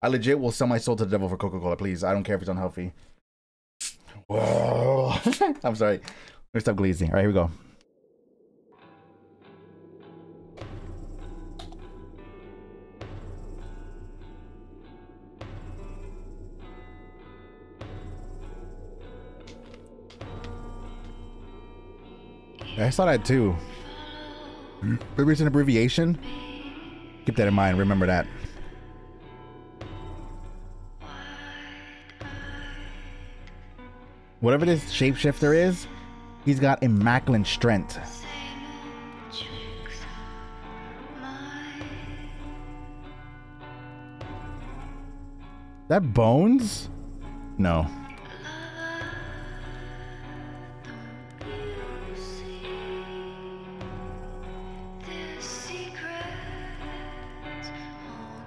I legit will sell my soul to the devil for Coca-Cola, please. I don't care if it's unhealthy. Whoa. I'm sorry. Let's stop glazing. All right, here we go. I saw that too. Maybe it's an abbreviation. Keep that in mind. Remember that. Whatever this shapeshifter is, he's got immaculate strength. That bones? No.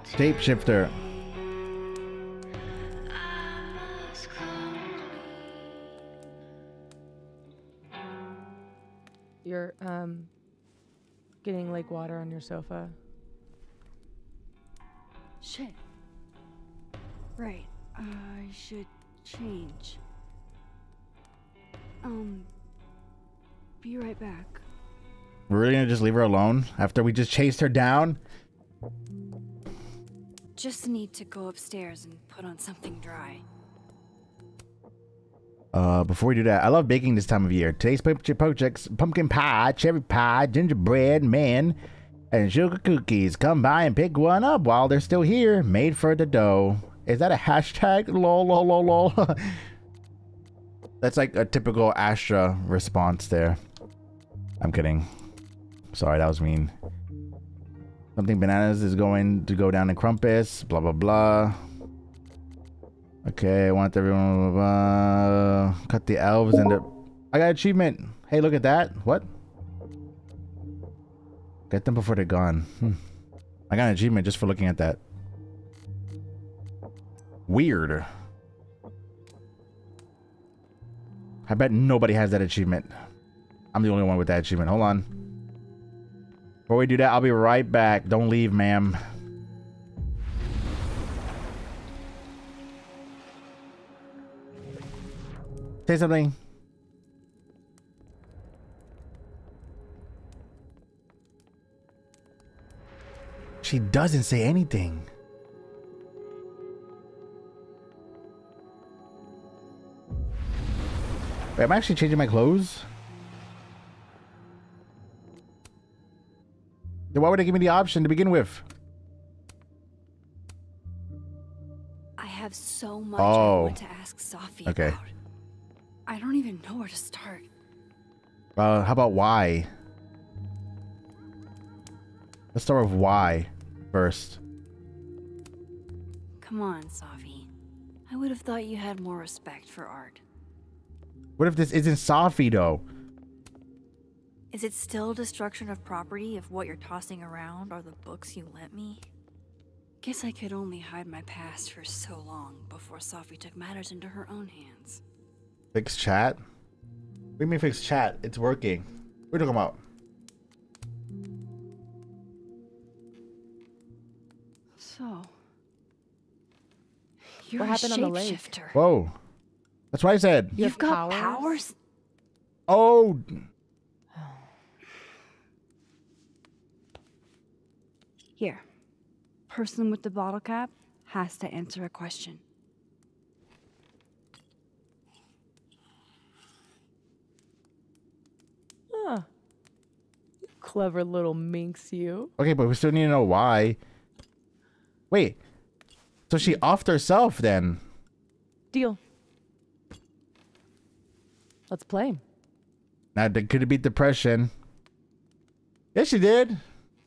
Shapeshifter. Getting lake water on your sofa. Shit. Right. I should change. Um. Be right back. We're really gonna just leave her alone after we just chased her down? Just need to go upstairs and put on something dry. Uh, before we do that, I love baking this time of year. Today's projects: pumpkin pie, cherry pie, gingerbread man, and sugar cookies. Come by and pick one up while they're still here. Made for the dough. Is that a hashtag? Lol, lol, lol, lol. That's like a typical Astra response there. I'm kidding. Sorry, that was mean. Something bananas is going to go down in Krampus. Blah, blah, blah. Okay, I want everyone. Blah, cut the elves and the. I got achievement. Hey, look at that. What? Get them before they're gone. Hmm. I got an achievement just for looking at that. Weird. I bet nobody has that achievement. I'm the only one with that achievement. Hold on. Before we do that, I'll be right back. Don't leave, ma'am. Say something. She doesn't say anything. Wait, am I actually changing my clothes? Then why would they give me the option to begin with? I have so much Oh. I want to ask Safi Okay. about. I don't even know where to start. Uh, how about why? Let's start with why first. Come on, Safi. I would have thought you had more respect for art. What if this isn't Safi though? Is it still destruction of property if what you're tossing around are the books you lent me? Guess I could only hide my past for so long before Safi took matters into her own hands. Fix chat? What do you mean fix chat? It's working. What are you talking about? So, you're What a happened on the lake? shapeshifter. Whoa. That's what I said. You You've have got powers? powers? Oh. Here. Person with the bottle cap has to answer a question. Huh. Clever little minx, you. Okay, but we still need to know why. Wait. So she offed herself then. Deal. Let's play. Now, could it be depression? Yes, she did.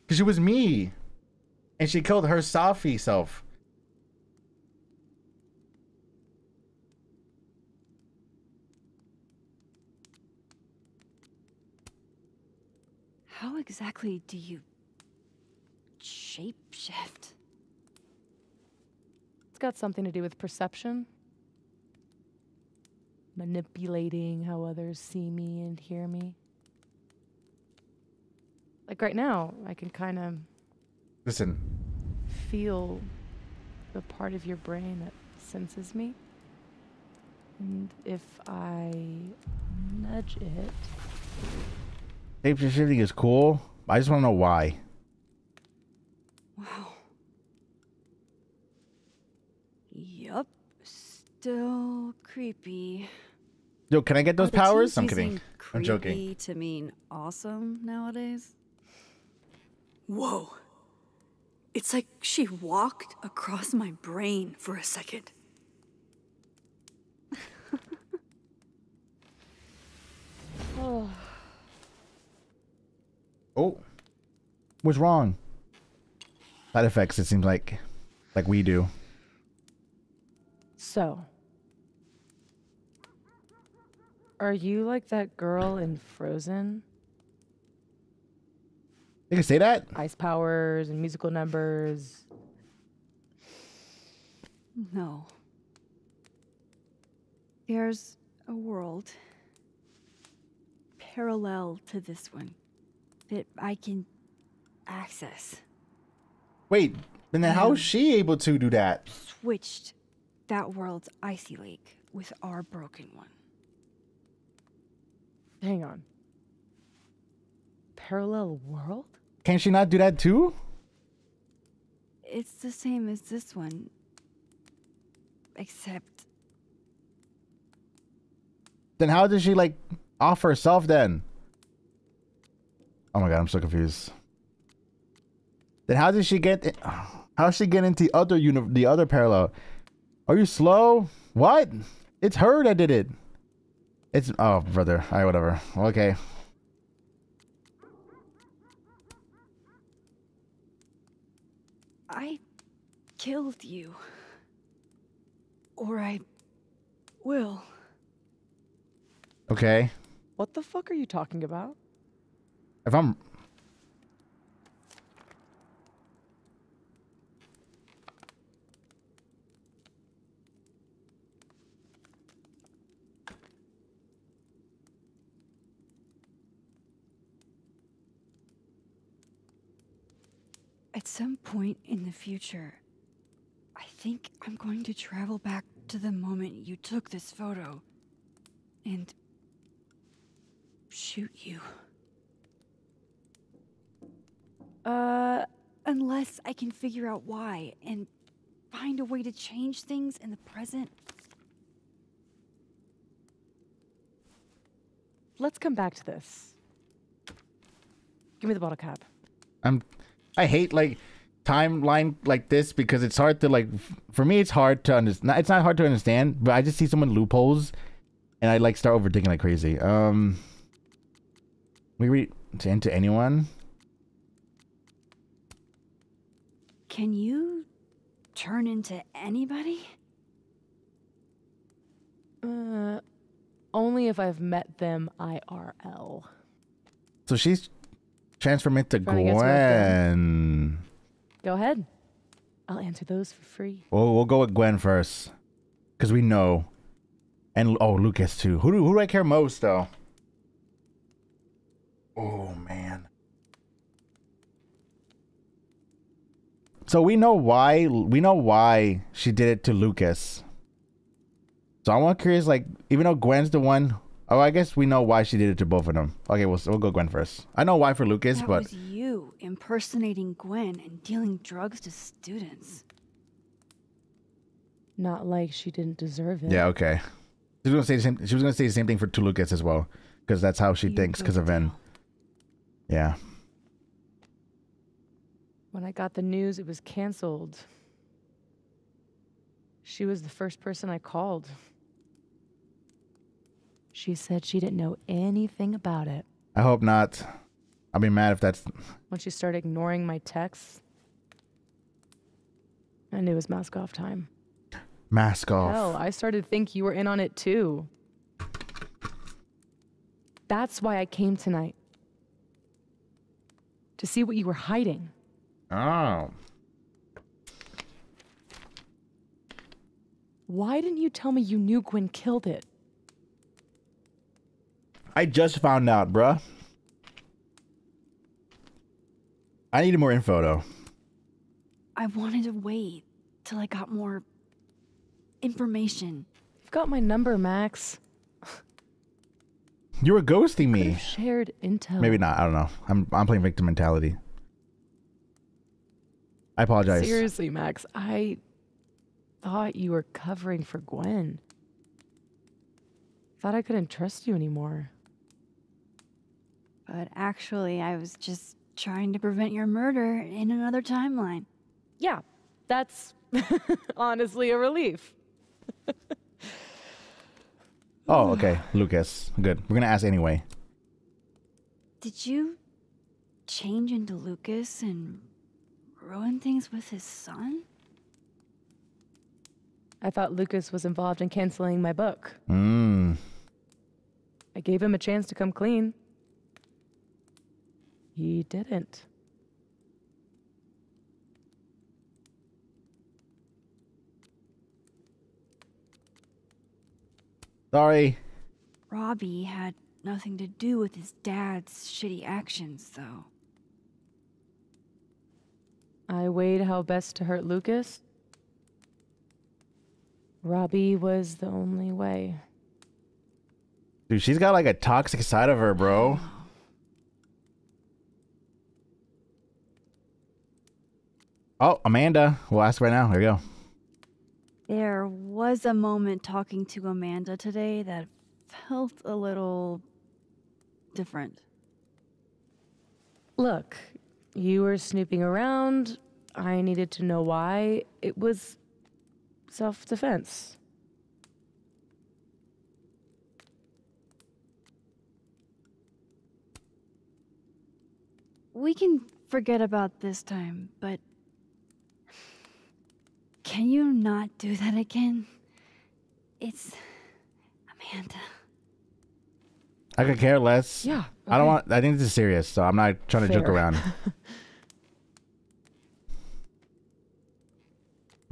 Because she was me. And she killed her Safi self. How exactly do you shapeshift? It's got something to do with perception. Manipulating how others see me and hear me. Like right now, I can kind of Listen, feel the part of your brain that senses me. And if I nudge it, Shape shifting is cool. I just want to know why. Wow. Yup. Still creepy. Yo, can I get those powers? I'm kidding. I'm joking. creepy To mean awesome nowadays. Whoa. It's like she walked across my brain for a second. oh, Oh, what's wrong? Side effects. It seems like, like we do. so. Are you like that girl in Frozen? You can say that. Ice powers and musical numbers. No. There's a world parallel to this one that I can access. Wait, then how is she able to do that? Switched that world's icy lake with our broken one. Hang on. Parallel world? Can she not do that too? It's the same as this one, except Then how does she like off herself then? Oh my god, I'm so confused. Then how did she get? In, how does she get into the other uni- the other parallel? Are you slow? What? It's her that did it. It's oh brother. Alright, whatever. Okay. I killed you. Or I will. Okay. What the fuck are you talking about? If I'm At some point in the future, I think I'm going to travel back to the moment you took this photo and shoot you. Uh, Unless I can figure out why and find a way to change things in the present. let's come back to this. Give me the bottle cap. I'm I hate like timeline like this because it's hard to like for me it's hard to understand it's not hard to understand but I just see someone loopholes and I like start overthinking like crazy. Um we read to into anyone? Can you turn into anybody? Uh, only if I've met them IRL. So she's transformed into Trying to get to Gwen. Go ahead. I'll answer those for free. Well, we'll go with Gwen first cuz we know. And oh, Lucas too. Who do who do I care most though? Oh man. So we know why we know why she did it to Lucas. So I want curious, like even though Gwen's the one, oh I guess we know why she did it to both of them. Okay, we'll we'll go Gwen first. I know why for Lucas, that but was you impersonating Gwen and dealing drugs to students. Not like she didn't deserve it. yeah, okay. She was gonna say the same. She was gonna say the same thing for to Lucas as well, because that's how she You thinks. Because of Vinh. Yeah. When I got the news it was canceled, she was the first person I called. She said she didn't know anything about it. I hope not. I'll be mad if that's When she started ignoring my texts, I knew it was mask off time. mask off. Hell, I started to think you were in on it too. That's why I came tonight. To see what you were hiding. Oh. Why didn't you tell me you knew Gwen killed it? I just found out, bruh. I needed more info though. I wanted to wait. till I got more information. You've got my number, Max. You were ghosting Could me. have shared intel. Maybe not. I don't know. I'm I'm playing victim mentality. I apologize. Seriously, Max, I thought you were covering for Gwen. Thought I couldn't trust you anymore. But actually, I was just trying to prevent your murder in another timeline. Yeah, that's honestly a relief. Oh, okay. Lucas. Good. We're gonna ask anyway. Did you change into Lucas and ruin things with his son? I thought Lucas was involved in canceling my book. Mmm. I gave him a chance to come clean. He didn't. Sorry. Robbie had nothing to do with his dad's shitty actions, though. I weighed how best to hurt Lucas. Robbie was the only way. Dude, she's got like a toxic side of her, bro. Oh, Amanda. We'll ask right now. Here we go. There was a moment talking to Amanda today that felt a little different. Look, you were snooping around. I needed to know why. It was self defense. We can forget about this time, but can you not do that again? It's Amanda. I could care less. Yeah. I don't want. I think this is serious, so I'm not trying to joke around.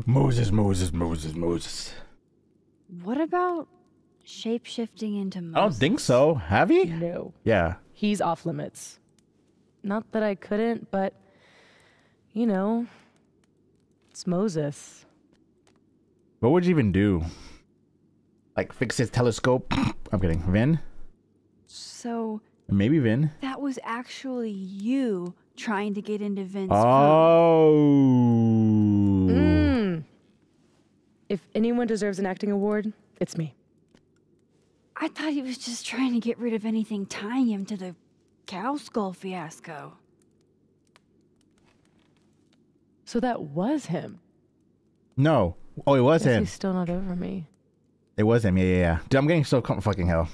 Moses, Moses, Moses, Moses. What about shape shifting into Moses? I don't think so. Have he? No. Yeah. He's off limits. Not that I couldn't, but, you know, it's Moses. What would you even do? Like fix his telescope? I'm kidding. Vinh? So Maybe Vinh. that was actually you trying to get into Vinh's phone. Oh. Mm. If anyone deserves an acting award, it's me. I thought he was just trying to get rid of anything tying him to the cow skull fiasco. So that was him. No. Oh, it was Guess him. he's still not over me. It was him. Yeah, yeah, yeah. Dude, I'm getting so fucking hell.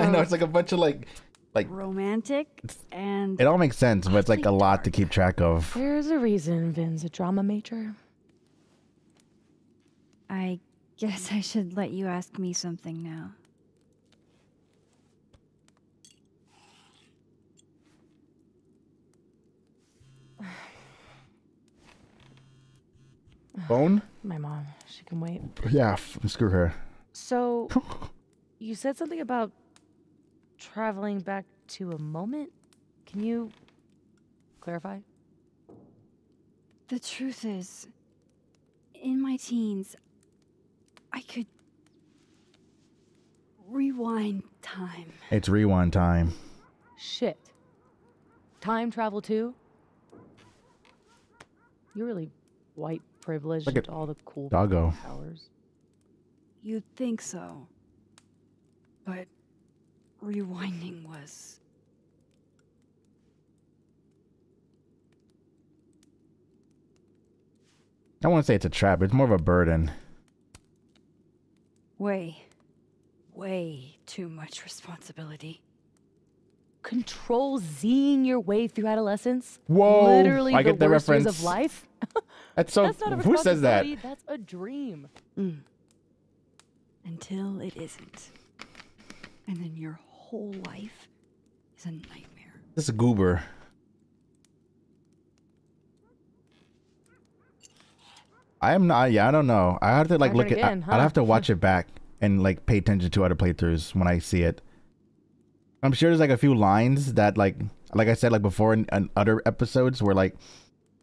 I know oh. it's like a bunch of like, like Romantic and it all makes sense, but it's like a Awfully lot to keep track of. There's a reason Vinh's a drama major. I guess I should let you ask me something now. Phone? My mom, she can wait. Yeah. F- screw her. So, you said something about traveling back to a moment? Can you clarify? The truth is, in my teens, I could rewind time. It's rewind time. Shit. Time travel too? You're really white privileged Look at all the cool Doggo. powers. You'd think so. But rewinding was. I won't say it's a trap. It's more of a burden. way, way too much responsibility. Control Zing your way through adolescence? Whoa, Literally I the get the worst years of life? That's so. That's not a who says that? That's a dream. Mm. Until it isn't. And then your whole life is a nightmare. This is a goober. I am not. Yeah, I don't know. I have to like Back look at. again, I, I'd have to watch it back and like pay attention to other playthroughs when I see it. I'm sure there's like a few lines that like like I said like before in, in other episodes where like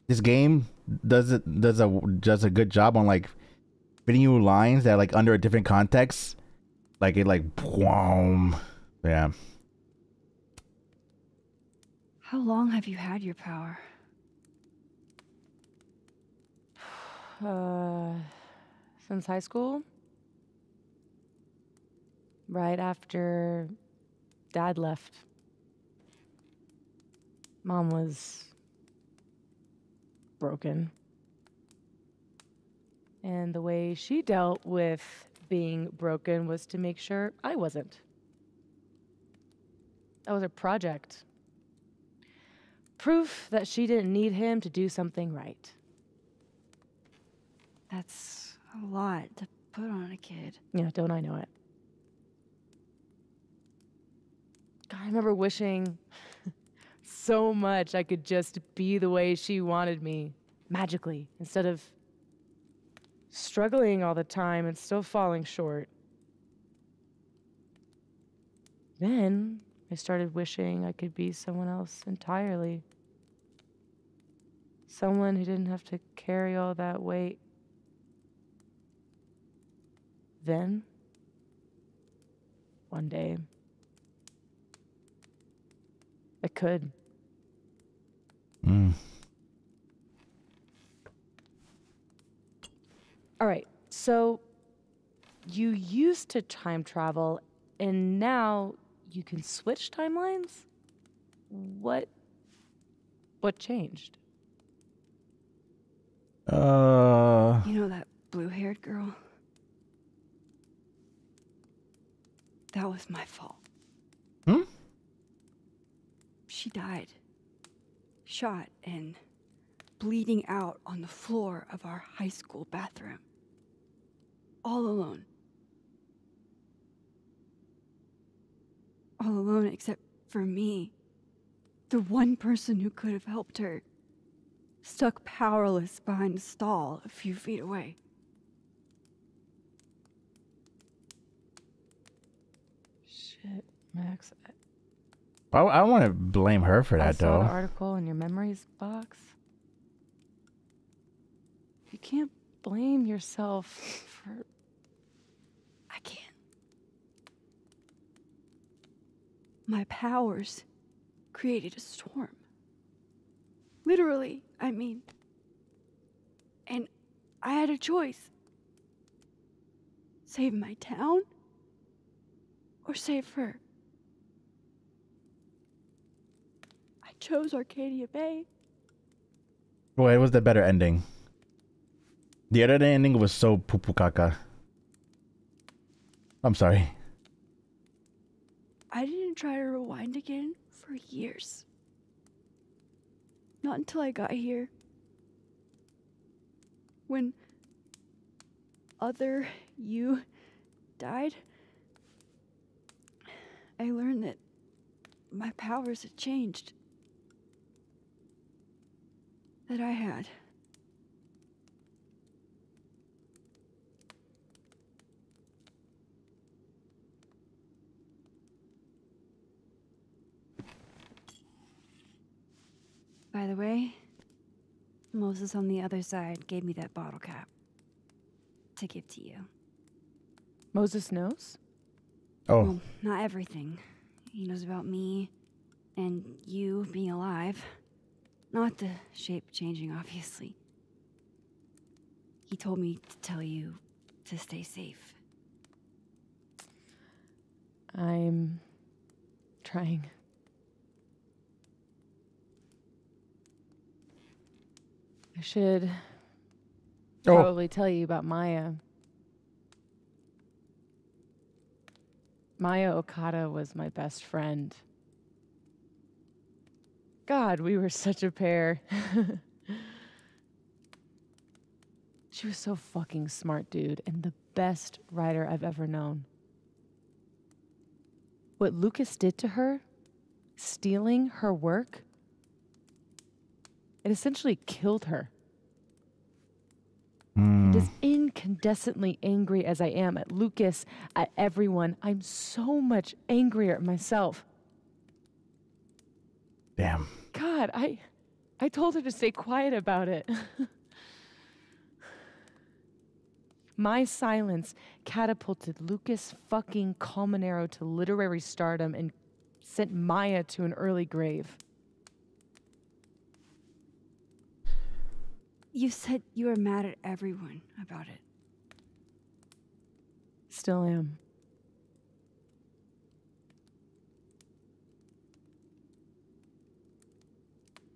this game does it does a does a good job on like fitting you lines that like under a different context like it like boom yeah How long have you had your power? Uh, since high school. Right after dad left. Mom was broken. And the way she dealt with being broken was to make sure I wasn't. That was a project. Proof that she didn't need him to do something right. That's a lot to put on a kid. Yeah, don't I know it? God, I remember wishing so much I could just be the way she wanted me, magically, instead of struggling all the time and still falling short. Then I started wishing I could be someone else entirely. Someone who didn't have to carry all that weight. Then, one day, I could. mm. All right, so you used to time travel, and now you can switch timelines? What. What changed? uh You know that blue haired girl? That was my fault. Hmm? She died. Shot and bleeding out on the floor of our high school bathroom. All alone. All alone except for me. The one person who could have helped her. Stuck powerless behind a stall a few feet away. Shit, Max. I, I don't want to blame her for I that saw the though article in your memories box. You can't blame yourself for. I can't. My powers created a storm. Literally, I mean. And I had a choice save my town or save her. I chose Arcadia Bay. well it was the better ending the other ending was so poo poo caca I'm sorry I didn't try to rewind again for years. Not until I got here. When other you died, I learned that my powers had changed. That I had. By the way, Moses on the other side gave me that bottle cap to give to you. Moses knows? oh Well, not everything. He knows about me and you being alive. Not the shape changing, obviously. He told me to tell you to stay safe. I'm trying. I should Oh. probably tell you about Maya. Maya Okada was my best friend. God, we were such a pair. she was so fucking smart, dude, and the best writer I've ever known. What Lucas did to her, stealing her work, it essentially killed her. Hmm. And as incandescently angry as I am at Lucas, at everyone, I'm so much angrier at myself. Damn. God, I I told her to stay quiet about it. My silence catapulted Lucas fucking Colmenero to literary stardom and sent Maya to an early grave. You said you were mad at everyone about it. Still am.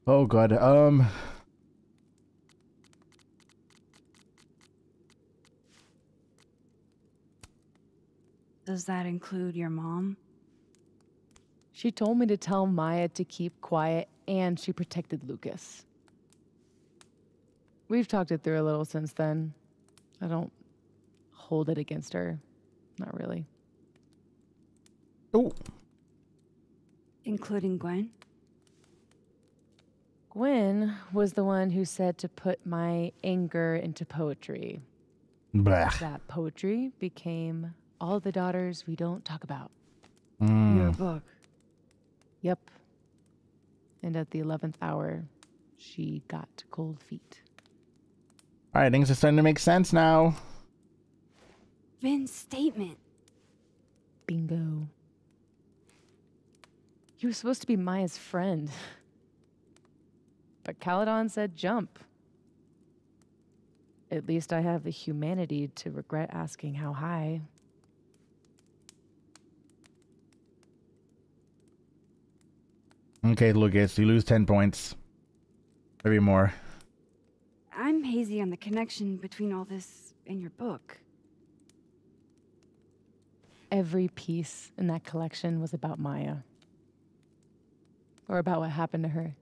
Oh god. Um. Does that include your mom? She told me to tell Maya to keep quiet and she protected Lucas. We've talked it through a little since then. I don't hold it against her. Not really. Oh. Including Gwen? Gwen was the one who said to put my anger into poetry. Blah. That poetry became All the Daughters We Don't Talk About. Mm. Your book. Yep. And at the 11th hour, she got cold feet. All right, things are starting to make sense now. Vinh's statement. Bingo. You were supposed to be Maya's friend. But Caledon said jump. At least I have the humanity to regret asking how high. Okay, Lucas, you lose 10 points. Maybe more. I'm hazy on the connection between all this and your book. Every piece in that collection was about Maya. Or about what happened to her.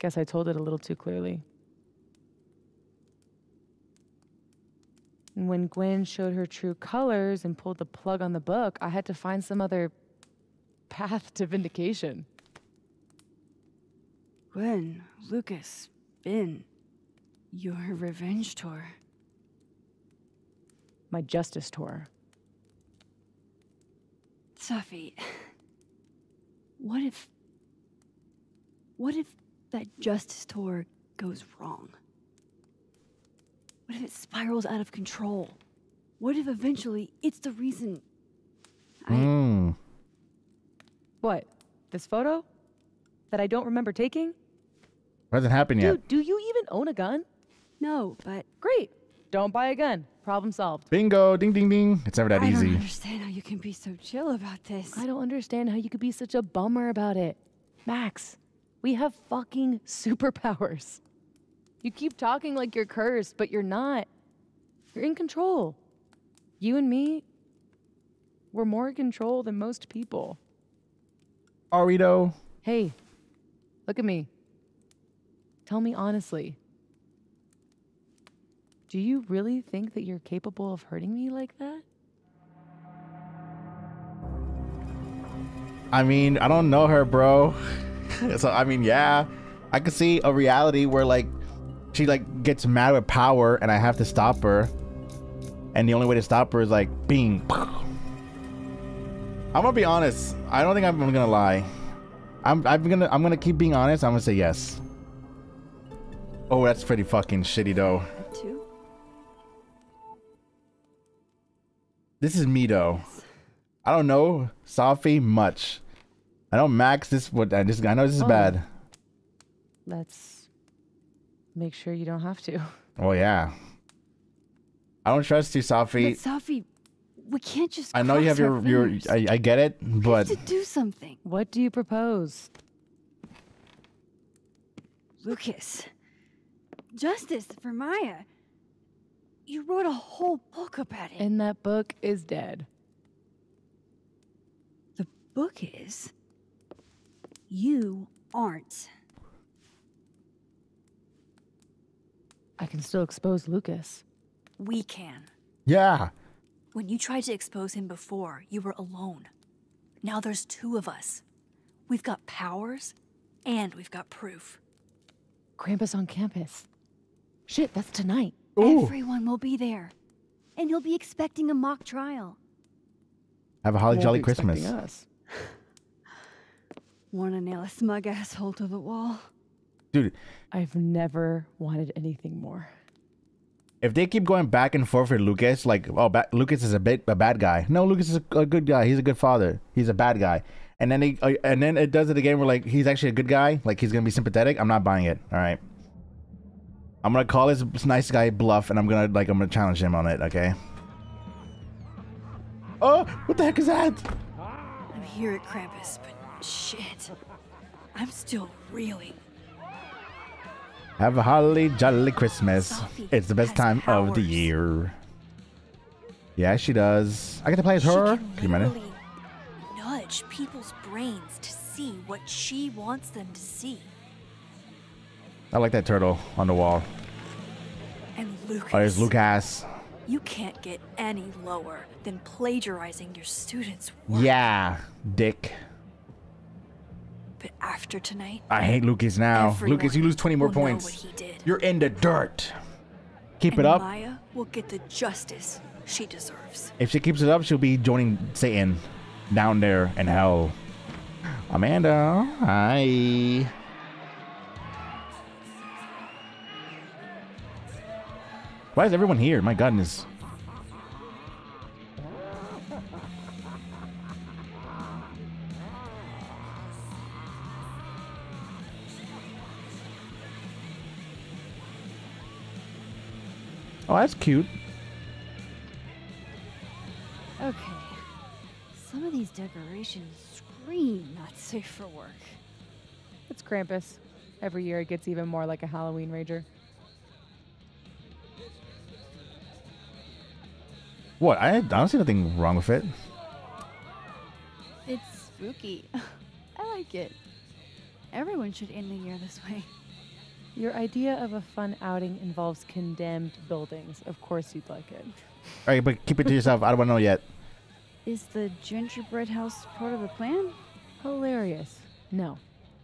Guess I told it a little too clearly. And when Gwen showed her true colors and pulled the plug on the book, I had to find some other path to vindication. Gwen, Lucas, Vinh. Your revenge tour. My justice tour. Safi, what if. What if that justice tour goes wrong? What if it spirals out of control? What if eventually it's the reason I. Mm. What? This photo? That I don't remember taking? Hasn't happened yet. Dude, do you even own a gun? No, but Great. Don't buy a gun. Problem solved. Bingo, ding, ding, ding. It's never that easy. I don't understand how you can be so chill about this. I don't understand how you could be such a bummer about it. Max, we have fucking superpowers. You keep talking like you're cursed, but you're not. You're in control. You and me, we're more in control than most people. Are we though? Hey, look at me. Tell me honestly. Do you really think that you're capable of hurting me like that? I mean, I don't know her, bro. so I mean, yeah, I could see a reality where like she like gets mad with power, and I have to stop her, and the only way to stop her is like bing. I'm gonna be honest. I don't think I'm gonna lie. I'm I'm gonna I'm gonna keep being honest. I'm gonna say yes. Oh, that's pretty fucking shitty though. That too? This is me though. I don't know Safi much. I know Max. This what I just I know this is Oh. bad. Let's make sure you don't have to. Oh yeah. I don't trust you, But Safi. Safi, we can't just. I know you have cross our your your. I, I get it, We but have to do something, What do you propose? Lucas. Justice for Maya. You wrote a whole book about it. And that book is dead. the book is. You aren't. I can still expose Lucas. We can. yeah. When you tried to expose him before, you were alone. Now there's two of us. We've got powers, and we've got proof. Krampus on campus. Shit, that's tonight. Ooh. Everyone will be there. And you'll be expecting a mock trial. Have a holly Won't jolly Christmas. Us. Want to nail a smug asshole to the wall? Dude, I've never wanted anything more. if they keep going back and forth with Lucas, like, oh, ba- Lucas is a bit a bad guy. No, Lucas is a, a good guy. He's a good father. He's a bad guy. And then they, uh, and then it does it again where like he's actually a good guy. Like he's gonna be sympathetic. I'm not buying it. All right. I'm gonna call this nice guy bluff, and I'm gonna like I'm gonna challenge him on it. Okay. Oh, what the heck is that? I'm here at Krampus, but shit. I'm still reeling. Have a holly jolly Christmas. Sophie It's the best time of the year. Yeah, she does. I get to play as She her. can you imagine? nudge people's brains to see what she wants them to see. I like that turtle on the wall. And Lucas, Oh, there's Lucas. you can't get any lower than plagiarizing your students' work. Yeah, dick. But after tonight, I hate Lucas now. Lucas, you lose 20 more points. what he did. You're in the dirt. Keep and it up. Maya will get the justice she deserves. If she keeps it up, she'll be joining Satan down there in hell. Amanda, hi. Why is everyone here? My goodness. Oh, that's cute. Okay. Some of these decorations scream not safe for work. It's Krampus. Every year it gets even more like a Halloween rager. What? I, I don't see nothing wrong with it. It's spooky. I like it. Everyone should end the year this way. Your idea of a fun outing involves condemned buildings. Of course you'd like it. All right, but keep it to yourself. I don't want to know yet. Is the gingerbread house part of the plan? Hilarious. No.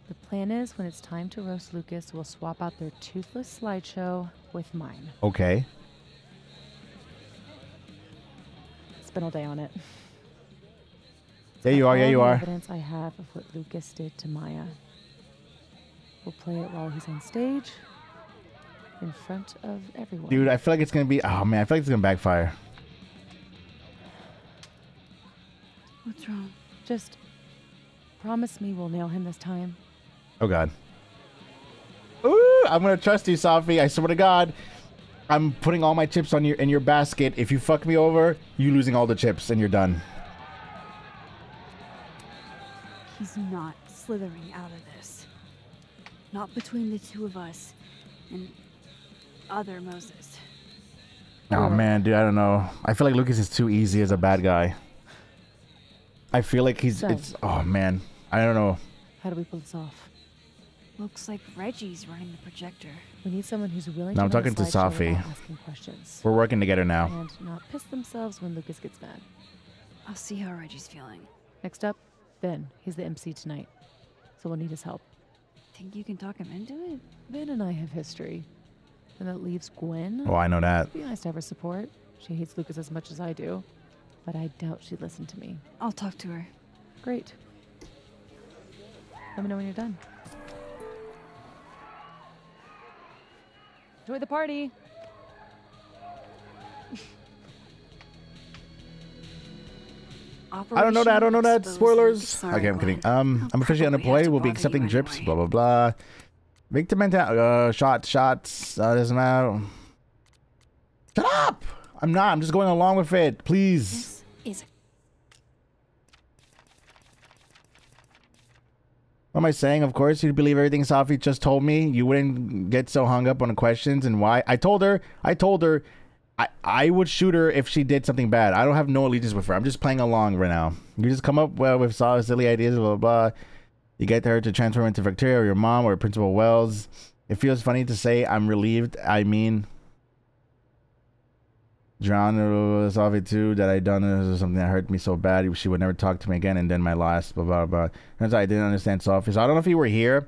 The plan is when it's time to roast Lucas, we'll swap out their toothless slideshow with mine. Okay. Spend all day on it. There you are. Yeah, you are. Evidence I have of what Lucas did to Maya. We'll play it while he's on stage, in front of everyone. Dude, I feel like it's gonna be. Oh man, I feel like it's gonna backfire. What's wrong? Just promise me we'll nail him this time. Oh god. Ooh, I'm gonna trust you, Sophie. I swear to God. I'm putting all my chips on your in your basket. If you fuck me over, you losing all the chips and you're done. He's not slithering out of this. Not between the two of us and other Moses. Oh man, dude, I don't know. I feel like Lucas is too easy as a bad guy. I feel like he's So- it's oh man. I don't know. How do we pull this off? Looks like Reggie's running the projector. We need someone who's willing No, to I'm talking to slideshow Sophie. without asking questions We're working together now. and not piss themselves when Lucas gets mad. I'll see how Reggie's feeling. Next up, Vinh. He's the MC tonight, so we'll need his help. Think you can talk him into it? Vinh and I have history, and that leaves Gwen. Oh, I know that. It'd be nice to have her support. She hates Lucas as much as I do, but I doubt she'd listen to me. I'll talk to her. Great. Let me know when you're done. Enjoy the party. I don't know that. I don't know that. Spoilers. Okay, I'm kidding. Um, I'll I'm officially unemployed. We'll be accepting you drips. anyway. Blah blah blah. Victim mental. Uh, shots. Shots. Uh, doesn't matter. Shut up! I'm not. I'm just going along with it. Please. This is What am I saying? Of course, you'd believe everything Safi just told me. You wouldn't get so hung up on questions and why. I told her. I told her. I, I would shoot her if she did something bad. I don't have no allegiance with her. I'm just playing along right now. You just come up well with silly ideas, blah, blah, blah. You get her to transform into Victoria or your mom or Principal Wells. It feels funny to say I'm relieved. I mean, Was off it too that I done uh, something that hurt me so bad she would never talk to me again. And then my last blah blah blah. Turns out I didn't understand Sophie. So I don't know if you were here,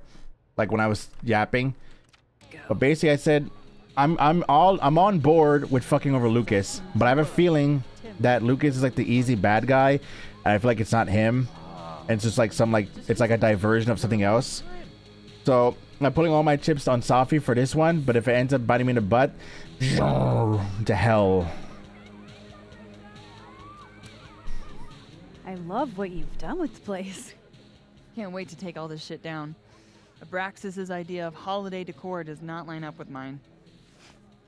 like when I was yapping. But basically, I said, I'm I'm all I'm on board with fucking over Lucas, but I have a feeling that Lucas is like the easy bad guy, and I feel like it's not him. and it's just like some like it's like a diversion of something else. So I'm putting all my chips on Safi for this one, but if it ends up biting me in the butt, to hell. I love what you've done with the place. Can't wait to take all this shit down. Abraxas's idea of holiday decor does not line up with mine.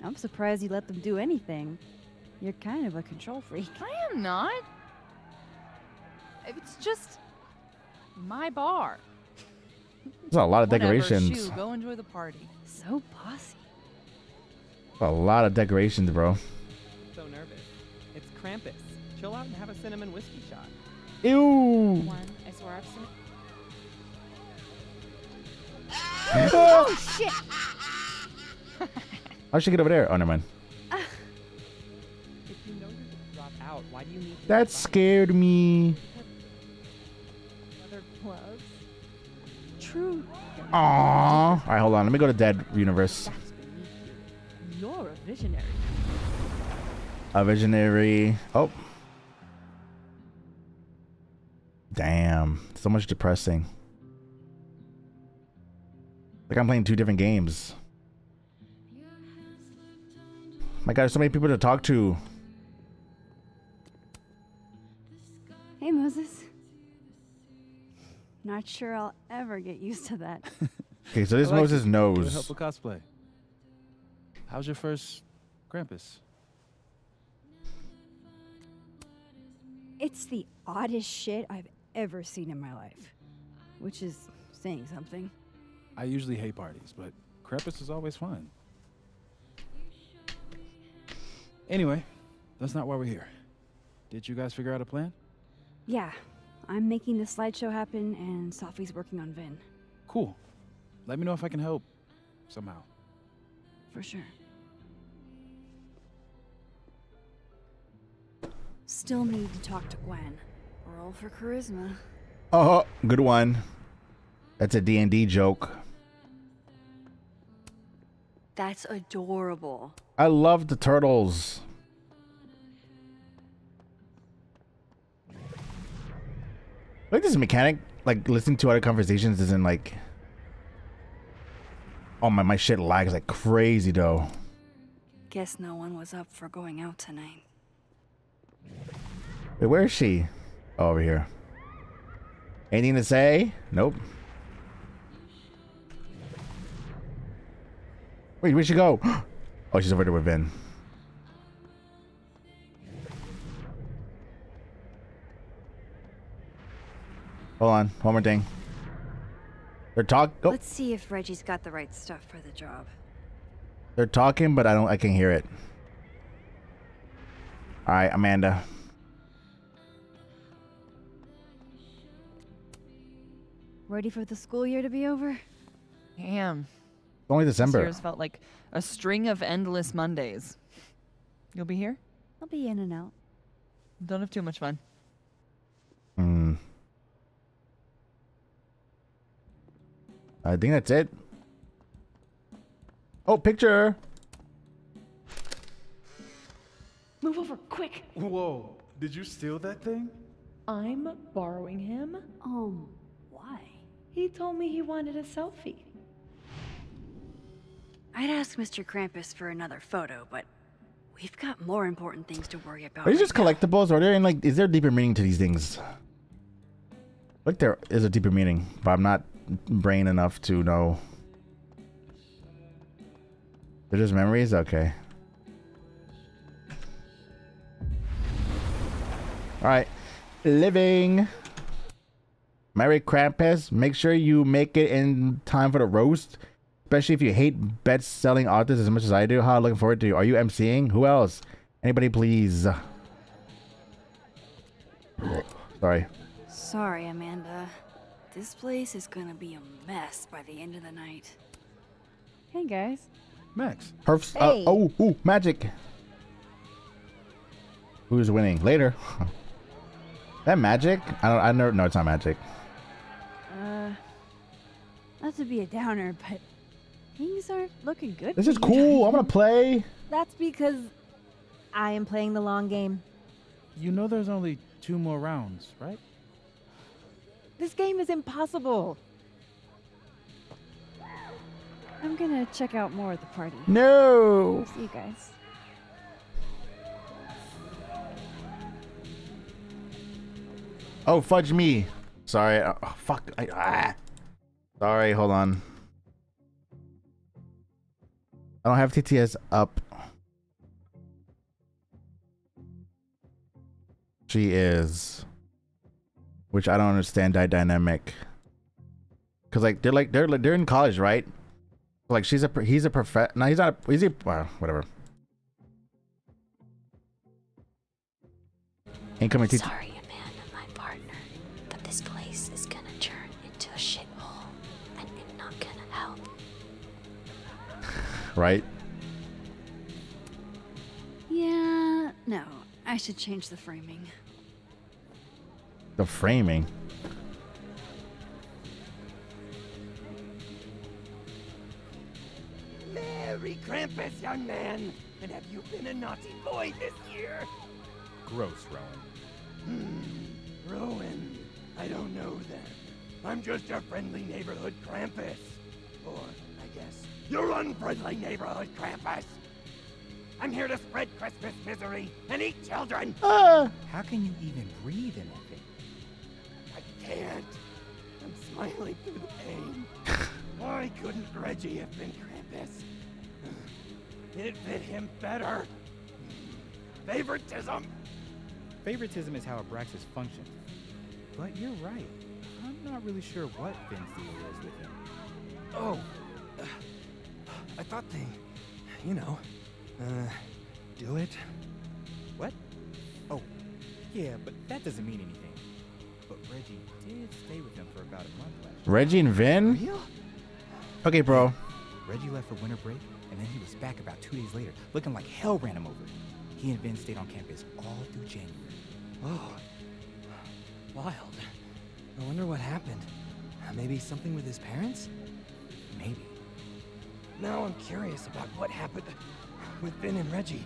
I'm surprised you let them do anything. You're kind of a control freak. I am not. It's just my bar. There's a lot of Whatever, decorations. shoo, go enjoy the party. So bossy. A lot of decorations, bro. So nervous. It's Krampus. Chill out and have a cinnamon whiskey shot. Ew. One, I swear I've seen Oh shit! How'd she get over there? Oh, never mind. If you know you're gonna drop out, why do you need to That scared me. leather gloves? True. Aww. All right, hold on. Let me go to Dead Universe. Visionary. A visionary. Oh. Damn. So much depressing. Like I'm playing two different games. My God, there's so many people to talk to. Hey, Moses. Not sure I'll ever get used to that. Okay, so this like Moses it. Good knows. cosplay. How's your first Krampus? it's the oddest shit I've ever seen in my life. Which is saying something. I usually hate parties, but Krampus is always fun. Anyway, that's not why we're here. Did you guys figure out a plan? Yeah, I'm making the slideshow happen, and Safi's working on Vinh. Cool. Let me know if I can help somehow. For sure. Still need to talk to Gwen. Roll for charisma. Oh, good one. That's a D&D joke. That's adorable. I love the turtles. Like this mechanic, like listening to other conversations isn't like. Oh my, my shit lags like crazy though. Guess no one was up for going out tonight. Wait, where is she? Oh, over here. Anything to say? Nope. Wait, where'd she go? Oh, she's over there with Vinh. Hold on, one more thing. They're talk. Oh, Let's see if Reggie's got the right stuff for the job. they're talking, but I don't. I can hear it. All right, Amanda. Ready for the school year to be over? Damn. It's only This December. year's felt like a string of endless Mondays. You'll be here? I'll be in and out. Don't have too much fun. Hmm. I think that's it. Oh, picture. Move over, quick! Whoa, did you steal that thing? I'm borrowing him. Um, why? He told me he wanted a selfie. I'd ask Mr. Krampus for another photo, but we've got more important things to worry about. Are these right just collectibles, or are there in like? Is there a deeper meaning to these things? Like there is a deeper meaning, but I'm not brain enough to know. They're just memories. Okay. All right, living. Merry Krampus. Make sure you make it in time for the roast. Especially if you hate best-selling authors as much as I do. How looking forward to you. Are you emceeing? Who else? Anybody, please. Sorry. Sorry, Amanda. This place is gonna be a mess by the end of the night. Hey, guys. Max, Perfs. Uh, Hey. oh, ooh, magic. Who's winning later? that magic? I don't. I never. No, it's not magic. Uh, not to be a downer, but things aren't looking good. This is cool. guys. I'm gonna play. That's because I am playing the long game. you know there's only two more rounds, right? This game is impossible. I'm gonna check out more at the party. No. See you guys. Oh, fudge me. Sorry. Oh, fuck. I, ah. Sorry, hold on. I don't have TTS up. She is. Which I don't understand that dynamic. Cause like they're like they're they're in college, right? Like she's a he's a prof. No, he's not. A, he's a well, whatever. Incoming. Sorry, right? Yeah, no. I should change the framing. The framing. Merry Krampus, young man! And have you been a naughty boy this year? Gross, Rowan. Hmm, Rowan. I don't know then. I'm just your friendly neighborhood Krampus. Or, I guess, your unfriendly neighborhood Krampus. I'm here to spread Christmas misery and eat children. Ah. How can you even breathe in that thing? I can't. I'm smiling through the pain. Why couldn't Reggie have been Krampus? It fit him better. Favoritism. Favoritism is how Abraxas functions. But you're right. I'm not really sure what Vinh's deal is with him. Oh, uh, I thought they, you know, uh, do it. What? Oh, yeah, but that doesn't mean anything. But Reggie did stay with him for about a month last. Reggie and Vinh? Real? Okay, bro. Reggie left for winter break, and then he was back about two days later, looking like hell ran him over. He and Vinh stayed on campus all through January. Oh, wild. I wonder what happened. Maybe something with his parents? Maybe. Now I'm curious about what happened with Vinh and Reggie.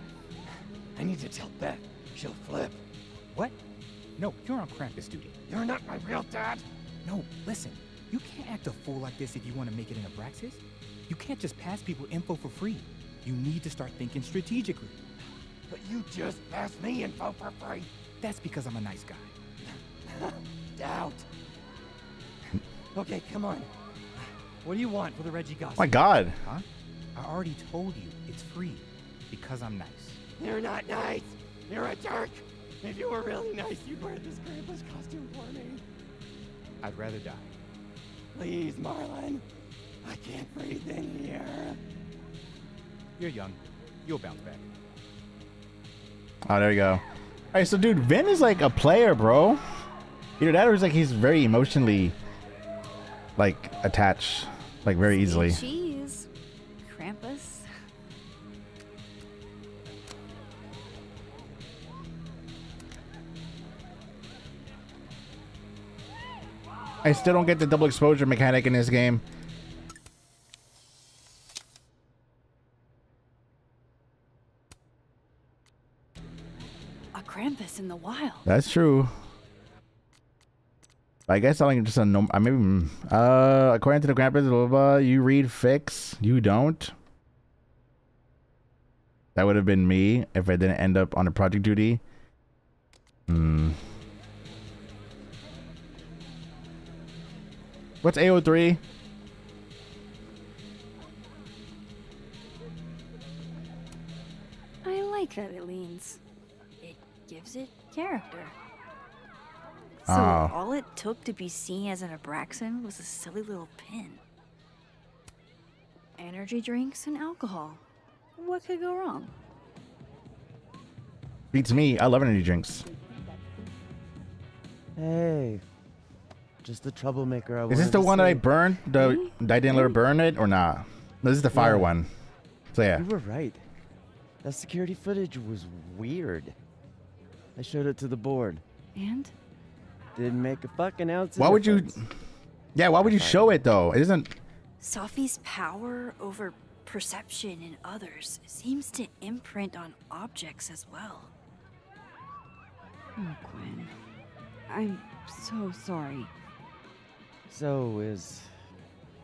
I need to tell Beth. She'll flip. What? No, you're on Krampus duty. You're not my real dad. No, listen. You can't act a fool like this if you want to make it in Abraxas. You can't just pass people info for free. You need to start thinking strategically. But you just passed me info for free. That's because I'm a nice guy. Doubt. Okay, come on. What do you want for the Reggie gossip? My God. Huh? I already told you it's free because I'm nice. You're not nice. You're a jerk. If you were really nice, you'd wear this Krampus costume for me. I'd rather die. Please, Marlon. I can't breathe in here. You're young. You'll bounce back. Oh, there you go. All right, so dude, Vinh is like a player, bro. Either that or it's like he's very emotionally, like attached, like very easily. Cheese. Krampus. I still don't get the double exposure mechanic in this game. A Krampus in the wild. That's true. I guess I'm just a no. I mean, uh, according to the blah, blah, blah, you read fix, you don't. That would have been me if I didn't end up on a project duty. Hmm. What's AO3? I like that it leans. It gives it character. So Oh. all it took to be seen as an Abraxan was a silly little pin. Energy drinks and alcohol. What could go wrong? Beats me. I love energy drinks. Hey. Just the troublemaker I was. Is this the to one that I burned? The I didn't let her burn it or not? This is the fire Yeah. one. So yeah. You were right. That security footage was weird. I showed it to the board. And? Didn't make a fucking ounce of Why would you? Yeah, why would you show it though? It isn't. Safi's power over perception in others seems to imprint on objects as well. Oh, Quinn. I'm so sorry. So is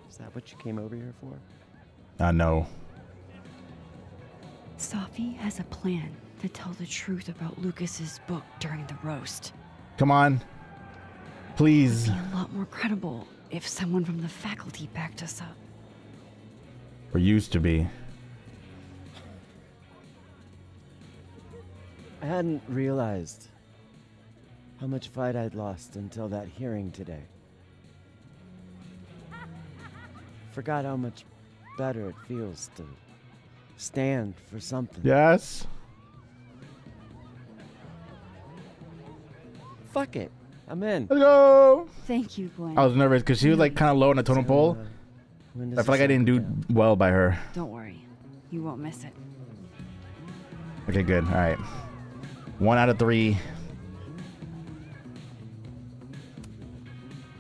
is that what you came over here for? I know. Safi has a plan to tell the truth about Lucas's book during the roast. Come on. Please. Be a lot more credible if someone from the faculty backed us up. Or used to be. I hadn't realized how much fight I'd lost until that hearing today. Forgot how much better it feels to stand for something. Yes. Fuck it. I'm in. Let's go. Thank you, Gwen. I was nervous because she was like kind of low on the totem pole. when I does feel like I didn't do well by her. Don't worry. You won't miss it. Okay, good. All right. One out of three.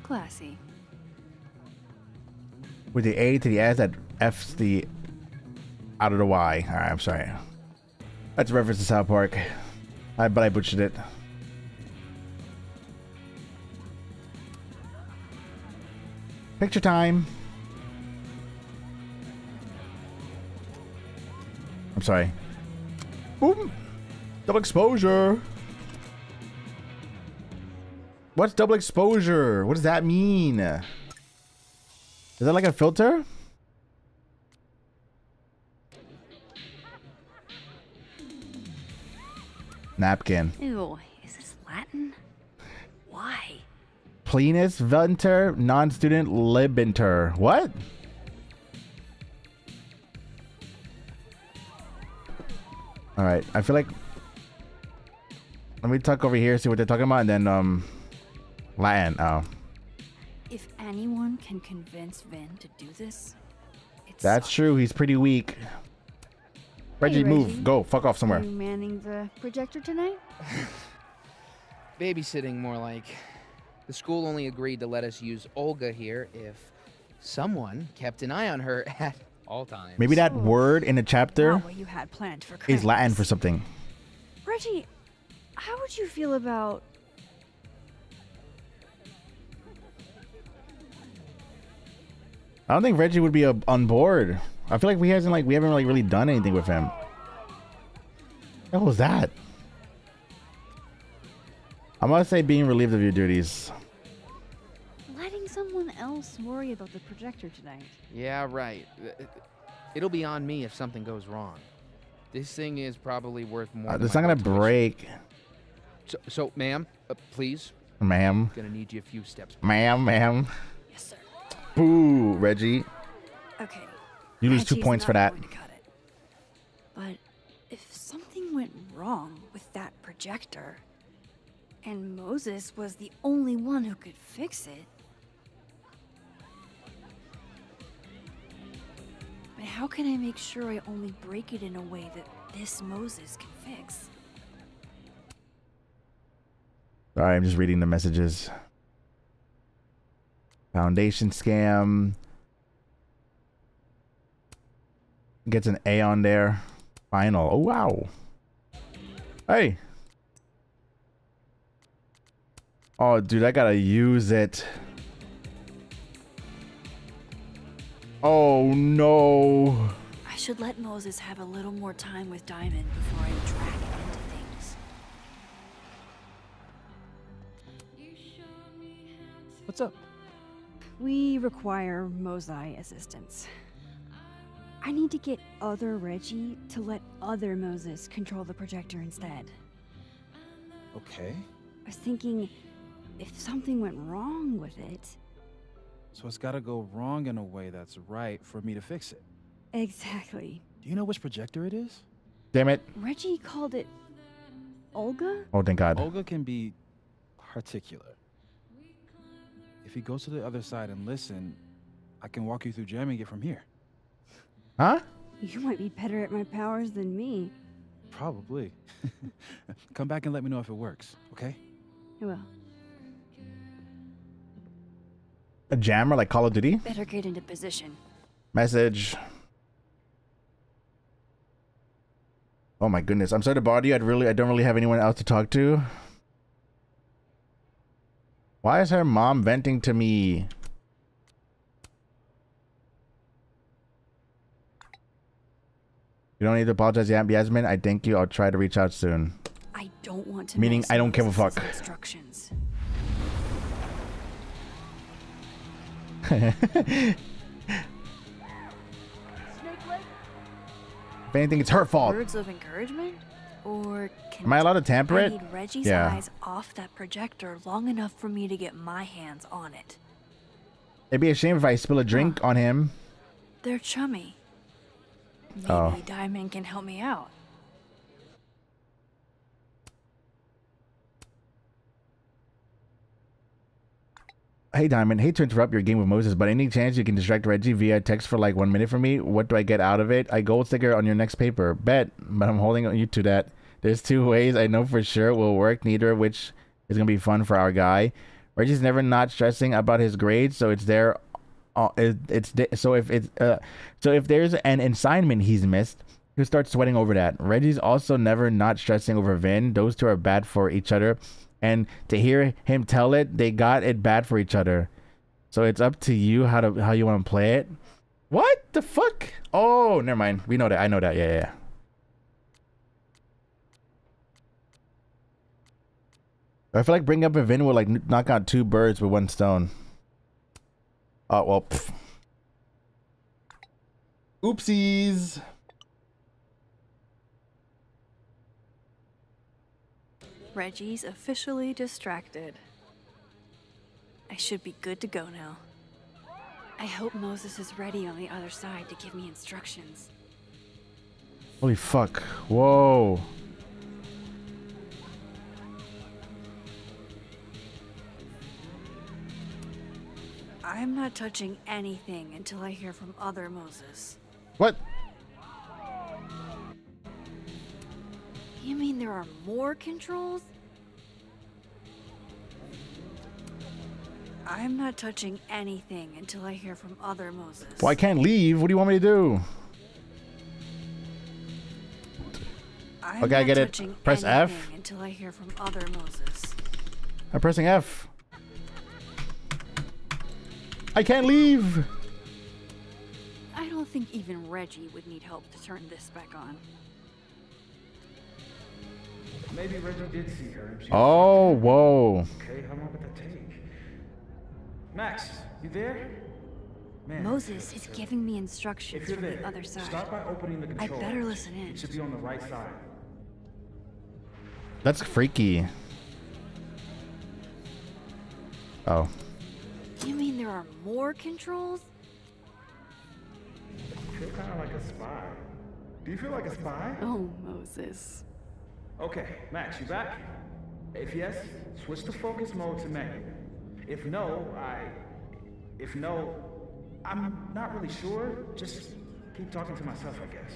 Classy. With the A to the S, that F's the out of the Y. All right, I'm sorry. That's a reference to South Park. I but I butchered it. Picture time. I'm sorry. Boom. Double exposure. What's double exposure? What does that mean? Is that like a filter? Napkin. Ew, is this Latin? Why? Plenus venter, non studet libenter. What? All right, I feel like let me talk over here, see what they're talking about, and then um, Latin. Oh, If anyone can convince Vinh to do this, it's that's true. He's pretty weak. Reggie, move, Reggie. go, fuck off somewhere. Are you manning the projector tonight? Babysitting, more like. The school only agreed to let us use Olga here if someone kept an eye on her at all times. Maybe that word in the chapter what you had planned for is Latin for something. Reggie, how would you feel about I don't think Reggie would be uh, on board. I feel like we hasn't like we haven't like really done anything with him. What was that? I'm gonna say being relieved of your duties. Letting someone else worry about the projector tonight? Yeah, right. It'll be on me if something goes wrong. This thing is probably worth more. Uh, than it's not gonna break, So, so ma'am, uh, please. ma'am. Gonna need you a few steps. Ma'am, ma'am. Yes, sir. Boo, Reggie. Okay. You lose two points for that. cut it. But if something went wrong with that projector, and Moses was the only one who could fix it, but how can I make sure I only break it in a way that this Moses can fix? Sorry, I'm just reading the messages. Foundation scam. Gets an A on there. Final. Oh wow. Hey. Oh dude, I gotta use it. Oh no. I should let Moses have a little more time with Diamond before I drag him into things. What's up? We require Mosai assistance. I need to get other Reggie to let other Moses control the projector instead. Okay. I was thinking if something went wrong with it. So it's gotta go wrong in a way that's right for me to fix it. Exactly. Do you know which projector it is? Damn it. Reggie called it Olga? Oh thank God. Olga can be particular. If you go to the other side and listen, I can walk you through jamming it from here. Huh? You might be better at my powers than me. Probably. Come back and let me know if it works, okay? I will. a jammer like Call of Duty. Better get into position. Message. Oh my goodness. I'm sorry to bother you. i really I don't really have anyone else to talk to. Why is her mom venting to me? You don't need to apologize, Yasmin. I thank you. I'll try to reach out soon. I don't want to. Meaning, I don't give a fuck. Instructions. If anything, it's her fault. Words of encouragement, or can Am I allowed to tamper I it? need Reggie's Yeah. eyes off that projector long enough for me to get my hands on it. It'd be a shame if I spill a drink on him. They're chummy. Oh. Maybe Oh. Diamond can help me out. Hey Diamond, hate to interrupt your game with Moses, but any chance you can distract Reggie via text for like one minute for me? What do I get out of it? I gold sticker on your next paper. Bet, but I'm holding on you to that. There's two ways I know for sure will work, neither of which is gonna be fun for our guy. Reggie's never not stressing about his grades, so it's there. Uh, it, it's so if it's uh, so if there's an assignment he's missed, he'll start sweating over that. Reggie's also never not stressing over Vinh. Those two are bad for each other. And to hear him tell it, they got it bad for each other. So it's up to you how to how you want to play it. What the fuck? Oh, never mind. We know that. I know that. Yeah, yeah. yeah. I feel like bringing up a Vinh will like knock out two birds with one stone. Oh well. pff. Oopsies. Reggie's officially distracted. I should be good to go now. I hope Moses is ready on the other side to give me instructions. Holy fuck. Whoa. I'm not touching anything until I hear from other Moses. What? You mean there are more controls? I'm not touching anything until I hear from other Moses. Well, I can't leave. What do you want me to do? I'm Okay, I get it. Press F. Until I hear from other Moses. I'm pressing F. I can't leave. I don't think even Reggie would need help to turn this back on. Maybe Reggie did see her. and she- Oh, whoa. Okay, how long would that take? Max, you there? Man, Moses is giving me instructions from there, the other side. start by opening the I better listen in. It should be on the right side. That's freaky. Oh. You mean there are more controls? I feel kind of like a spy. Do you feel like a spy? Oh, Moses. Okay, Max, you back? If yes, switch to focus mode to menu. If no, I. If no, I'm not really sure. Just keep talking to myself, I guess.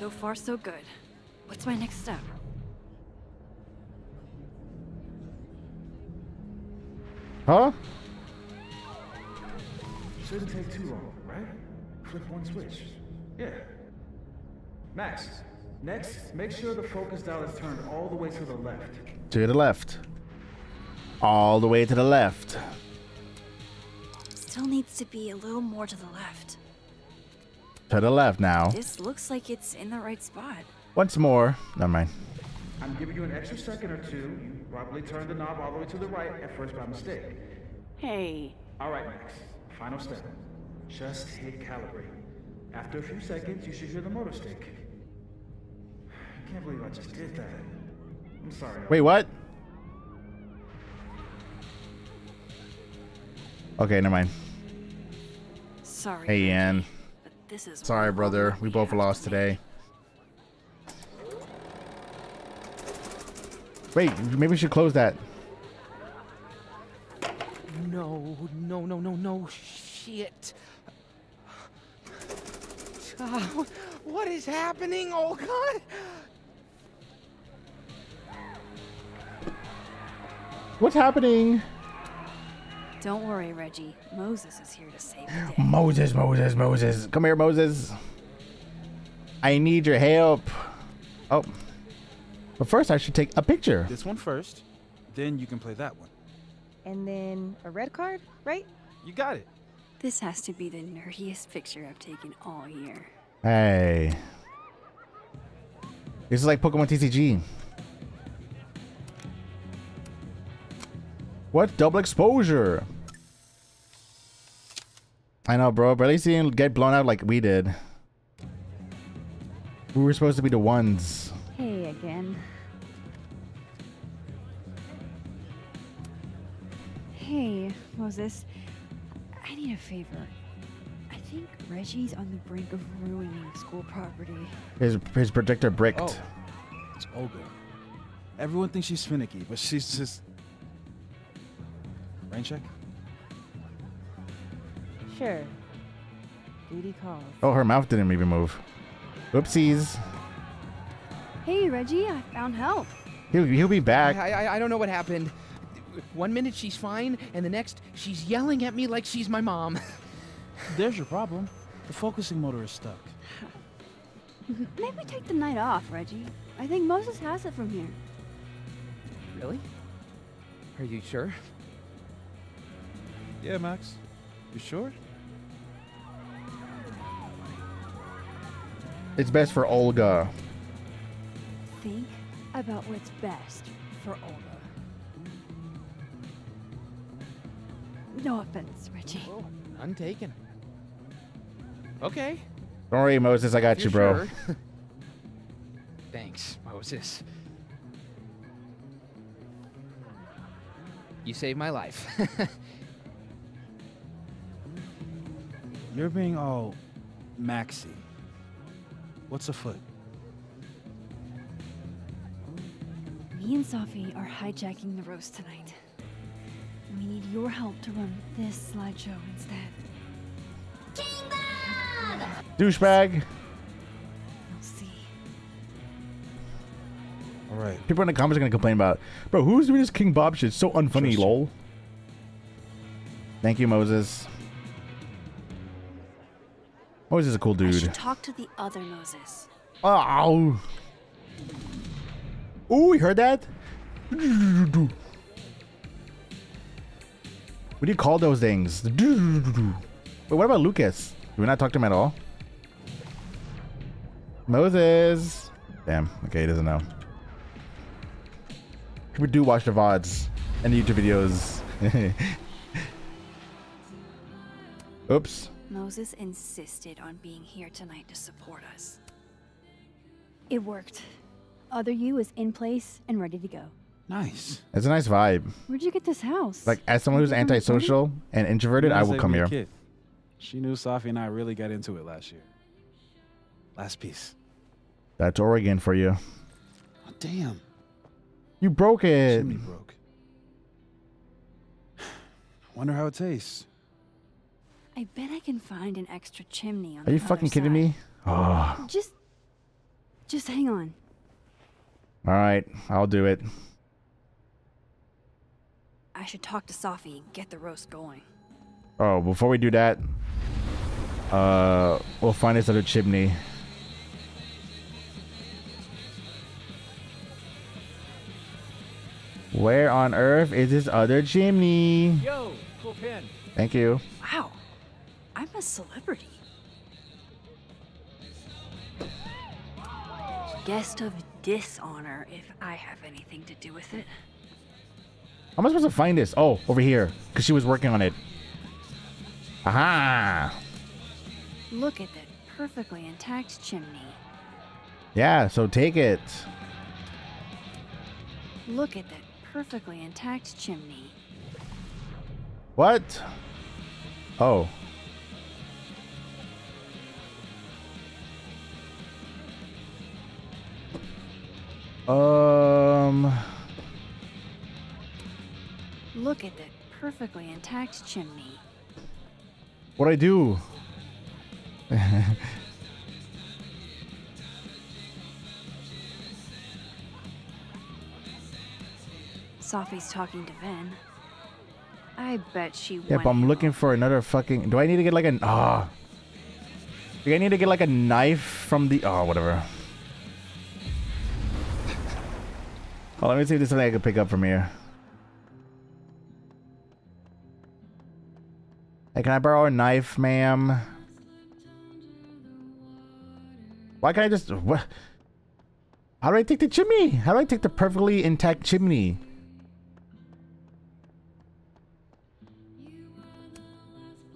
So far, so good. What's my next step? Huh? Shouldn't take too long, right? Flip one switch. Yeah. Max, next, make sure the focus dial is turned all the way to the left. To the left. All the way to the left. Still needs to be a little more to the left. To the left now. This looks like it's in the right spot. Once more. Never mind. I'm giving you an extra second or two. You probably turned the knob all the way to the right at first by mistake. Hey. All right, Max. Final step. Just hit calibrate. After a few seconds, you should hear the motor stick. I can't believe I just did that. I'm sorry. Wait, what? Okay, never mind. Sorry. Hey, Ian. This is Sorry, brother. We both lost today. Wait, maybe we should close that. No, no, no, no, no. Shit. Ah, what is happening? Oh, God. What's happening? Don't worry, Reggie. Moses is here to save the day. Moses, Moses, Moses. Come here, Moses. I need your help. Oh. But first, I should take a picture. This one first, then you can play that one. And then a red card, right? You got it. This has to be the nerdiest picture I've taken all year. Hey. This is like Pokemon TCG. What double exposure? I know, bro, but at least he didn't get blown out like we did. We were supposed to be the ones. Hey again. Hey, Moses. I need a favor. I think Reggie's on the brink of ruining school property. His his projector bricked. Oh, it's Olga. Everyone thinks she's finicky, but she's just. Rain check? Sure. Duty calls. Oh, her mouth didn't even move. Whoopsies. Hey, Reggie, I found help. He'll, he'll be back. I, I, I don't know what happened. One minute she's fine, and the next she's yelling at me like she's my mom. There's your problem. The focusing motor is stuck. Maybe take the night off, Reggie. I think Moses has it from here. really? Are you sure? Yeah, Max. You sure? It's best for Olga. Think about what's best for Olga. No offense, Reggie. Oh, None taken. Okay. Don't worry, Moses. I got if you, you're bro. sure. Thanks, Moses. You saved my life. You're being all maxi. What's afoot? Me and Safi are hijacking the roast tonight. We need your help to run this slideshow instead. King Bob! Douchebag. We'll see. All right. People in the comments are gonna complain about, bro, who's doing this King Bob shit? It's so unfunny, lol. Thank you, Moses. Moses is a cool I dude. should talk to the other Moses. Oh. Ooh, you heard that? What do you call those things? Wait, what about Lucas? Do we not talk to him at all? Moses. Damn. Okay, he doesn't know. We do watch the VODs and the YouTube videos. Oops. Moses insisted on being here tonight to support us. It worked. Other you is in place and ready to go. Nice. It's a nice vibe. Where'd you get this house? Like, as someone who's Did you come recording? antisocial and introverted, I Realized will come here. kid. She knew Safi and I really got into it last year. Last piece. That's Oregon for you. Oh, damn. You broke it. Chimney broke. Wonder how it tastes. I bet I can find an extra chimney on Are the you other fucking kidding me? Oh. Just, just hang on. All right, I'll do it. I should talk to Safi and get the roast going. Oh, before we do that, uh, we'll find this other chimney. Where on earth is this other chimney? Yo, cool pin. Thank you. Wow, I'm a celebrity. Guest of dishonor, if I have anything to do with it. How am I supposed to find this? Oh, over here, because she was working on it. Aha! Look at that perfectly intact chimney. Yeah, so take it. Look at that perfectly intact chimney. What? Oh. Um. Look at that perfectly intact chimney. What I do? Safi's talking to Vinh. I bet she Yep, I'm looking for another fucking. Do I need to get like an ah? do I need to get like a knife from the oh whatever? Oh, let me see if there's something I can pick up from here. Hey, can I borrow a knife, ma'am? Why can't I just... What? How do I take the chimney? How do I take the perfectly intact chimney?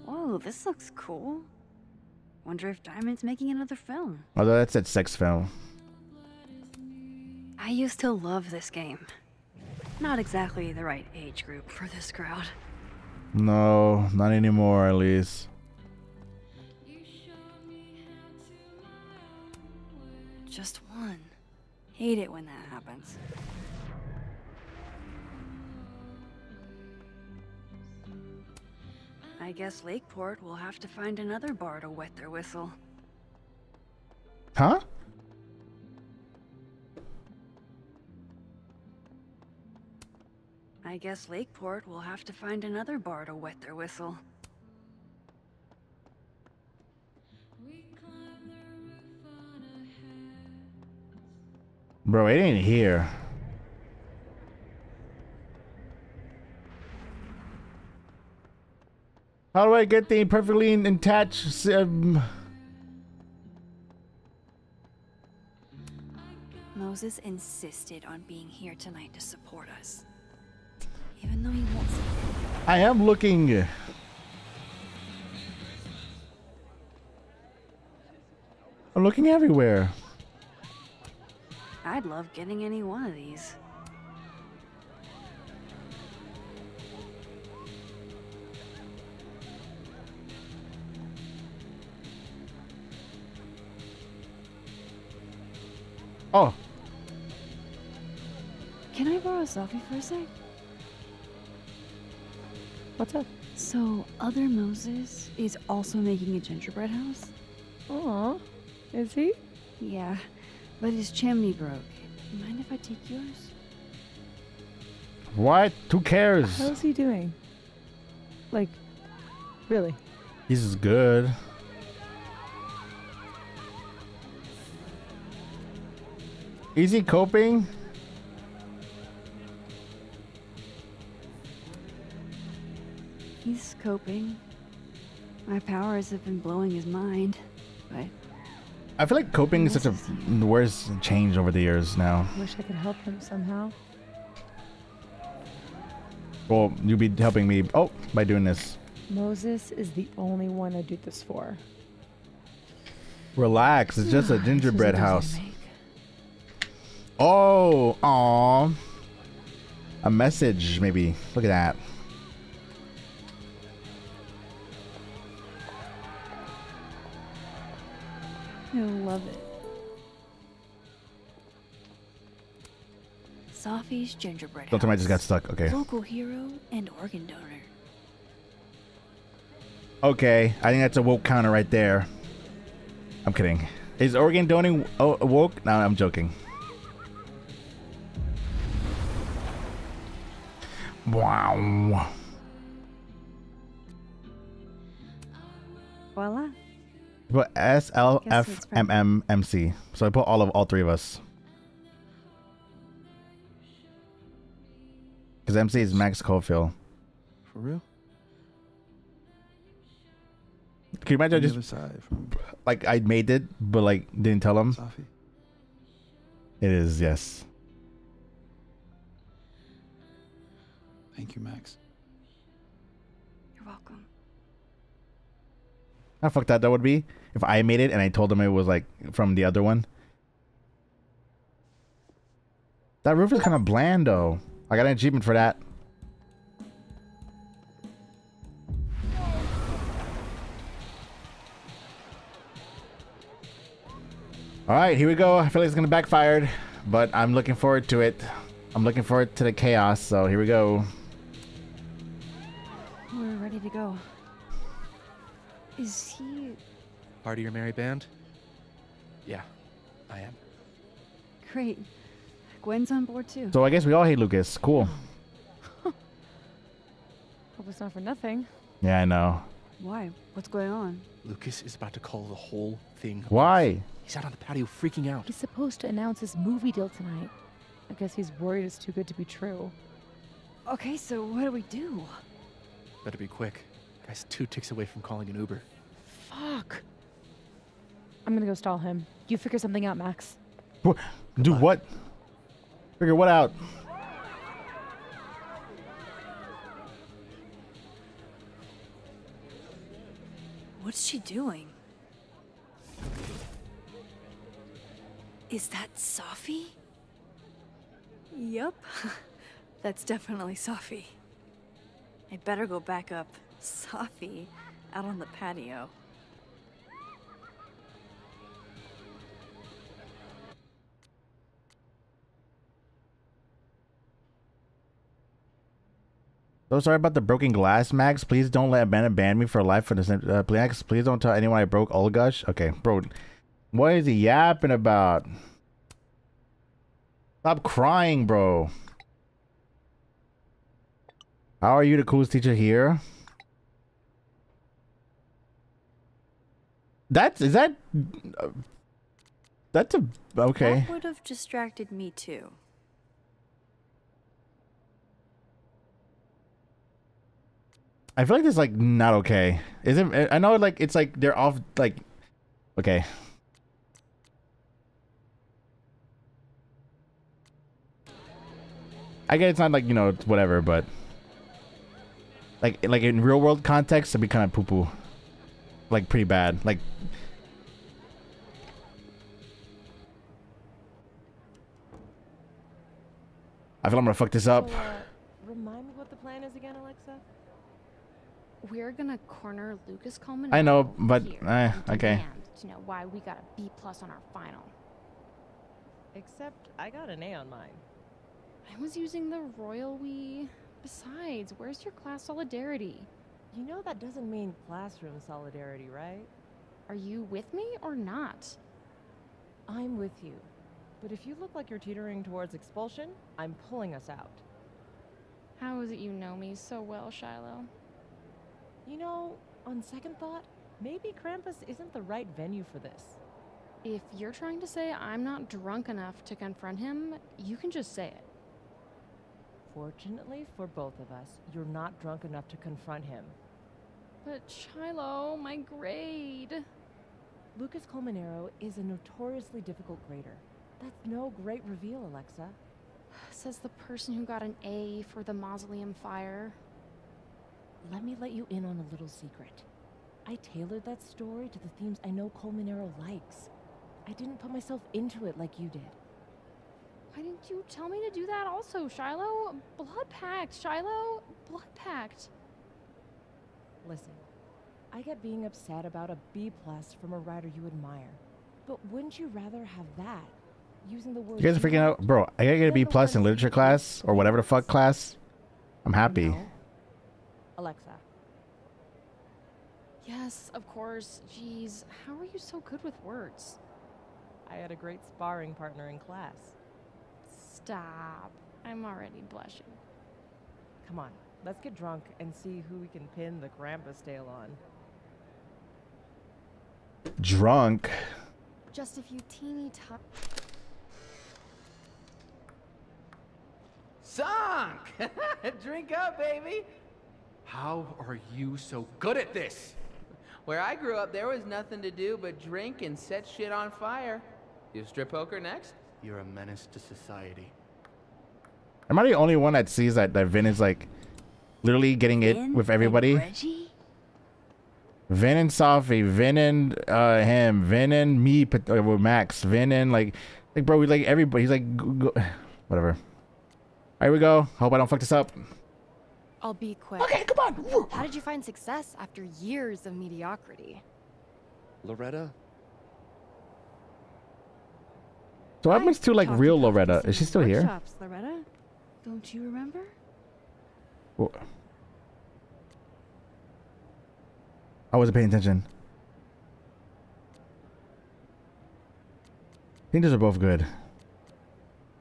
Whoa, this looks cool. Wonder if Diamond's making another film. Although that's that sex film. I used to love this game. Not exactly the right age group for this crowd. No, not anymore, at least. Just one. Hate it when that happens. I guess Lakeport will have to find another bar to wet their whistle. Huh? I guess Lakeport will have to find another bar to wet their whistle. Bro, it ain't here. How do I get the perfectly attached? Um, Moses insisted on being here tonight to support us. Even though he won't I am looking. Uh, I'm looking everywhere. I'd love getting any one of these. Oh, Can I borrow Safi for a sec? What's up? So, other Moses is also making a gingerbread house? Aw, is he? Yeah, but his chimney broke. Mind if I take yours? what? Who cares? How's he doing? Like, really? He's good. Is he coping? Coping. My powers have been blowing his mind, but I feel like coping is such a worst change over the years now. Wish I could help him somehow. Well, you'll be helping me. Oh, by doing this. Moses is the only one I do this for. Relax. It's just a gingerbread house. Oh, aw. A message, maybe. Look at that. Love it. Safi's gingerbread Don't tell me I just got stuck. Okay. Local hero and organ donor. Okay. I think that's a woke counter right there. I'm kidding. Is organ donating woke? No, I'm joking. Wow. Voila. Put S L Guess F it's M M M C. So I put all of all three of us. Because MC is Max Caulfield. For real? Can you imagine I just side from like I made it, but like didn't tell him? Safi. It is yes. Thank you, Max. You're welcome. How fucked that that would be if I made it and I told him it was like from the other one. That roof is kind of bland though. I got an achievement for that. All right, here we go. I feel like it's gonna backfire, but I'm looking forward to it. I'm looking forward to the chaos. So here we go. We're ready to go. Is he Part of your merry band? Yeah, I am. great? Gwen's on board too. So I guess we all hate Lucas. Cool. Hope it's not for nothing. Yeah, I know. Why? What's going on? Lucas is about to call the whole thing. off. Why? He's out on the patio freaking out. He's supposed to announce his movie deal tonight. I guess he's worried it's too good to be true. Okay, so what do we do? Better be quick. Guy's two ticks away from calling an Uber. Fuck. I'm gonna go stall him. You figure something out, Max. Wha- Do what? Figure what out? What's she doing? Is that Safi? Yup. That's definitely Safi. I better go back up Safi out on the patio. So sorry about the broken glass, Max. Please don't let Amanda ban me for life for this. Uh, please, please don't tell anyone I broke Olgush. Okay, bro. What is he yapping about? Stop crying, bro. How are you the coolest teacher here? That's is that uh, that's a okay. That would have distracted me too. I feel like this is like not okay. Is it? I know like it's like they're off like okay. I guess it's not like you know whatever, but like like in real world context, it'd be kind of poo poo, like pretty bad. Like I feel I'm gonna fuck this up. So, uh, remind me what the plan is again, Alexa? We're gonna corner Lucas Coleman. I know, but here eh, okay. to know why we got a B plus on our final. Except I got an A on mine. I was using the royal we. Besides, where's your class solidarity? You know that doesn't mean classroom solidarity, right? Are you with me or not? I'm with you. But if you look like you're teetering towards expulsion, I'm pulling us out. How is it you know me so well, Shiloh? You know, on second thought, maybe Krampus isn't the right venue for this. If you're trying to say I'm not drunk enough to confront him, you can just say it. Fortunately for both of us, you're not drunk enough to confront him. But Shiloh, my grade. Lucas Colmenero is a notoriously difficult grader. That's no great reveal, Alexa. Says the person who got an A for the mausoleum fire. Let me let you in on a little secret. I tailored that story to the themes I know Colmenero likes. I didn't put myself into it like you did. Why didn't you tell me to do that also, Shiloh? Blood pact, Shiloh. Blood pact. Listen, I get being upset about a B plus from a writer you admire. But wouldn't you rather have that? Using the word You guys are freaking out, bro. I gotta get a B plus in literature class or whatever the fuck class. I'm happy. Alexa. Yes, of course. Jeez, how are you so good with words? I had a great sparring partner in class. Stop. I'm already blushing. Come on, let's get drunk and see who we can pin the Krampus tail on. Drunk. Just a few teeny tot. Sunk! Drink up, baby! How are you so good at this? Where I grew up, there was nothing to do but drink and set shit on fire. You strip poker next? You're a menace to society. Am I the only one that sees that that Vinh is like literally getting it with everybody? Vinh and Safi, Vinh and uh, him, Vinh and me uh, with Max, Vinh and like, like bro, we like everybody. He's like, go, go- whatever. All right, we go. Hope I don't fuck this up. I'll be quick. Okay, come on. How did you find success after years of mediocrity? Loretta? So what happens to like real Loretta? Is she still here? Workshops, Loretta. Don't you remember? Wha- I wasn't paying attention. I think those are both good.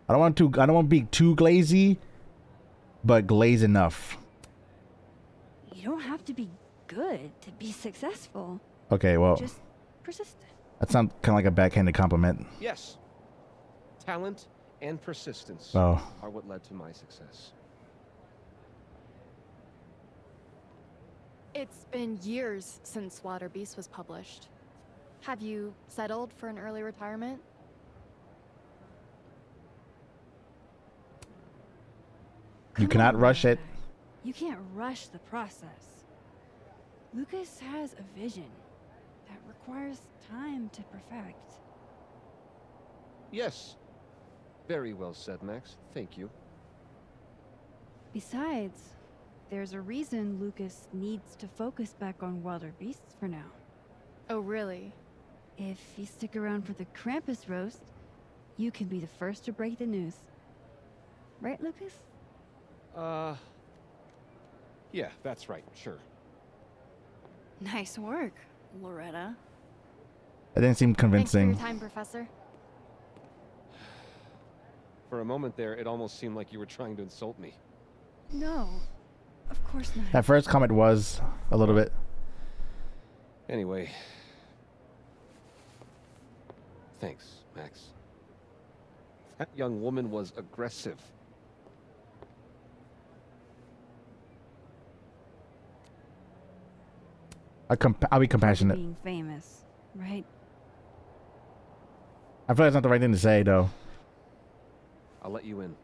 I don't want to. I don't want to be too glazy, but glaze enough. You don't have to be good to be successful. Okay, well, Just persistent. that sounds kind of like a backhanded compliment. Yes. Talent and persistence Oh. are what led to my success. It's been years since Water Beast was published. Have you settled for an early retirement? You cannot rush it. You can't rush the process. Lucas has a vision that requires time to perfect. Yes. Very well said, Max. Thank you. Besides, there's a reason Lucas needs to focus back on wilder beasts for now. Oh, really? If you stick around for the Krampus roast, you can be the first to break the news. Right, Lucas? Uh. Yeah, that's right. Sure. Nice work, Loretta. That didn't seem Thanks for convincing. your time, Professor. For a moment there, it almost seemed like you were trying to insult me. No, of course not. That first comment was a little bit. Anyway. Thanks, Max. That young woman was aggressive. I comp- I'll be compassionate. Being famous, right? I feel like it's not the right thing to say, though. I'll let you in.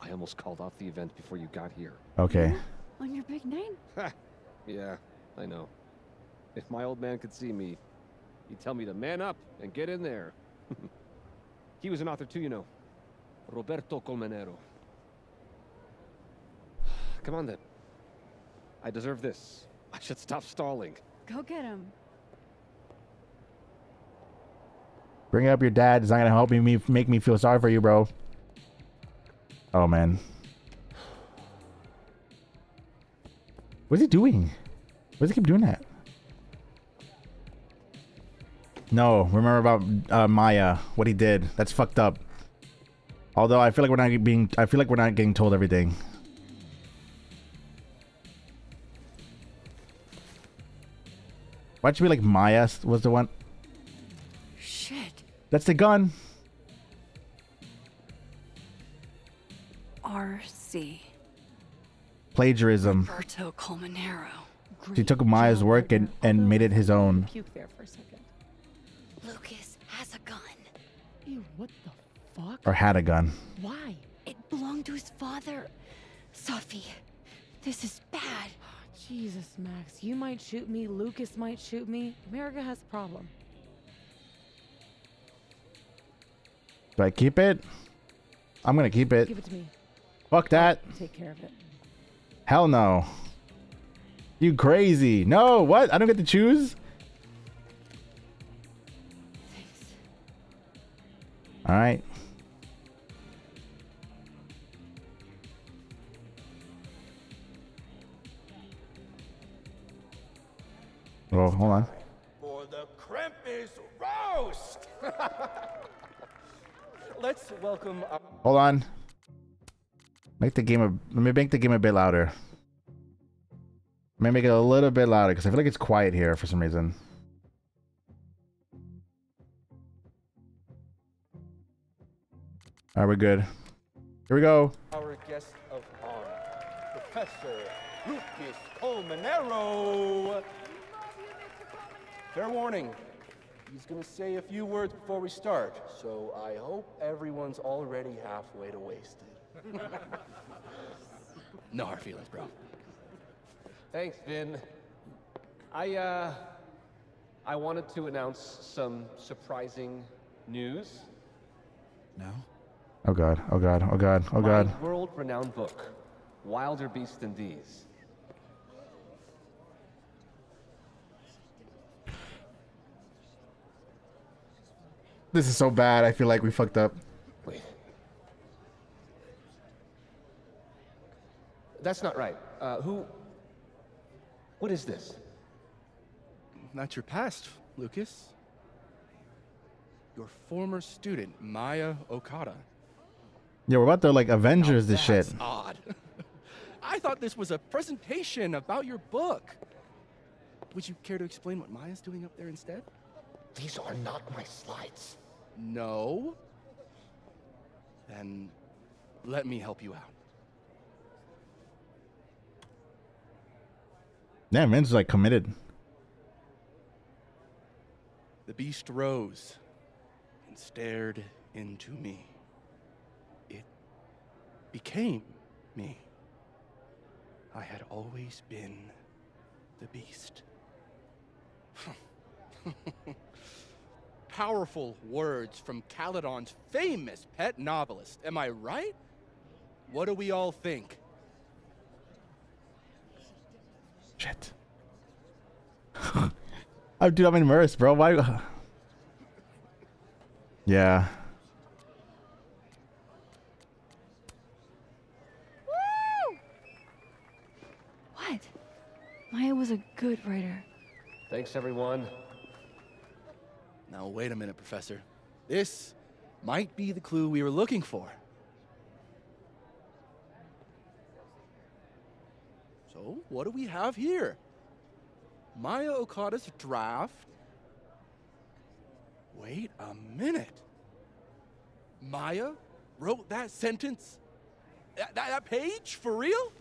I almost called off the event before you got here. Okay. On your big night? Yeah, I know. If my old man could see me, he'd tell me to man up and get in there. he was an author too, you know. Roberto Colmenero. Come on then. I deserve this. I should stop stalling. Go get him. Bring up your dad is not gonna help me, me make me feel sorry for you, bro. Oh man. What's he doing? Why does he keep doing that? No, remember about uh, Maya, what he did. That's fucked up. Although I feel like we're not being, I feel like we're not getting told everything. Why'd you be like Maya was the one? Shit. That's the gun. RC. Plagiarism. Roberto Colmenero. He took Maya's work and, and made it his own. Puke there for a second. Lucas has a gun. Ew, what the fuck? Or had a gun. Why? It belonged to his father. Safi, this is bad. Jesus, Max, you might shoot me, Lucas might shoot me. America has a problem. Do I keep it? I'm gonna keep it. Give it to me. Fuck that. Take care of it. Hell no. You crazy. No, what? I don't get to choose? Alright. Oh, hold on. For the Krampus roast! Let's welcome Hold on. Make the game a let me make the game a bit louder. Let me make it a little bit louder because I feel like it's quiet here for some reason. Alright, we're good. Here we go. our guest of honor, Professor Lucas Colmenero. Fair warning, he's gonna say a few words before we start, so I hope everyone's already halfway to wasted. No hard feelings, bro. Thanks, Vinh. I, uh, I wanted to announce some surprising news. No? Oh god, oh god, oh god, oh god. My world-renowned book, Wilder Beast Than These. This is so bad. I feel like we fucked up. Wait. That's not right. Uh, who? What is this? Not your past, Lucas. Your former student, Maya Okada. Yeah, we're about to like Avengers this shit. That's odd. I thought this was a presentation about your book. Would you care to explain what Maya's doing up there instead? These are not my slides. No. Then let me help you out. Yeah, Vinh's like committed. The beast rose and stared into me. It became me. I had always been the beast. Powerful words from Caledon's famous pet novelist. Am I right? What do we all think? Shit. oh, dude, I'm immersed, bro. Why? yeah. What? Maya was a good writer. Thanks, everyone. Now, wait a minute, Professor. This might be the clue we were looking for. So, what do we have here? Maya Okada's draft. Wait a minute. Maya wrote that sentence? That, that, that page? For real?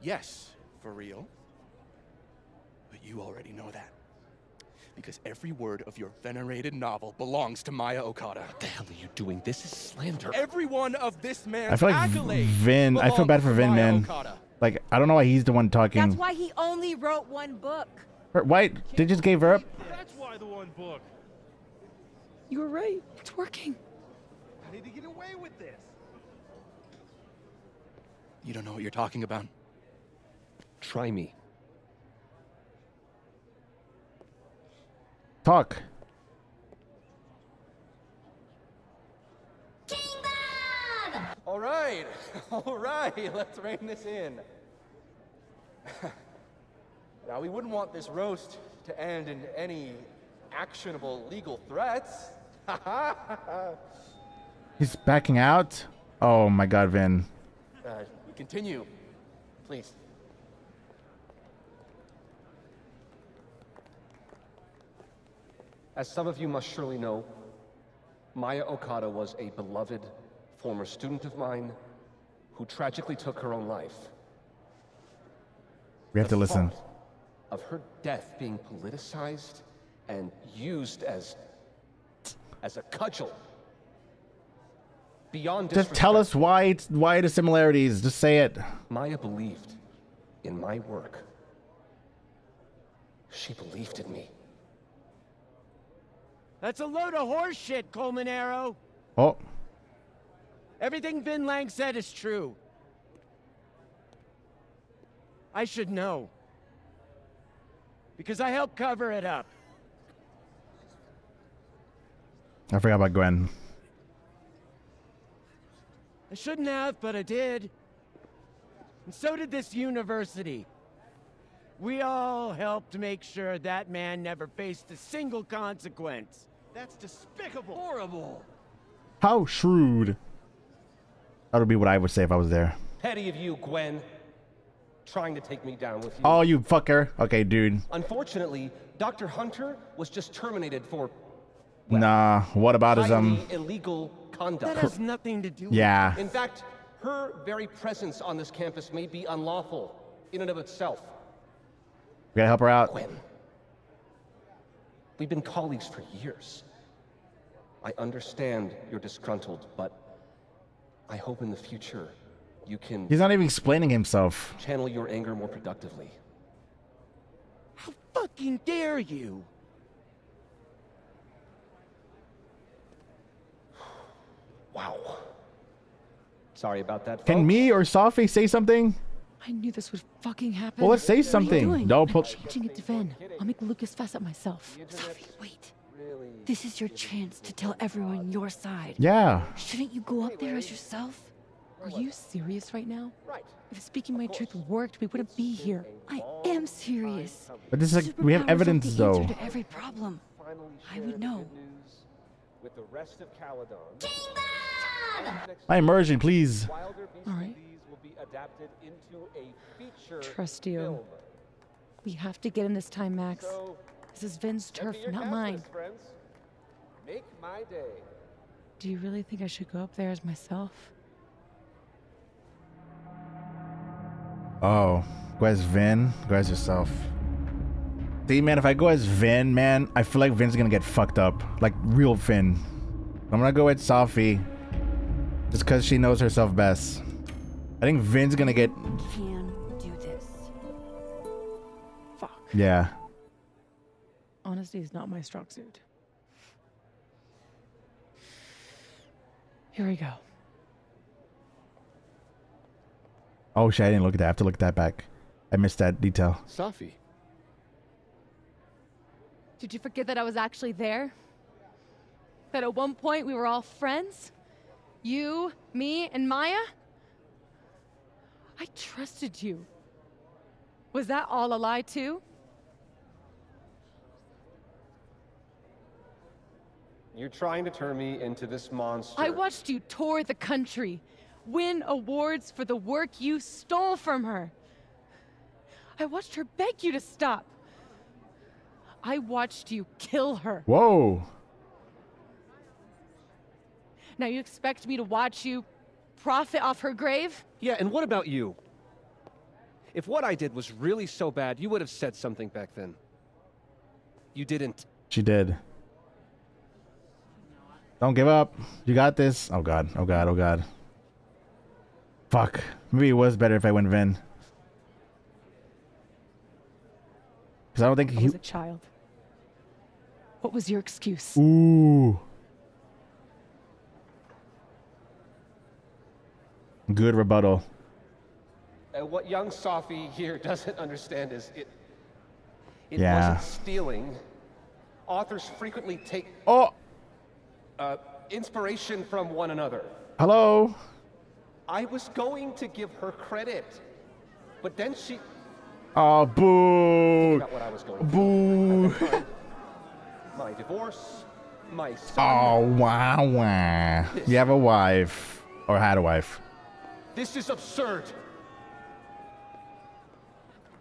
Yes, for real. But you already know that. Because every word of your venerated novel belongs to Maya Okada. What the hell are you doing? This is slander. Every one of this man's I feel like accolades Vinh. I feel belongs bad for to Vinh, man. Okada. Like, I don't know why he's the one talking. That's why he only wrote one book. White, they just gave her up. That's why the one book. You were right. It's working. I need to get away with this. You don't know what you're talking about. Try me. Talk. All right, all right, let's rein this in. now, we wouldn't want this roast to end in any actionable legal threats. He's backing out. Oh my God, Vinh. uh, continue, please. As some of you must surely know, Maya Okada was a beloved former student of mine who tragically took her own life. We have to listen. Of her death being politicized and used as as a cudgel. Beyond Just tell us why it's why the similarities. Just say it. Maya believed in my work. She believed in me. That's a load of horse shit, Colmenero. Oh, Everything Vinh Lang said is true. I should know. Because I helped cover it up. I forgot about Gwen. I shouldn't have, but I did. And so did this university. We all helped make sure that man never faced a single consequence. That's despicable. Horrible. How shrewd. That would be what I would say if I was there. Petty of you, Gwen. Trying to take me down with you. Oh, you fucker. Okay, dude. Unfortunately, Dr. Hunter was just terminated for Nah. What about his um? highly illegal conduct. That has nothing to do with Yeah. In fact, her very presence on this campus may be unlawful in and of itself. We gotta help her out. Gwen. We've been colleagues for years. I understand you're disgruntled, but I hope in the future you can He's not even explaining himself. channel your anger more productively. How fucking dare you! Wow. Sorry about that. Can me or Safi say something? I knew this would fucking happen. Well, let's say What are you something. doing? Don't I'm put- changing it to Vinh. I'll make Lucas fast at myself. Safi, wait. This is your chance to tell everyone your side. Yeah. Shouldn't you go up there as yourself? Are you serious right now? If speaking my truth worked, we wouldn't be here. I am serious. But this is like we have evidence the though. answer to every problem. I would know. With the rest of Caledon. My immersion, please. All right. These will be adapted into a feature Trust you. film. We have to get in this time, Max. So, This is Vinh's turf, not cash mine. friends. Make my day. Do you really think I should go up there as myself? Oh, go as Vinh. Go as yourself. See, man, if I go as Vinh, man, I feel like Vinh's gonna get fucked up. Like real Vinh. I'm gonna go with Safi. Just because she knows herself best. I think Vinh's gonna get. Can do this. Yeah. Honesty is not my strong suit. Here we go. Oh shit, I didn't look at that. I have to look at that back. I missed that detail. Safi. Did you forget that I was actually there? That at one point we were all friends? You, me, and Maya? I trusted you. Was that all a lie, too? You're trying to turn me into this monster. I watched you tour the country, win awards for the work you stole from her. I watched her beg you to stop. I watched you kill her. Whoa. Now you expect me to watch you profit off her grave? Yeah, and what about you? If what I did was really so bad, you would have said something back then. You didn't. She did. Don't give up. You got this. Oh god. Oh god. Oh god. Fuck. Maybe it was better if I went Vinh. Because I don't think I he. was a child. What was your excuse? Ooh. Good rebuttal. And what young Safi here doesn't understand is it. It Yeah. wasn't stealing. Authors frequently take oh. uh, inspiration from one another. Hello. I was going to give her credit, but then she Oh, boo. what I was going Boo. for. My divorce, my son. Oh, wow, wow. You have a wife. Or had a wife. This is absurd.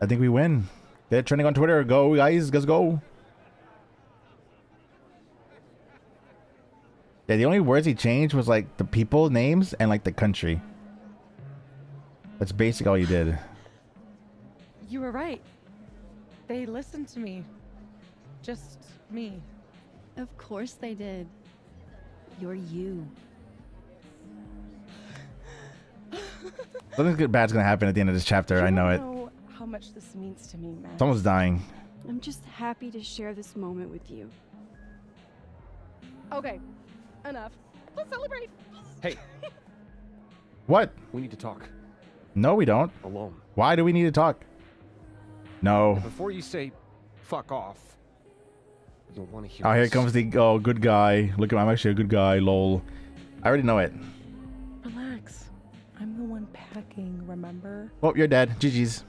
I think we win. They're trending on Twitter. Go, guys. Let's go. Yeah, the only words he changed was like the people names and like the country. That's basically all you did. You were right. They listened to me. Just me. Of course they did. You're you. Something good bad's gonna happen at the end of this chapter. I know it. know how much this means to me, Matt. Someone's dying. I'm just happy to share this moment with you. Okay, enough. Let's celebrate. Hey, What? we need to talk. No, we don't. Alone. Why do we need to talk? No. Before you say fuck off, you'll want to hear Oh, here this. comes the oh good guy. Look at I'm actually a good guy. Lol. I already know it. Relax. I'm packing, remember? Oh, you're dead. GG's.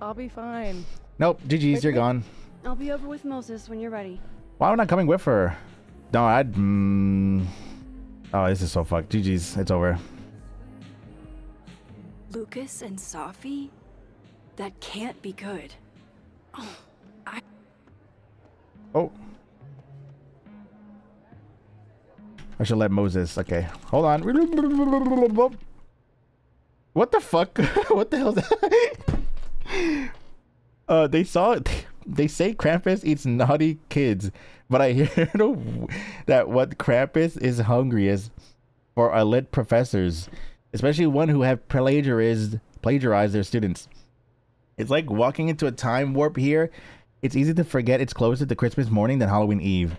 I'll be fine. Nope. GG's. You're gone. I'll be over with Moses when you're ready. Why am I not coming with her? No, I'd. Mm, oh, this is so fucked. GG's. It's over. Lucas and Safi? That can't be good. Oh, I. Oh. I should let Moses. Okay. Hold on. What the fuck? what the hell that? uh, they saw it. They say Krampus eats naughty kids, but I hear that what Krampus is hungry is for elite professors, especially one who have plagiarized plagiarized their students. It's like walking into a time warp here. It's easy to forget it's closer to Christmas morning than Halloween Eve.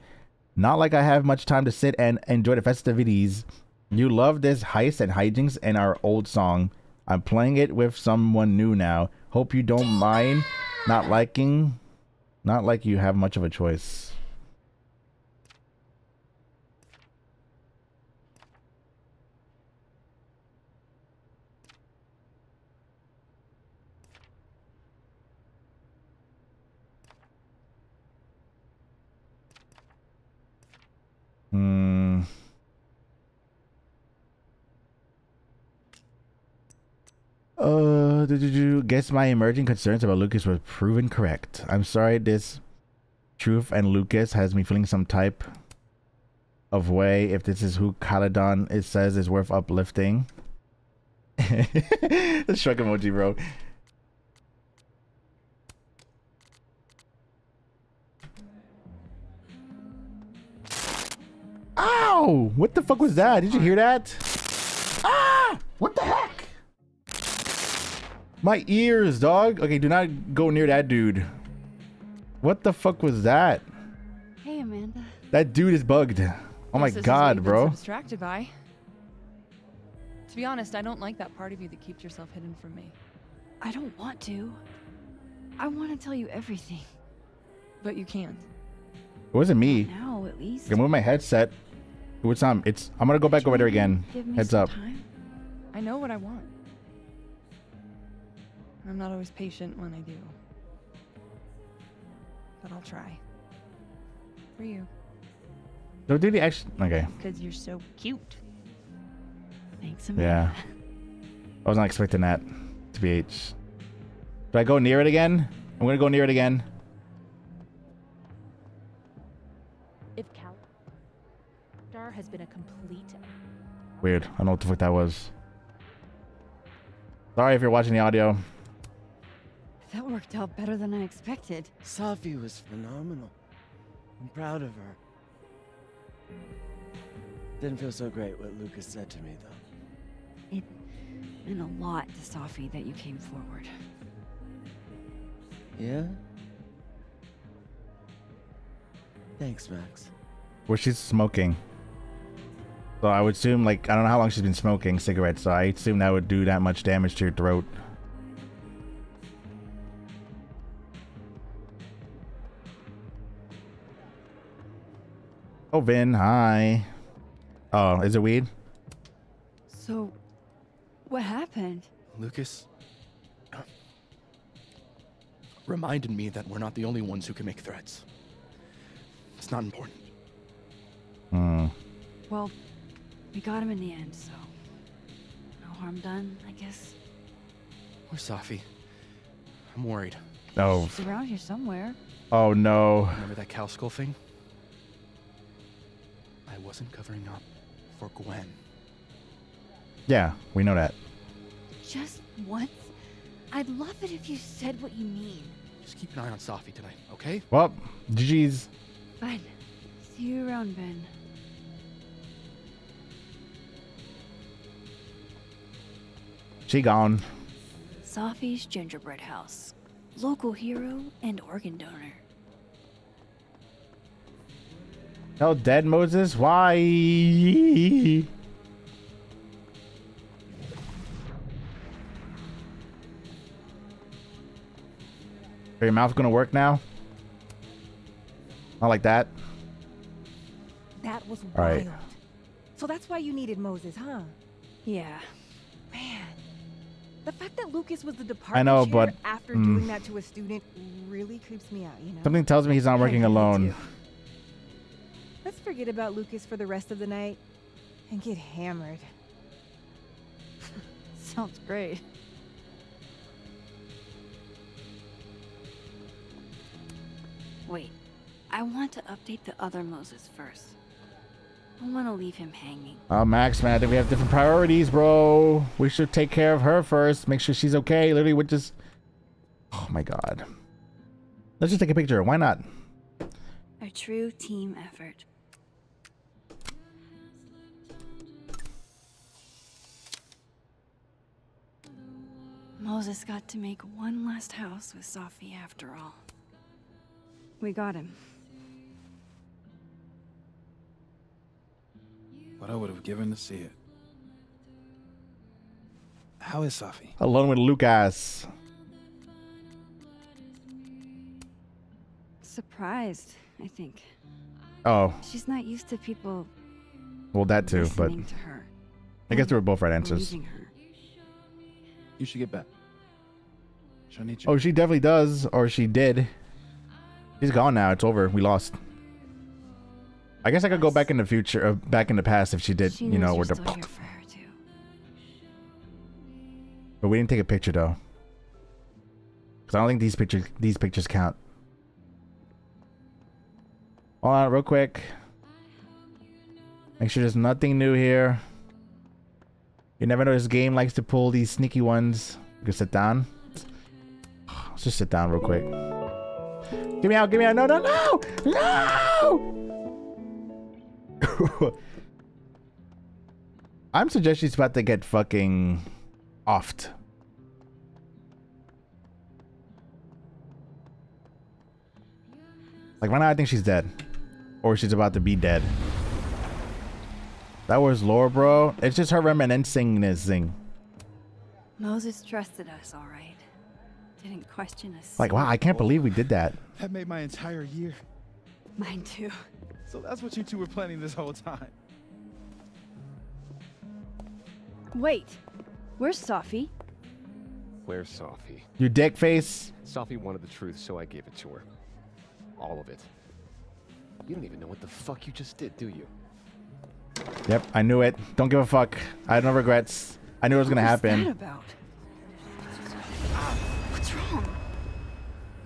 Not like I have much time to sit and enjoy the festivities. You love this heist and hijinks and our old song. I'm playing it with someone new now. Hope you don't mind not liking not like you have much of a choice. Hmm. Uh, did you guess my emerging concerns about Lucas were proven correct? I'm sorry this Truth and Lucas has me feeling some type of way if this is who Caledon it says is worth uplifting. the shrug emoji, bro. Ow! What the fuck was that? Did you hear that? Ah! What the heck? My ears, dog. Okay, do not go near that dude. What the fuck was that? Hey, Amanda. That dude is bugged. Oh my this god, bro. Distracted by. To be honest, I don't like that part of you that keeps yourself hidden from me. I don't want to. I want to tell you everything. But you can't. It wasn't me. Now, at least. I can move my headset. What's on? Um, it's. I'm gonna go back over there again. Give me Heads some up. time. I know what I want. I'm not always patient when I do. But I'll try. For you. So did he actually? Okay. Because you're so cute. Thanks, Yeah. I was not expecting that. To be H. Do I go near it again? I'm gonna go near it again. If Cal Dar has been a complete Weird. I don't know what the fuck that was. Sorry if you're watching the audio. That worked out better than I expected. Safi was phenomenal. I'm proud of her. Didn't feel so great what Lucas said to me, though. It meant a lot to Safi that you came forward. Yeah? Thanks, Max. Where she's smoking. So I would assume, like, I don't know how long she's been smoking cigarettes, so I assume that would do that much damage to your throat. Oh, Vinh, hi. Oh, is it weed? So, what happened? Lucas reminded me that we're not the only ones who can make threats. It's not important. Hmm. Well, we got him in the end, so no harm done, I guess. Where's Safi? I'm worried. Oh. She's around here somewhere. Oh, no. Remember that cow skull thing? I wasn't covering up for Gwen. Yeah, we know that. Just once? I'd love it if you said what you mean. Just keep an eye on Safi tonight, okay? Well, GG's. Fine. See you around, Ben. She gone. Safi's Gingerbread House. Local hero and organ donor. Oh, dead Moses? Why? Are your mouth gonna work now? Not like that. That was All right. wild. So that's why you needed Moses, huh? Yeah. Man, the fact that Lucas was the department know, chair but, after mm. doing that to a student really creeps me out, you know? Something tells me he's not working alone. Let's forget about Lucas for the rest of the night and get hammered. Sounds great. Wait. I want to update the other Moses first. I don't want to leave him hanging. Oh, Max, man, I think we have different priorities, bro. We should take care of her first. Make sure she's okay. Literally, we just. Oh my god. Let's just take a picture. Why not? A true team effort. Moses got to make one last house with Safi after all. We got him. What I would have given to see it. How is Safi? Alone with Lucas. Surprised, I think. Oh, She's not used to people well, that too, but to her. I guess they were both right answers. her. You should get back. She'll need you. Oh, she definitely does, or she did. She's gone now. It's over. We lost. I guess I could go back in the future, uh, back in the past if she did, She you know, knows where you're the. still here for her too. But we didn't take a picture though, because I don't think these pictures these pictures count. Hold on, real quick. Make sure there's nothing new here. You never know, this game likes to pull these sneaky ones. You can sit down. Let's just sit down real quick. Get me out, get me out. No, no, no! No! I'm suggesting she's about to get fucking offed. Like right now I think she's dead. Or she's about to be dead. That was lore, bro. It's just her reminiscing this thing. Moses trusted us, all right. Didn't question us. Like, wow, I can't believe we did that. That made my entire year. Mine too. So that's what you two were planning this whole time. Wait, where's Safi? Where's Safi? You dick face. Safi wanted the truth, so I gave it to her. All of it. You don't even know what the fuck you just did, do you? Yep, I knew it. Don't give a fuck. I had no regrets. I knew it was gonna What was happen. that about? What's wrong?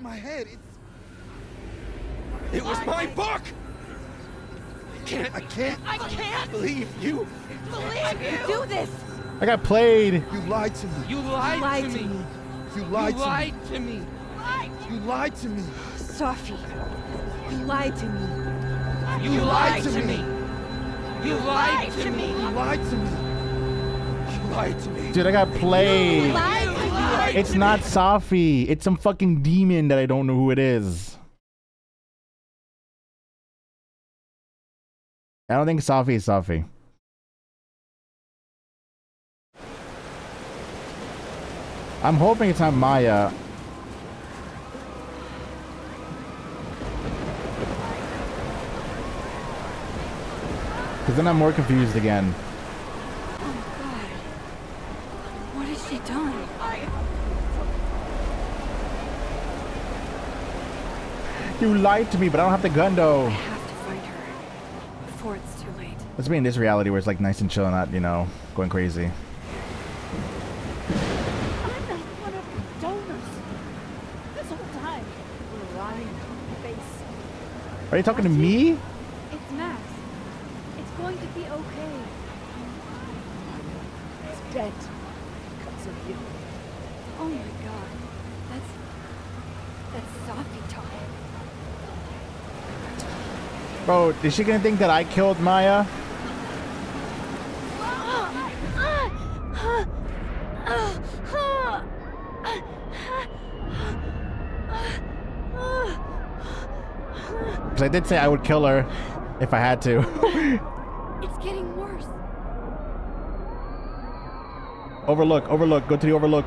My head, it's... It was my book! I can't, I can't, I can't believe you. Believe you do this! I got played. You lied to me. You lied, lied to to me. me. You lied you to me. to me. You lied to me. Safi, you lied to me. You lied to me. You lied to me. You lied to me. You lied to me. Dude, I got played. lied It's not me. Safi. It's some fucking demon that I don't know who it is. I don't think Safi is Safi. I'm hoping it's not Maya. Because then I'm more confused again. Oh, what has she done? You lied to me, but I don't have the gun though. I have to find her before it's too late. Let's be in this reality where it's like nice and chill, not, you know, going crazy. I'm not one of the donors. This whole time, we're lying to my face. Are you talking to me? It's Max. It's going to be okay. It's dead because of you. Oh my god. That's. That's Safi talking. Bro, is she gonna think that I killed Maya? Because I did say I would kill her if I had to. It's getting worse. Overlook, overlook, go to the overlook.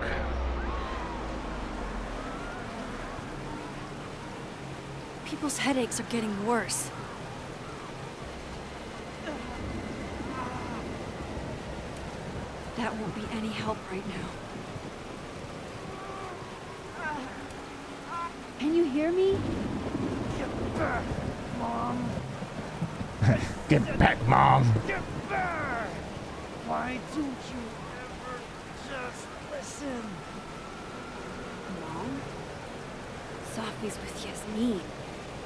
People's headaches are getting worse. That won't be any help right now. Can you hear me? Get back, Mom. Get back, mom. Get back. Why don't you ever just listen? Mom? Safi's with Yasmin.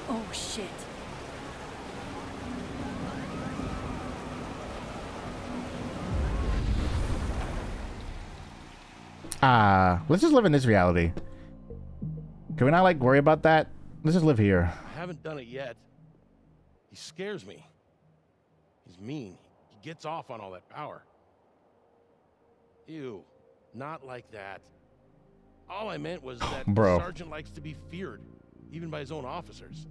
Oh shit. Ah, let's just live in this reality. Can we not like worry about that? Let's just live here. I haven't done it yet. He scares me. He's mean. He gets off on all that power. Ew. Not like that. All I meant was that the Bro. sergeant likes to be feared, even by his own officers.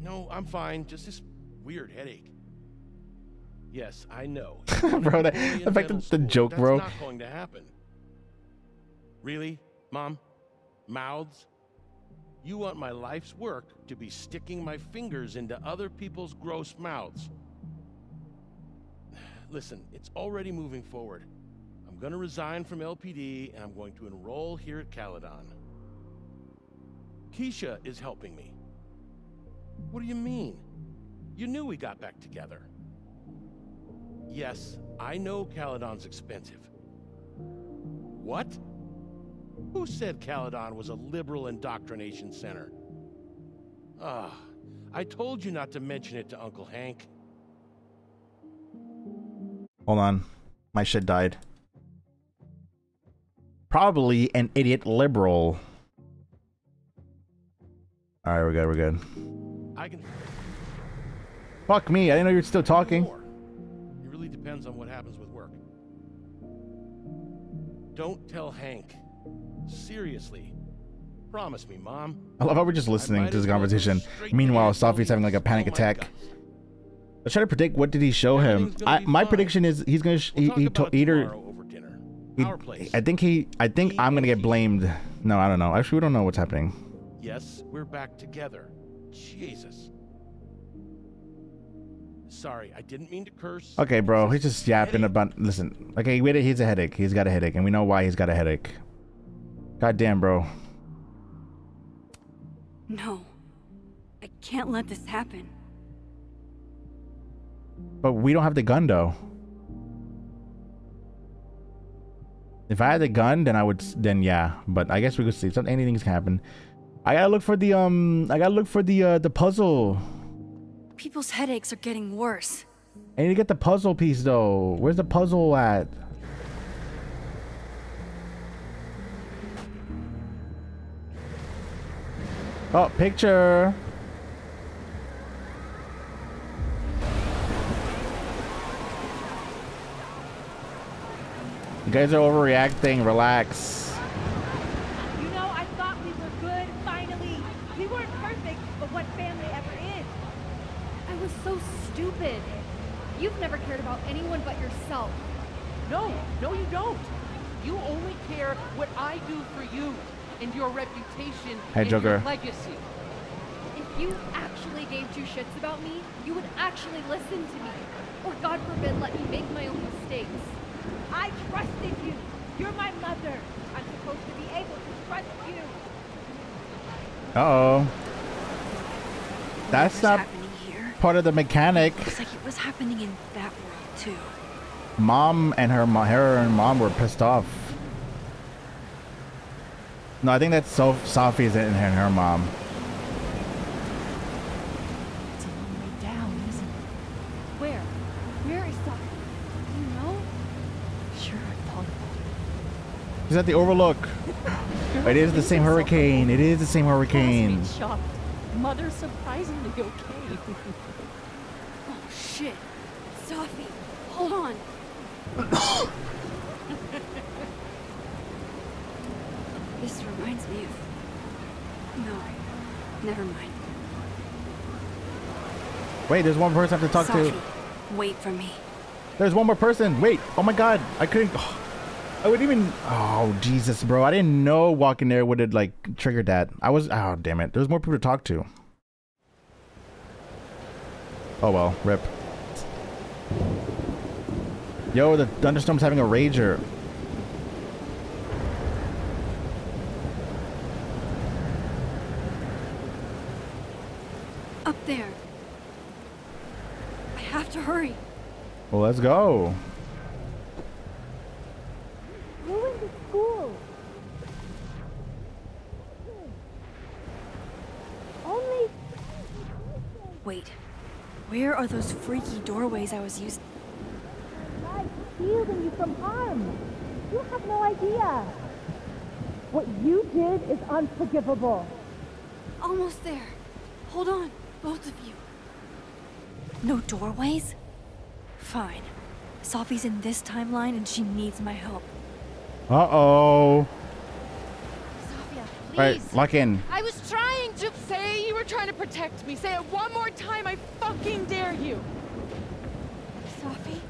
No, I'm fine. Just this weird headache. Yes, I know. Bro, that- the fact that the joke, bro. That's not going to happen. Really, Mom? Mouths? You want my life's work to be sticking my fingers into other people's gross mouths. Listen, it's already moving forward. I'm going to resign from LPD and I'm going to enroll here at Caledon. Keisha is helping me. What do you mean? You knew we got back together. Yes, I know Caledon's expensive. What? Who said Caledon was a liberal indoctrination center? Ah, I told you not to mention it to Uncle Hank. Hold on. My shit died. Probably an idiot liberal. Alright, we're good, we're good. I can. Fuck me, I didn't know you were still talking. It really depends on what happens with work. Don't tell Hank. Seriously. Promise me, Mom. I love how we're just listening to this conversation. Meanwhile, Safi's having like a panic attack. Let's try to predict what did he show him. I, my prediction is he's gonna sh- he, he to- either. he- I think he. I think I'm gonna get blamed. No, I don't know. Actually, we don't know what's happening. Yes, we're back together. Jesus. Sorry, I didn't mean to curse. Okay, bro. He's just yapping about. Listen. Okay, wait. He's a headache. He's got a headache, and we know why he's got a headache. God damn, bro. No. I can't let this happen. But we don't have the gun though. If I had the gun, then I would. Then yeah. But I guess we could see. Something, anything's can happen. I gotta look for the um. I gotta look for the uh the puzzle. People's headaches are getting worse. I need to get the puzzle piece though. Where's the puzzle at? Oh, picture. You guys are overreacting. Relax. You know, I thought we were good, finally. We weren't perfect, but what family ever is? I was so stupid. You've never cared about anyone but yourself. No, no, you don't. You only care what I do for you and your reputation Hey, and Joker. your legacy. If you actually gave two shits about me, you would actually listen to me. Or God forbid, let me make my own mistakes. I trusted you. You're my mother. I'm supposed to be able to trust you. Uh oh. That's not here? part of the mechanic. Looks like it was happening in that world too. Mom and her, her and mom were pissed off. No, I think that's so Sophie's and her, and her mom. It's a long way down, isn't it? Where? Where is Sophie? Do you know? Sure, I thought about She's at the Overlook. It is the same hurricane. It is the same hurricane. Shocked. Mother surprisingly okay. Oh shit. Sophie, hold on. this reminds me of. No, never mind. Wait, there's one person I have to talk Sophie, to. wait for me. There's one more person. Wait. Oh my god. I couldn't. I would even. Oh Jesus, bro. I didn't know walking there would have like triggered that. I was. Oh damn it. There's more people to talk to. Oh well. Rip. Yo, the thunderstorm's having a rager. Up there. I have to hurry. Well, let's go. Ruined the school. Only Wait. Where are those freaky doorways I was using? life shielding you from harm. You have no idea. What you did is unforgivable. Almost there. Hold on, both of you. No doorways? Fine. Sophie's in this timeline and she needs my help. Uh oh. Sophia, please. Right, lock in. I was trying to say you were trying to protect me. Say it one more time. I fucking dare you. Sophie,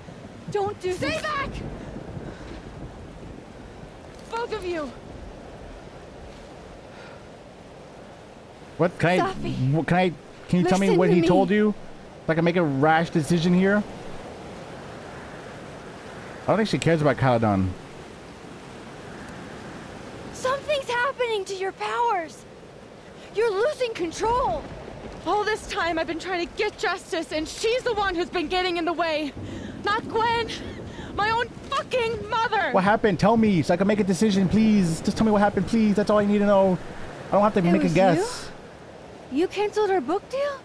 don't do Stay this. back! Both of you. What can I? What can I? Can you tell me what to he me. told you? So I can make a rash decision here. I don't think she cares about Caledon. Happening to your powers. You're losing control. All this time I've been trying to get justice, and she's the one who's been getting in the way. Not Gwen. My own fucking mother. What happened? Tell me so I can make a decision, please. Just tell me what happened, please. That's all I need to know. I don't have to It make a guess. You canceled her book deal?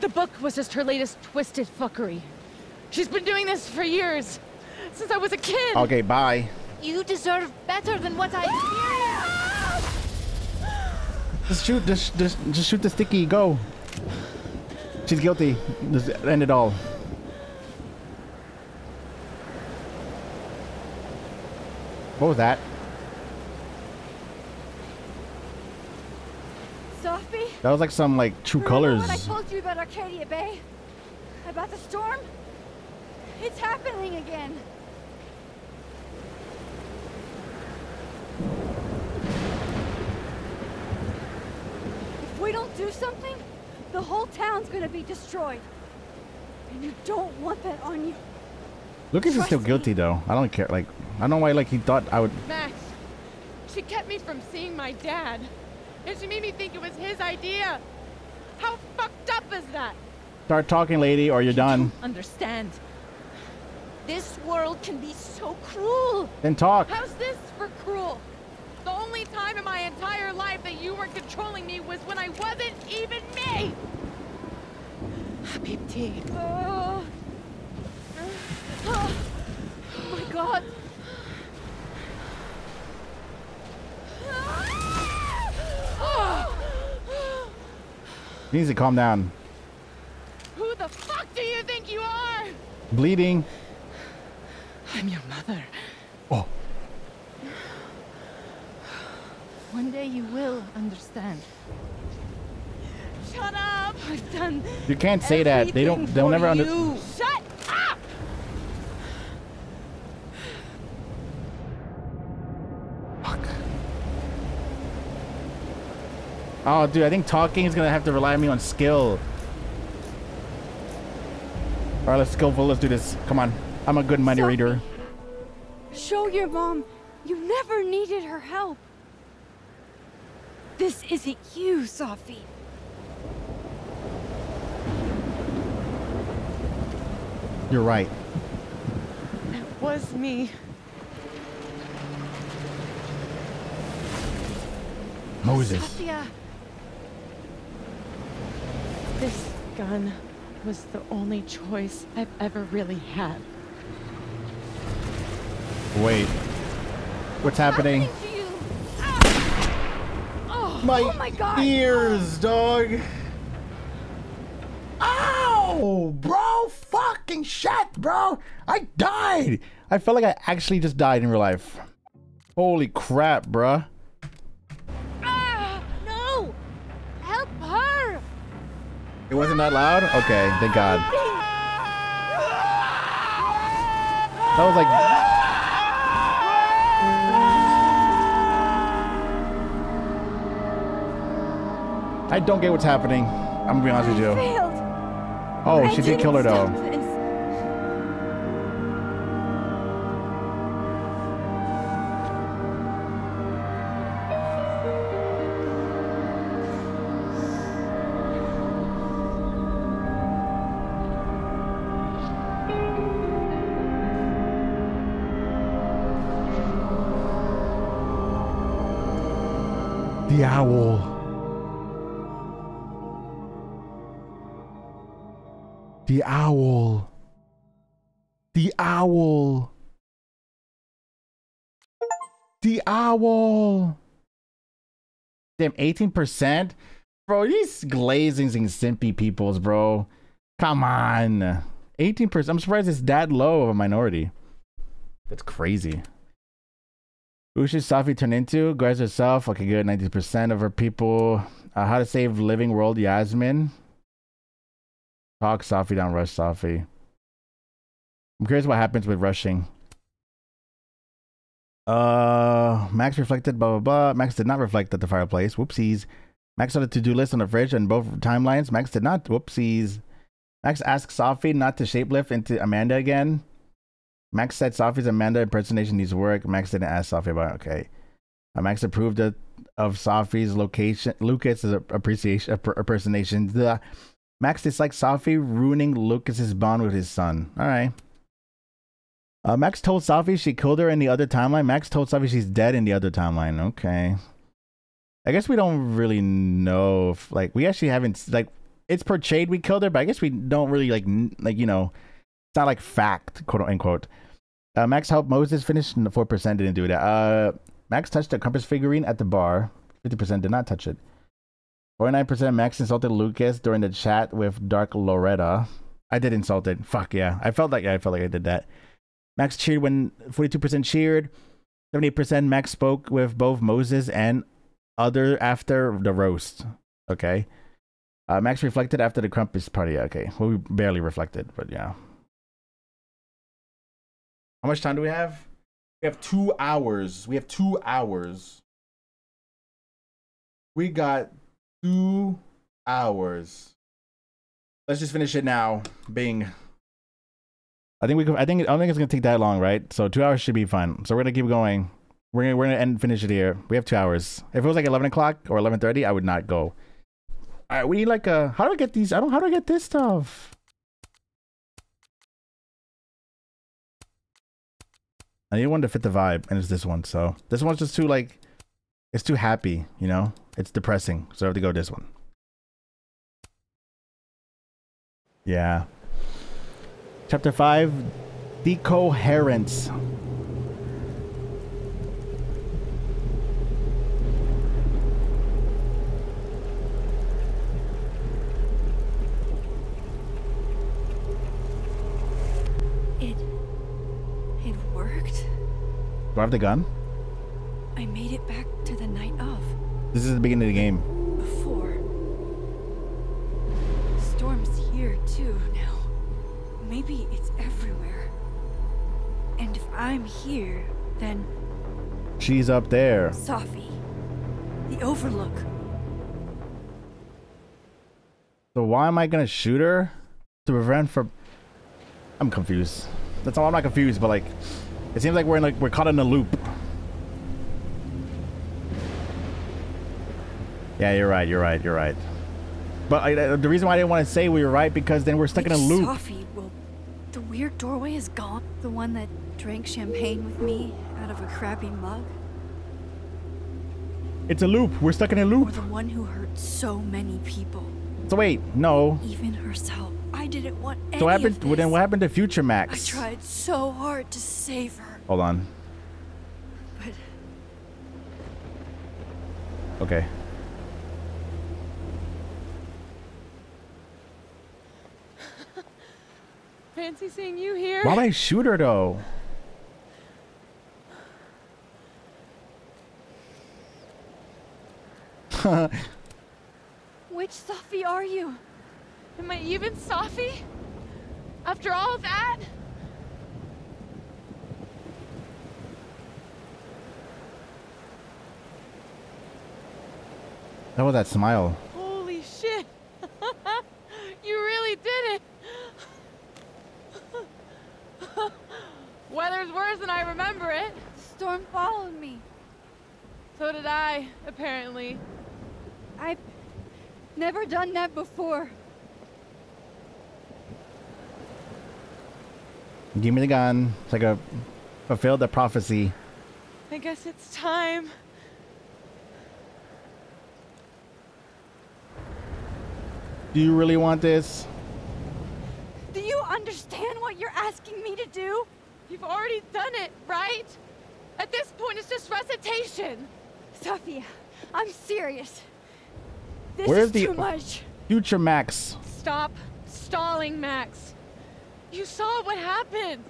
The book was just her latest twisted fuckery. She's been doing this for years. Since I was a kid. Okay, bye. You deserve better than what I experienced. Just shoot, just, just, just shoot the sticky. Go. She's guilty. Just end it all. What was that? Sophie? That was like some like True Remember Colors. I told you about Arcadia Bay? About the storm? It's happening again. We don't do something, the whole town's gonna be destroyed. And you don't want that on you. Lucas is still guilty though. I don't care. Like, I don't know why. Like he thought I would. Max, she kept me from seeing my dad. And she made me think it was his idea. How fucked up is that? Start talking, lady, or you're done. Understand. This world can be so cruel. Then talk. How's this for cruel? The only time in my entire life that you weren't controlling me was when I wasn't even me! Habibti. Oh. Oh. oh my god. He needs to calm down. Who the fuck do you think you are? Bleeding. I'm your mother. Oh. One day you will understand. Shut up! I've done. You can't say that. They don't. They'll never under. Shut up! Oh, dude, I think talking is gonna have to rely on me on skill. All right, let's skillful. Let's do this. Come on. I'm a good money reader. Show your mom you never needed her help. This isn't you, Sophie. You're right. It was me. Moses. Sophia. This gun was the only choice I've ever really had. Wait. What's happening? My, oh my god. ears, dog. Ow, bro! Fucking shit, bro! I died. I felt like I actually just died in real life. Holy crap, bruh. Ah, no! Help her! It wasn't that loud? Okay, thank God. That was like. I don't get what's happening. I'm gonna be honest with you. Failed. Oh, I she did kill her though. this. The owl. The owl. The owl. The owl. Damn, 18%? Bro, these glazings and simpy peoples, bro. Come on. 18%. I'm surprised it's that low of a minority. That's crazy. Who should Safi turn into? Guys herself. Okay, good. 90% of her people. Uh, how to save living world Yasmin. Talk Safi down, rush Safi. I'm curious what happens with rushing. Uh, Max reflected, blah, blah, blah. Max did not reflect at the fireplace. Whoopsies. Max had a to do list on the fridge and both timelines. Max did not. Whoopsies. Max asked Safi not to shapelift into Amanda again. Max said Safi's Amanda impersonation needs work. Max didn't ask Safi about it. Okay. Uh, Max approved of, of Safi's location. Lucas's appreciation, app- impersonation. The Max dislikes Safi ruining Lucas's bond with his son. All right. Uh, Max told Safi she killed her in the other timeline. Max told Safi she's dead in the other timeline. Okay. I guess we don't really know if like we actually haven't like it's portrayed we killed her, but I guess we don't really like like you know it's not like fact quote unquote. Uh, Max helped Moses finish, four percent didn't do that. Uh, Max touched the compass figurine at the bar. Fifty percent did not touch it. Forty-nine percent Max insulted Lucas during the chat with Dark Loretta. I did insult it. Fuck yeah, I felt like yeah, I felt like I did that. Max cheered when forty-two percent cheered. Seventy percent Max spoke with both Moses and other after the roast. Okay. Uh, Max reflected after the Krampus party. Okay. Well, we barely reflected, but yeah. How much time do we have? We have two hours. We have two hours. We got two hours. Let's just finish it now. Bing. I think we could, I think I don't think it's gonna take that long, right? So two hours should be fine. So we're gonna keep going. We're gonna we're gonna end finish it here. We have two hours. If it was like eleven o'clock or eleven thirty, I would not go. All right, we need like a. How do I get these? I don't. How do I get this stuff? I need one to fit the vibe, and it's this one. So this one's just too like, it's too happy. You know, it's depressing. So I have to go this one. Yeah. Chapter five, decoherence. It. It worked? Do I have the gun? I made it back This is the beginning of the game. Before. Storm's here too now. Maybe it's everywhere. And if I'm here, then She's up there. Safi. The Overlook. So why am I gonna shoot her to prevent from? I'm confused. That's all. I'm not confused, but like, it seems like we're in like we're caught in a loop. Yeah, you're right. You're right. You're right. But I, the reason why I didn't want to say we were right because then we're stuck in a loop. Safi? Well, the weird doorway is gone. The one that drank champagne with me out of a crappy mug. It's a loop. We're stuck in a loop. Or the one who hurt so many people. So wait, no. Even herself. I didn't want any So what happened? Well, then what happened to Future Max? I tried so hard to save her, Hold on. but Okay. Fancy seeing you here. Why would I shoot her though? which Safi are you? Am I even Safi? After all that? That was that smile. Holy shit. you really did it. Weather's worse than I remember it. The storm followed me. So did I, apparently. I've never done that before. Give me the gun. It's like a fulfilled the prophecy. I guess it's time. Do you really want this? Do you understand what you're asking me to do? You've already done it, right? At this point, it's just recitation. Sophia, I'm serious. This Where's is the too much. Future Max? Stop stalling, Max. You saw what happened.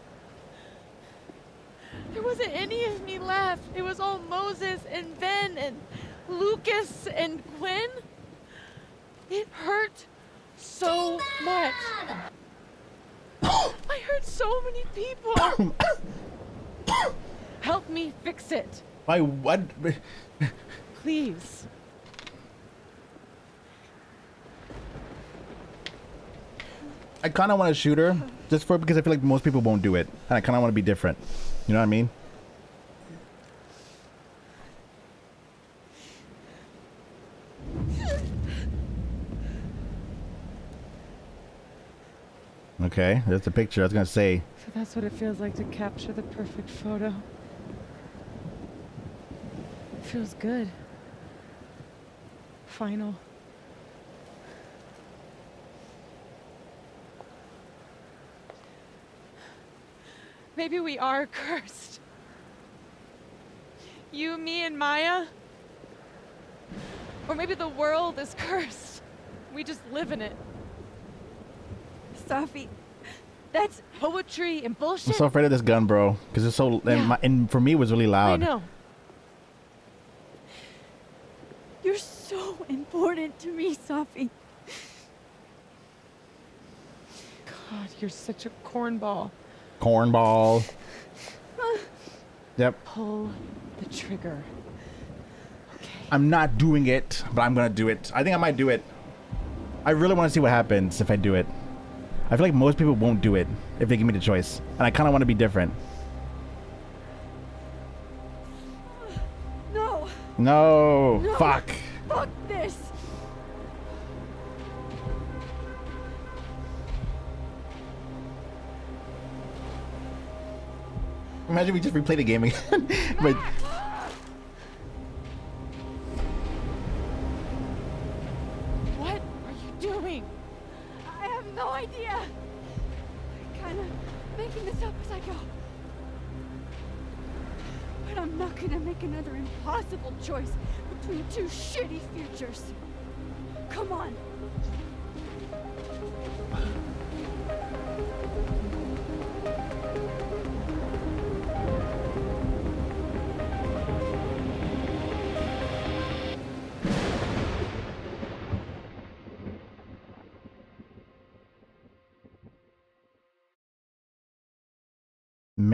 There wasn't any of me left. It was all Moses and Ben and Lucas and Gwen. It hurt so much. I hurt so many people. Help me fix it, Why? What? please. I kind of want to shoot her just for because I feel like most people won't do it, and I kind of want to be different. You know what I mean? Okay, that's the picture. I was gonna say. So that's what it feels like to capture the perfect photo. It feels good. final. Maybe we are cursed. You, me, and Maya. Or maybe the world is cursed. We just live in it. Safi, that's poetry and bullshit. I'm so afraid of this gun, bro, because it's so. Yeah. And, my, and for me, it was really loud. I loud. know. You're so important to me, Safi. God, you're such a cornball. Cornball. Yep. Pull the trigger. Okay. I'm not doing it, but I'm gonna do it. I think I might do it. I really want to see what happens if I do it. I feel like most people won't do it if they give me the choice, and I kind of want to be different. No. No, No. fuck. Fuck this. Imagine we just replay the game again, but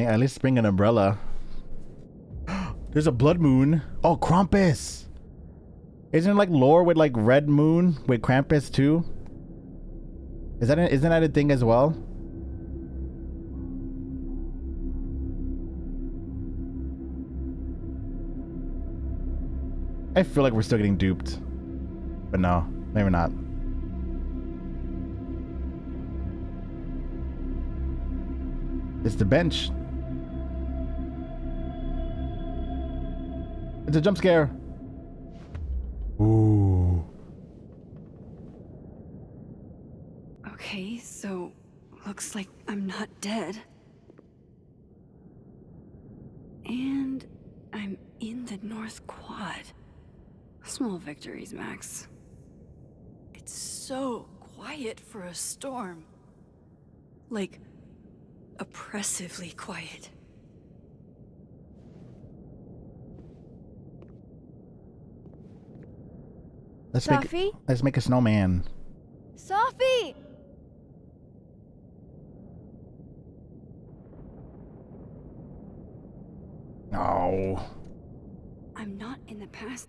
may at least bring an umbrella. There's a blood moon. Oh, Krampus. Isn't it like lore with like red moon with Krampus too? Is that a, isn't that a thing as well? I feel like we're still getting duped, but no, maybe not. It's the bench. It's a jump scare. Ooh. Okay, so looks like I'm not dead. And I'm in the North Quad. Small victories, Max. It's so quiet for a storm. Like, oppressively quiet. Let's make let's make a snowman. Sophie! No. I'm not in the past.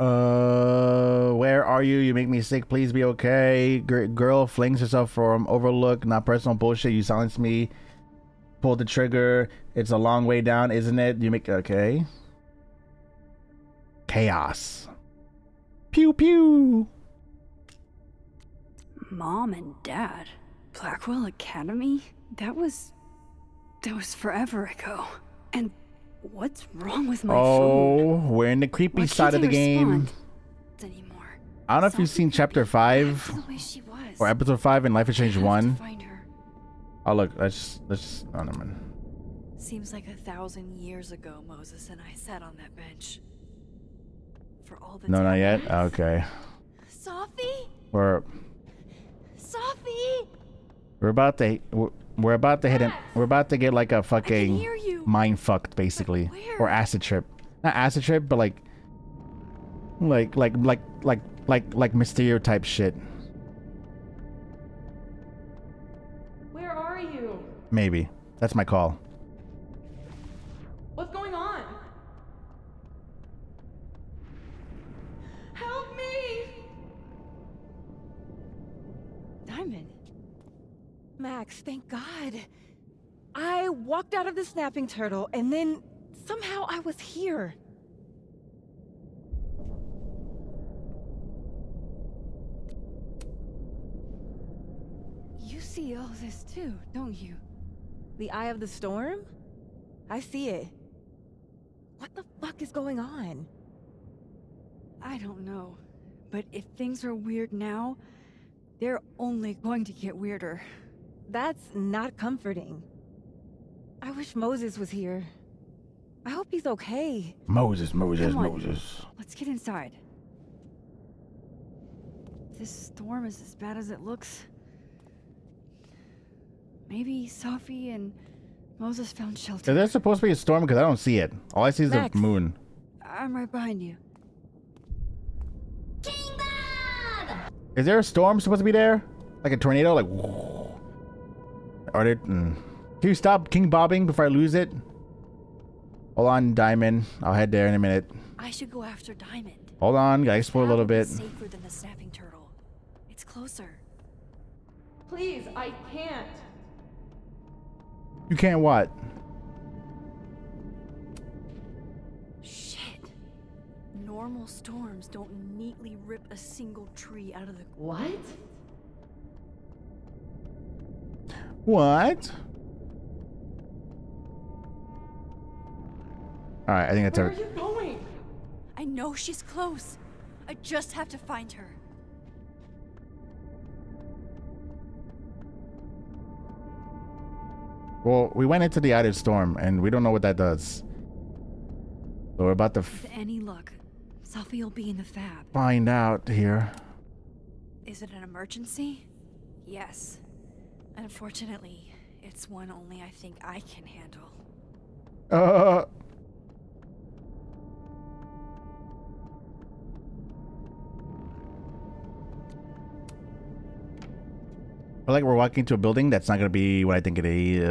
Uh, where are you? You make me sick. Please be okay. Girl flings herself from overlook. Not personal bullshit. You silence me. Pull the trigger. It's a long way down, isn't it? You make okay. Chaos. Pew pew. Mom and Dad. Blackwell Academy? That was. That was forever ago. And what's wrong with my oh, phone? Oh, we're in the creepy Why side of the game. Anymore. I don't know if you've seen chapter five The way she was. or episode five in Life is Strange one. Oh look, let's just let's just oh never mind. Seems like a thousand years ago Moses and I sat on that bench. For all the No, not time yet. Okay, Sophie? we're Sophie! we're about to we're, we're about to hit it. We're about to get like a fucking hear you. mind fucked basically, or acid trip. Not acid trip, but like like like like like like like Mysterio type shit. Where are you? Maybe that's my call. Max, thank God. I walked out of the snapping turtle and then somehow I was here. You see all this too, don't you? The eye of the storm? I see it. What the fuck is going on? I don't know. But if things are weird now, they're only going to get weirder. That's not comforting. I wish Moses was here. I hope he's okay. Moses, Moses, Come on. Moses. Let's get inside. This storm is as bad as it looks. Maybe Sophie and Moses found shelter. Is there supposed to be a storm? Because I don't see it. All I see is Max. the moon. I'm right behind you. King Bob! Is there a storm supposed to be there? Like a tornado? Like, are they? Mm. Can you stop king bobbing before I lose it? Hold on, Diamond. I'll head there in a minute. I should go after Diamond. Hold on, gotta explore a little bit. It's safer than the snapping turtle. It's closer. Please, I can't. You can't what? Shit. Normal storms don't neatly rip a single tree out of the. What? What? All right, I think that's Where are you going? I know she's close. I just have to find her. Well, we went into the outer storm, and we don't know what that does. So we're about to With any luck, Sophie will be in the fab. find out here. Is it an emergency? Yes. Unfortunately, it's one only I think I can handle. Uh. I like we're walking to a building that's not gonna be what I think it is.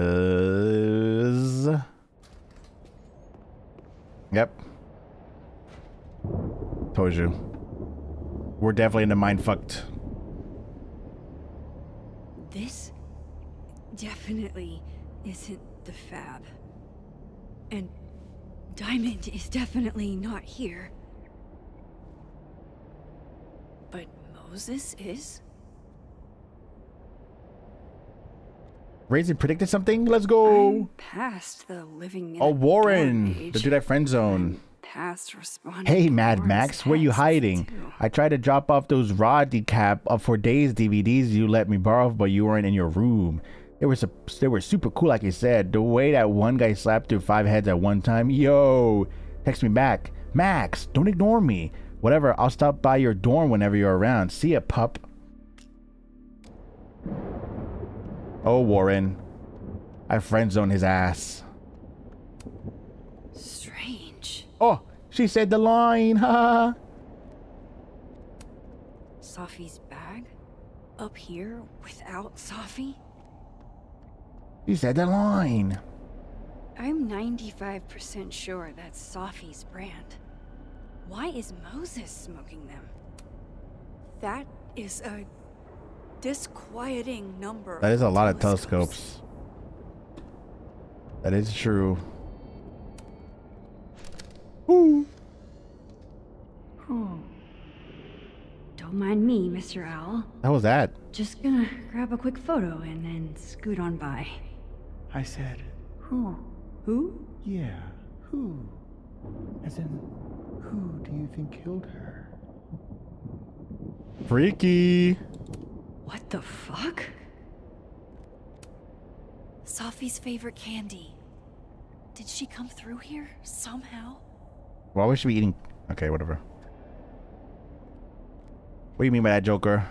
Yep. Told you. We're definitely in the mind fucked. This definitely isn't the fab. And Diamond is definitely not here. But Moses is? Raising predicted something? Let's go. Past the living in Oh, a Warren, dorm the age. dude at friend zone. Past responding Hey, Mad Warren's Max, where you hiding? too. I tried to drop off those raw decap up for days DVDs you let me borrow, but you weren't in your room. They were sup- they were super cool, like you said. The way that one guy slapped through five heads at one time, yo. Text me back, Max. Don't ignore me. Whatever. I'll stop by your dorm whenever you're around. See ya, pup. Oh, Warren. I friend zone his ass. Strange. Oh, she said the line. Ha. Sophie's bag? Up here without Sophie? She said the line. I'm 95% sure that's Sophie's brand. Why is Moses smoking them? That is a disquieting number. That is a lot of telescopes. That is true. Ooh. Oh. Hmm. Don't mind me, Mr. Owl. How was that? Just gonna grab a quick photo and then scoot on by. I said, who? Who? Yeah, who? As in, who do you think killed her? Freaky. What the fuck? Sophie's favorite candy. Did she come through here somehow? Why would she be eating? Okay, whatever. What do you mean by that, Joker?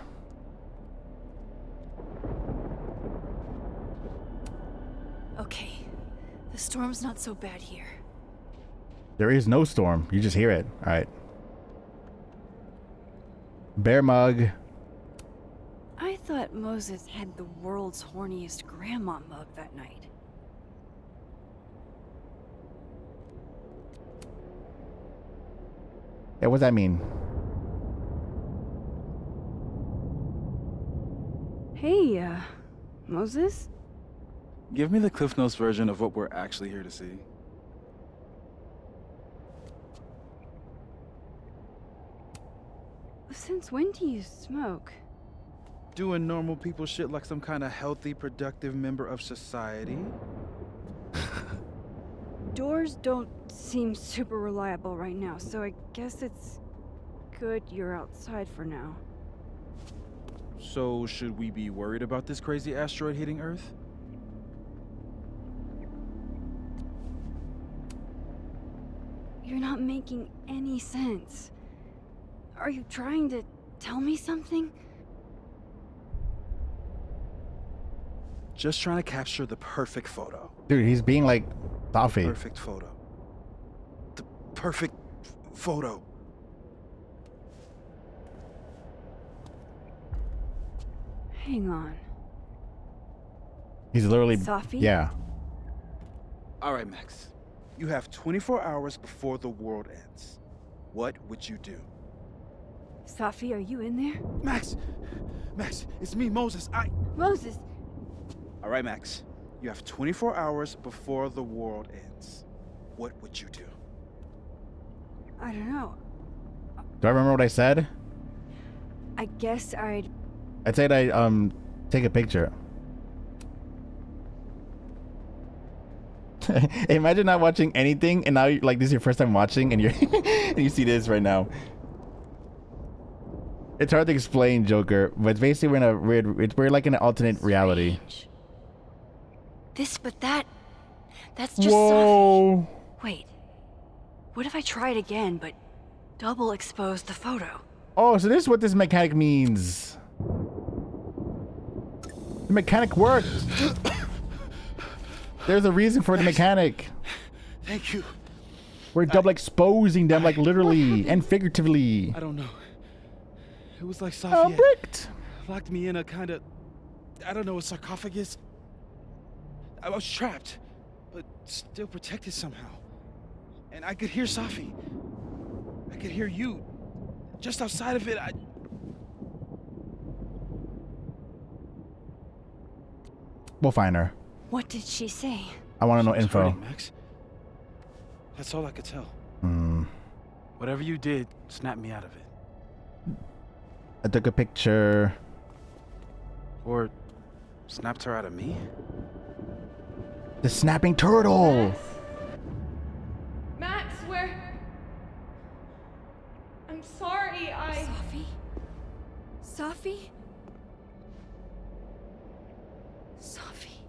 Okay, the storm's not so bad here. There is no storm. You just hear it. All right. Bear mug. I thought Moses had the world's horniest grandma mug that night. Yeah, what does that mean? Hey, uh, Moses? Give me the Cliff Notes version of what we're actually here to see. Since when do you smoke? Doing normal people shit like some kind of healthy, productive member of society. Doors don't seem super reliable right now, so I guess it's good you're outside for now. So, should we be worried about this crazy asteroid hitting Earth? You're not making any sense. Are you trying to tell me something? Just trying to capture the perfect photo. Dude, he's being like Toffee. Perfect photo. The perfect photo. Hang on. He's literally. Safi? Yeah. All right, Max. You have 24 hours before the world ends. What would you do? Safi, are you in there? Max! Max, it's me, Moses. I. Moses! All right, Max. You have 24 hours before the world ends. What would you do? I don't know. Do I remember what I said? I guess I'd. I'd say I um take a picture. Imagine not watching anything and now like this is your first time watching and you're and you see this right now. It's hard to explain, Joker, but basically we're in a weird it's we're like in an alternate reality. This, but that. That's just. Whoa. Wait. What if I try it again, but double expose the photo? Oh, so this is what this mechanic means. The mechanic worked. There's a reason for the mechanic. Thank you. We're double exposing them, like literally and figuratively. I don't know. It was like Sophie had bricked. locked me in a kind of, I don't know, a sarcophagus. I was trapped, but still protected somehow. And I could hear Safi. I could hear you. Just outside of it, I. We'll find her. What did she say? I want to know info. hurting, Max. That's all I could tell. Hmm. Whatever you did, snap me out of it. I took a picture. Or snapped her out of me? The snapping turtle. Max, where? I'm sorry, I. Safi? Safi? Safi?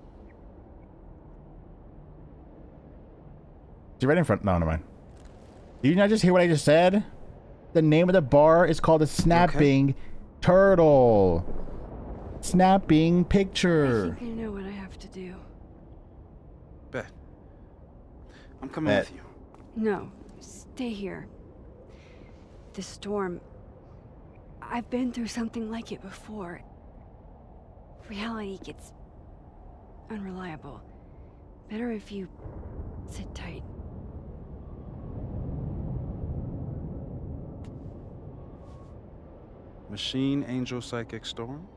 She's right in front. No, never mind. Did you not just hear what I just said? The name of the bar is called the Snapping Turtle. Snapping I picture. think I know what I have to do. Bet. I'm coming Bet. with you. No, stay here. The storm. I've been through something like it before. Reality gets unreliable. Better if you sit tight. Machine Angel Psychic Storm?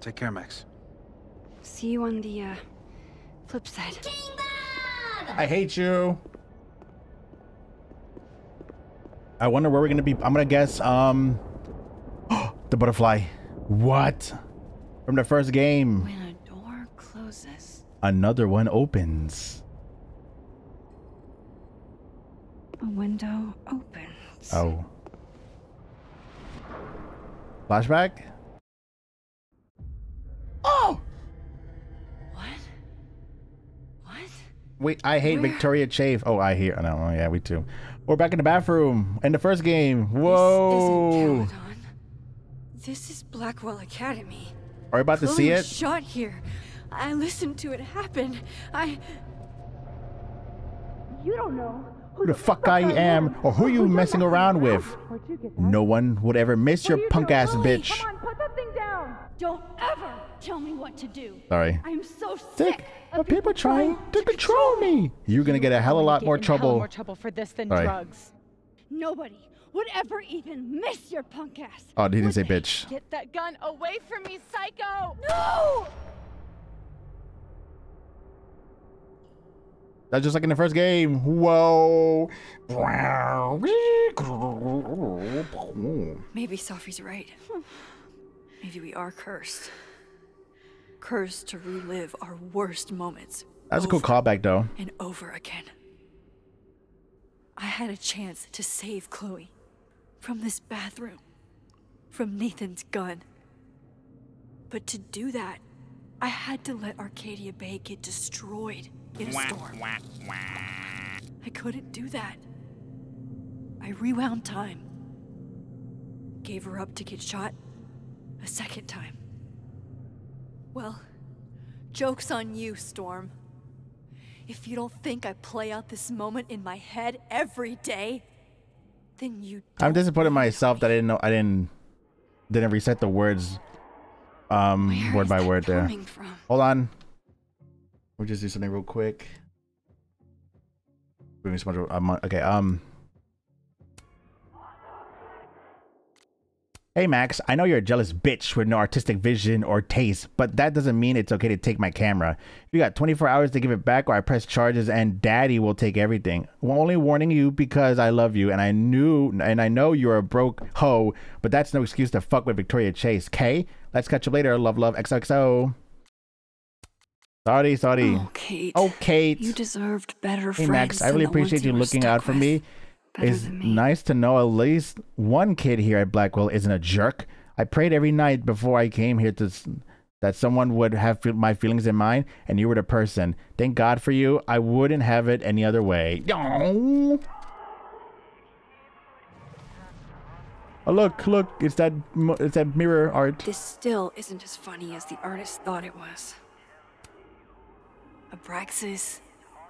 Take care, Max. See you on the uh, flip side. I hate you. I wonder where we're gonna be. I'm gonna guess. Um, the butterfly. What? From the first game. When a door closes, Another one opens. A window opens. Oh. Flashback? Oh! What? What? Wait, I hate Where? Victoria Chase. Oh, I hear. No, oh, yeah, we too. We're back in the bathroom in the first game. Whoa! This isn't this is Blackwell Academy. Are we about to see was it? shot here. I listened to it happen. I. You don't know. Who the fuck I am, or who you messing around with? No one would ever miss your punk ass bitch. Come on, put that thing down. Don't ever tell me what to do. Sorry. I'm so Sick sick. of people trying to control me. You're gonna get a hell of a lot more Get in hella trouble. more trouble for this than Sorry. drugs. Nobody would ever even miss your punk ass. Oh, he didn't say bitch. Get that gun away from me, psycho! No! That's just like in the first game. Whoa. maybe Sophie's right. Maybe we are cursed. cursed to relive our worst moments. That's a cool callback, though. And over again. I had a chance to save Chloe from this bathroom, from Nathan's gun. But to do that, I had to let Arcadia Bay get destroyed in a storm. I couldn't do that. I rewound time. Gave her up to get shot a second time. Well, joke's on you, Storm. If you don't think I play out this moment in my head every day, then you I'm disappointed in myself that I didn't know I didn't didn't reset the words um word by word there. from? Hold on. We'll just do something real quick. We're gonna spend a Okay, um Hey Max, I know you're a jealous bitch with no artistic vision or taste, but that doesn't mean it's okay to take my camera. You got 24 hours to give it back or I press charges and daddy will take everything. I'm only warning you because I love you and I knew and I know you're a broke hoe, but that's no excuse to fuck with Victoria Chase. K, let's catch up later. Love, love, XOXO. Sorry, sorry. Oh, Kate. Oh, Kate. You deserved better Hey friends. Max, I really appreciate you looking out for me. It's nice to know at least one kid here at Blackwell isn't a jerk. I prayed every night before I came here to that someone would have feel- my feelings in mind, and you were the person. Thank God for you. I wouldn't have it any other way. Oh, oh look, look! It's that it's that mirror art. This still isn't as funny as the artist thought it was. Abraxas,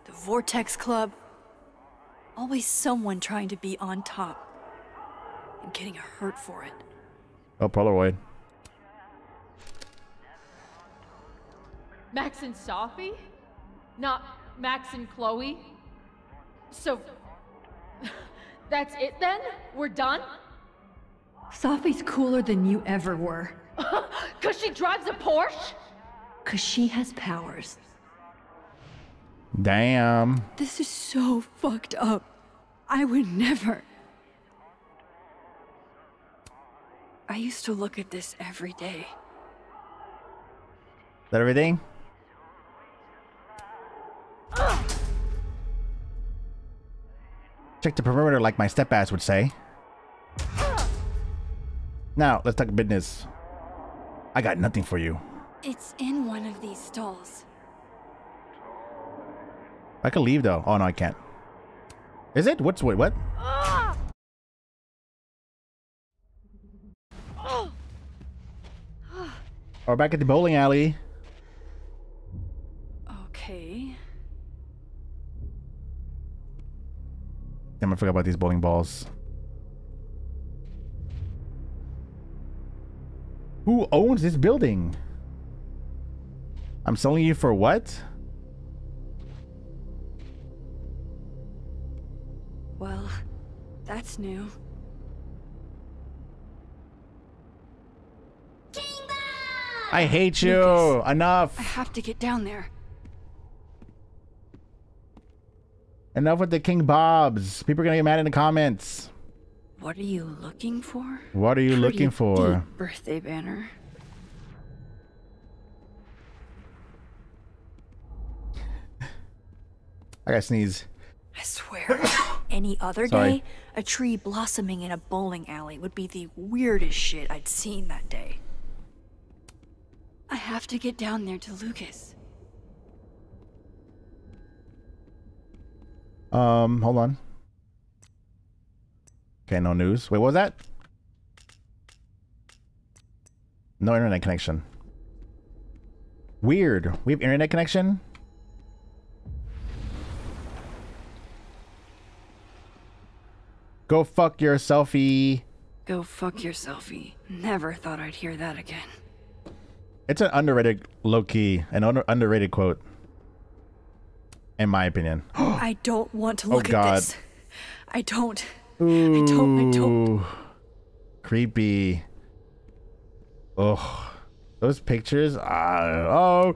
the Vortex Club. Always someone trying to be on top and getting hurt for it. Oh, Polaroid. Max and Safi? Not Max and Chloe? So. That's it then? We're done? Safi's cooler than you ever were. Cause she drives a Porsche? Cause she has powers. Damn. This is so fucked up. I would never. I used to look at this every day. Is that everything? Check the perimeter like my step ass would say. Now, let's talk business. I got nothing for you. It's in one of these stalls. I can leave though. Oh no, I can't. Is it? What's wait, what? Ah. Or back at the bowling alley. Okay. Damn, I forgot about these bowling balls. Who owns this building? I'm selling you for what? That's new. I hate you. Enough. I have to get down there. Enough with the King Bobs. People are gonna get mad in the comments. What are you looking for? What are you Pretty looking for? deep birthday banner. I gotta sneeze. I swear, any other Sorry. day, a tree blossoming in a bowling alley would be the weirdest shit I'd seen that day. I have to get down there to Lucas. Um, hold on. Okay, no news. Wait, what was that? No internet connection. Weird. We have internet connection? Go fuck your selfie. Go fuck your selfie. Never thought I'd hear that again. It's an underrated low key, an under, underrated quote. In my opinion. I don't want to Oh, look at God. this. I don't. I don't. I don't. Creepy. Ugh. Those pictures. Ah, oh.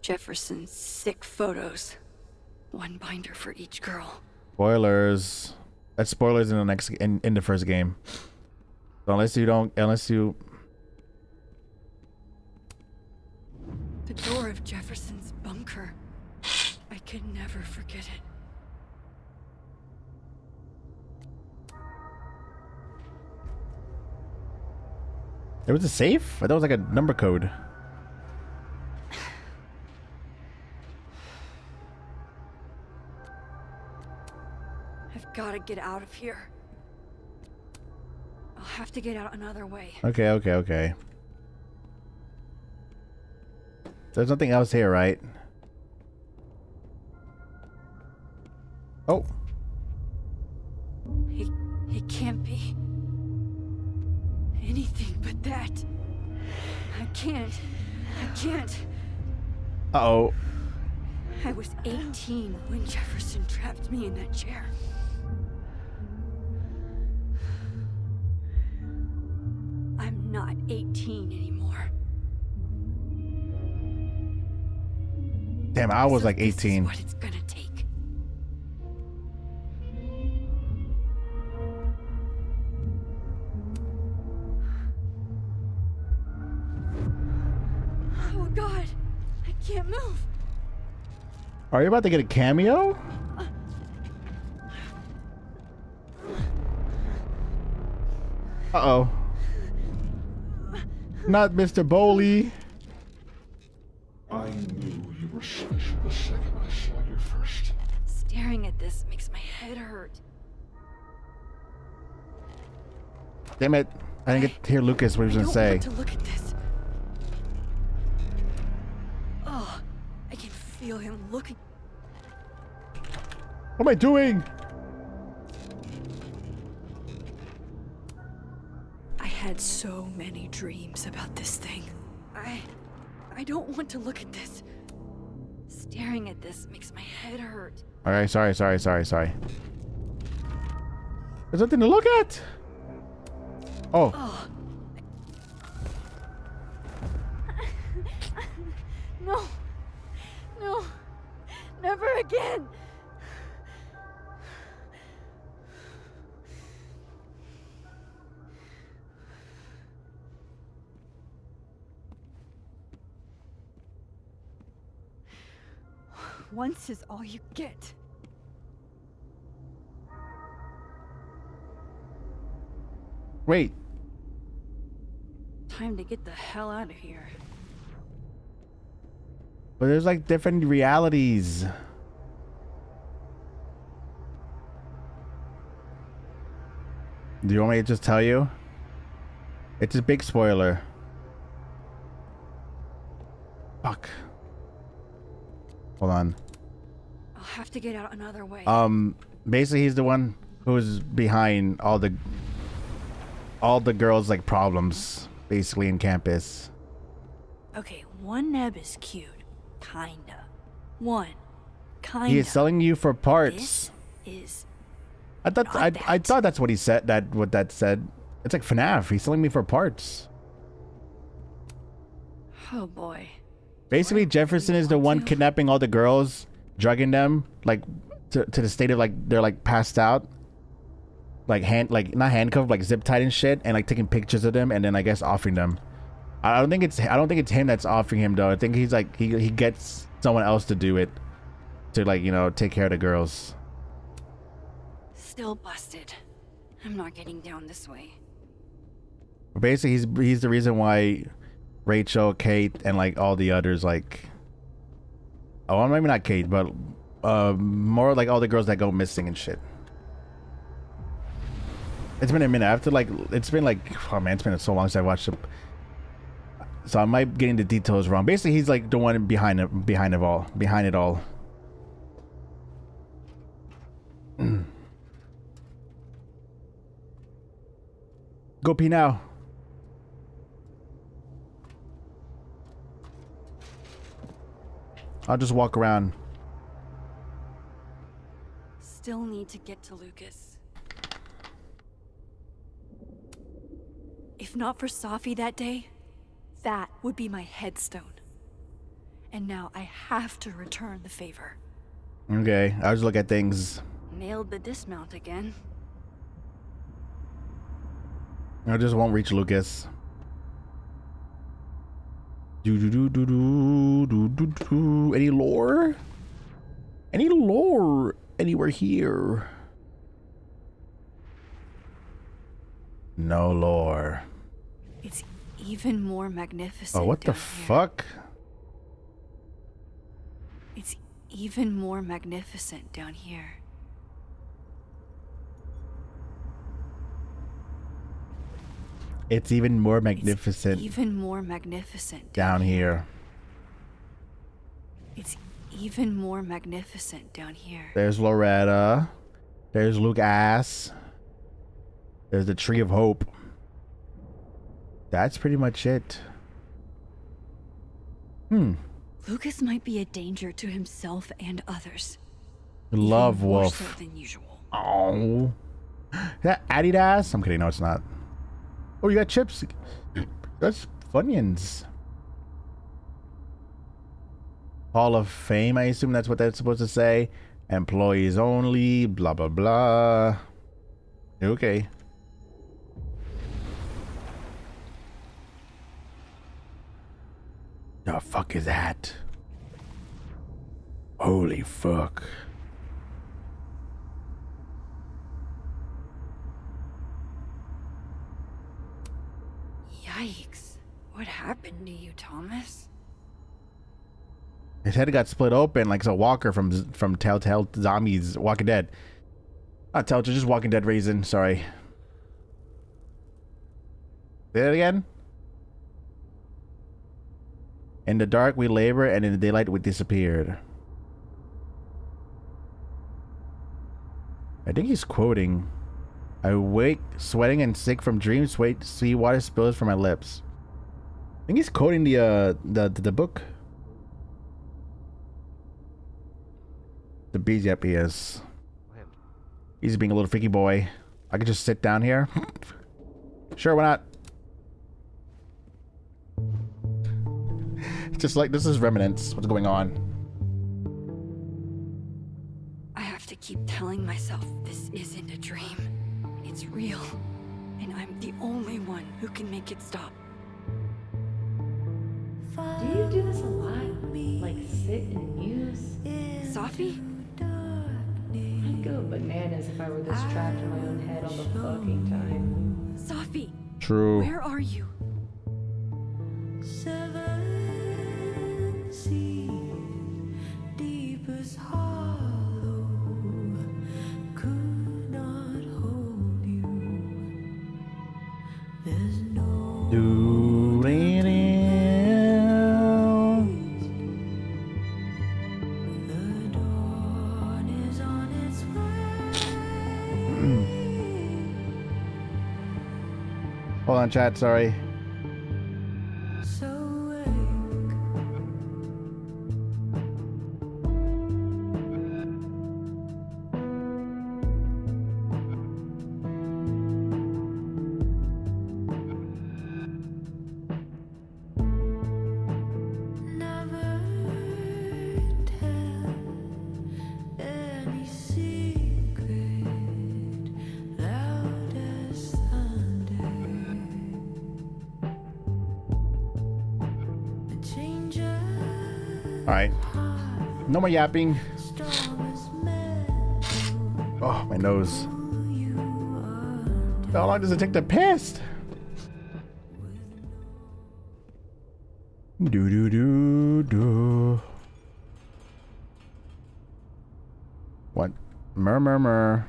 Jefferson's sick photos. One binder for each girl. Spoilers. That's spoilers in the next in, in the first game. So unless you don't unless you The door of Jefferson's bunker. I could never forget it. There was a safe? I thought it was like a number code. Get out of here. I'll have to get out another way. Okay, okay, okay. There's nothing else here, right? Oh. It, it can't be anything but that. I can't. I can't. Uh-oh. I was 18 when Jefferson trapped me in that chair. I'm not 18 anymore. Damn, I was like 18. Are you about to get a cameo? Uh-oh. Not Mr. Bowley. I knew you were special the second I saw you first. Staring at this makes my head hurt. Damn it. I didn't get to hear Lucas what he was I gonna don't say. What am I doing? I had so many dreams about this thing. I. I don't want to look at this. Staring at this makes my head hurt. Alright, sorry, sorry, sorry, sorry. There's nothing to look at. Oh. Oh, No. No. Never again. Once is all you get. Wait. time to get the hell out of here. But there's like different realities. Do you want me to just tell you? It's a big spoiler. Fuck. Hold on. I'll have to get out another way. Um, basically, he's the one who's behind all the all the girls' like problems, basically in campus. Okay, one neb is cute. Kinda. One. Kinda. He is selling you for parts. Is I thought I, I thought that's what he said. That what that said. It's like FNAF. He's selling me for parts. oh boy. Basically, Jefferson is the one kidnapping all the girls, drugging them like to, to the state of like they're like passed out, like hand like not handcuffed, like zip tied and shit, and like taking pictures of them and then I guess offering them. I don't think it's I don't think it's him that's offering him though. I think he's like he he gets someone else to do it, to like you know take care of the girls. Still busted. I'm not getting down this way. Basically, he's he's the reason why Rachel, Kate, and like all the others like. Oh, maybe not Kate, but uh, more like all the girls that go missing and shit. It's been a minute. After like, it's been like, oh man, it's been so long since I watched it. So I might getting the details wrong. Basically, he's like the one behind it, behind it all, behind it all. Go pee now. I'll just walk around. Still need to get to Lucas. If not for Safi that day, that would be my headstone. And now I have to return the favor. Okay, I'll just look at things. Nailed the dismount again. I just won't reach Lucas. Do do do do do do do do. Any lore? Any lore anywhere here? No lore. It's even more magnificent. Oh, what the down fuck? It's even more magnificent down here. It's even more magnificent Even more magnificent. down here. It's even more magnificent down here. There's Loretta. There's Luke Ass. There's the Tree of Hope. That's pretty much it. Hmm. Lucas might be a danger to himself and others. Love Even more Wolf. so than usual. Oh. That Adidas? I'm kidding. No, it's not. Oh, you got chips. That's Funyuns. Hall of Fame, I assume that's what that's supposed to say. Employees only, blah, blah, blah. Okay. The fuck is that? Holy fuck. What happened to you, Thomas? His head got split open like a walker from from Telltale Zombies Walking Dead. Not Telltale, just Walking Dead reason. Sorry. Say that again. In the dark we labor, and in the daylight we disappeared. I think he's quoting. I wake, sweating and sick from dreams. Wait, see water spills from my lips. I think he's quoting the uh the the, book. The yep, he is. He's being a little freaky boy. I could just sit down here. sure, why not? just like this is remnants. What's going on? I have to keep telling myself this isn't a dream. It's real. And I'm the only one who can make it stop. Do you do this a lot? Like sit and muse? Safi? I'd go bananas if I were this trapped in my own head all the fucking time. Safi! True. Where are you? Chat. Sorry. More yapping. Oh, my nose. How long does it take to piss? Do do do do. What? Mur mur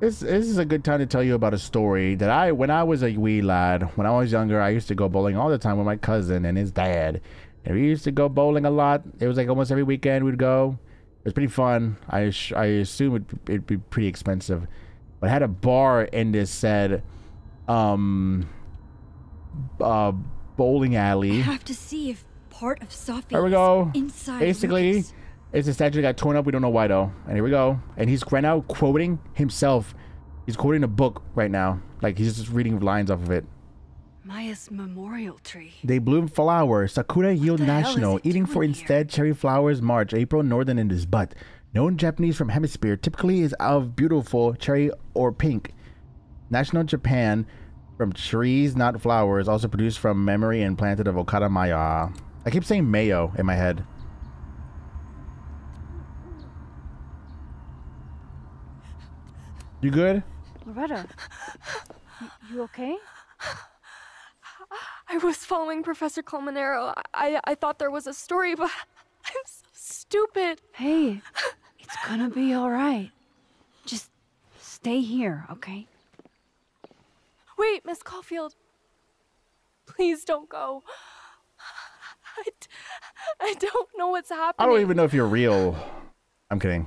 This, this is a good time to tell you about a story that I, when I was a wee lad, when I was younger, I used to go bowling all the time with my cousin and his dad. And we used to go bowling a lot. It was like almost every weekend we'd go. It was pretty fun. I, I assume it'd, it'd be pretty expensive. But I had a bar in this said, um, uh, bowling I alley. have to see if part of Sophie There we go. inside Basically, Lucas. It's a statue that got torn up. We don't know why though. And here we go. And he's right now quoting himself. He's quoting a book right now. Like he's just reading lines off of it. Maya's memorial tree. They bloom flowers. Sakura yield the hell is national. Eating for instead cherry flowers March, April, northern in is but. Known Japanese from hemisphere typically is of beautiful cherry or pink. National Japan from trees, not flowers. Also produced from memory and planted of Okada Maya. I keep saying mayo in my head. You good? Loretta, you okay? I was following Professor Colmenero. I, I thought there was a story, but I'm so stupid. Hey, it's gonna be alright. Just stay here, okay? Wait, Miss Caulfield. Please don't go. I, d- I don't know what's happening. I don't even know if you're real. I'm kidding.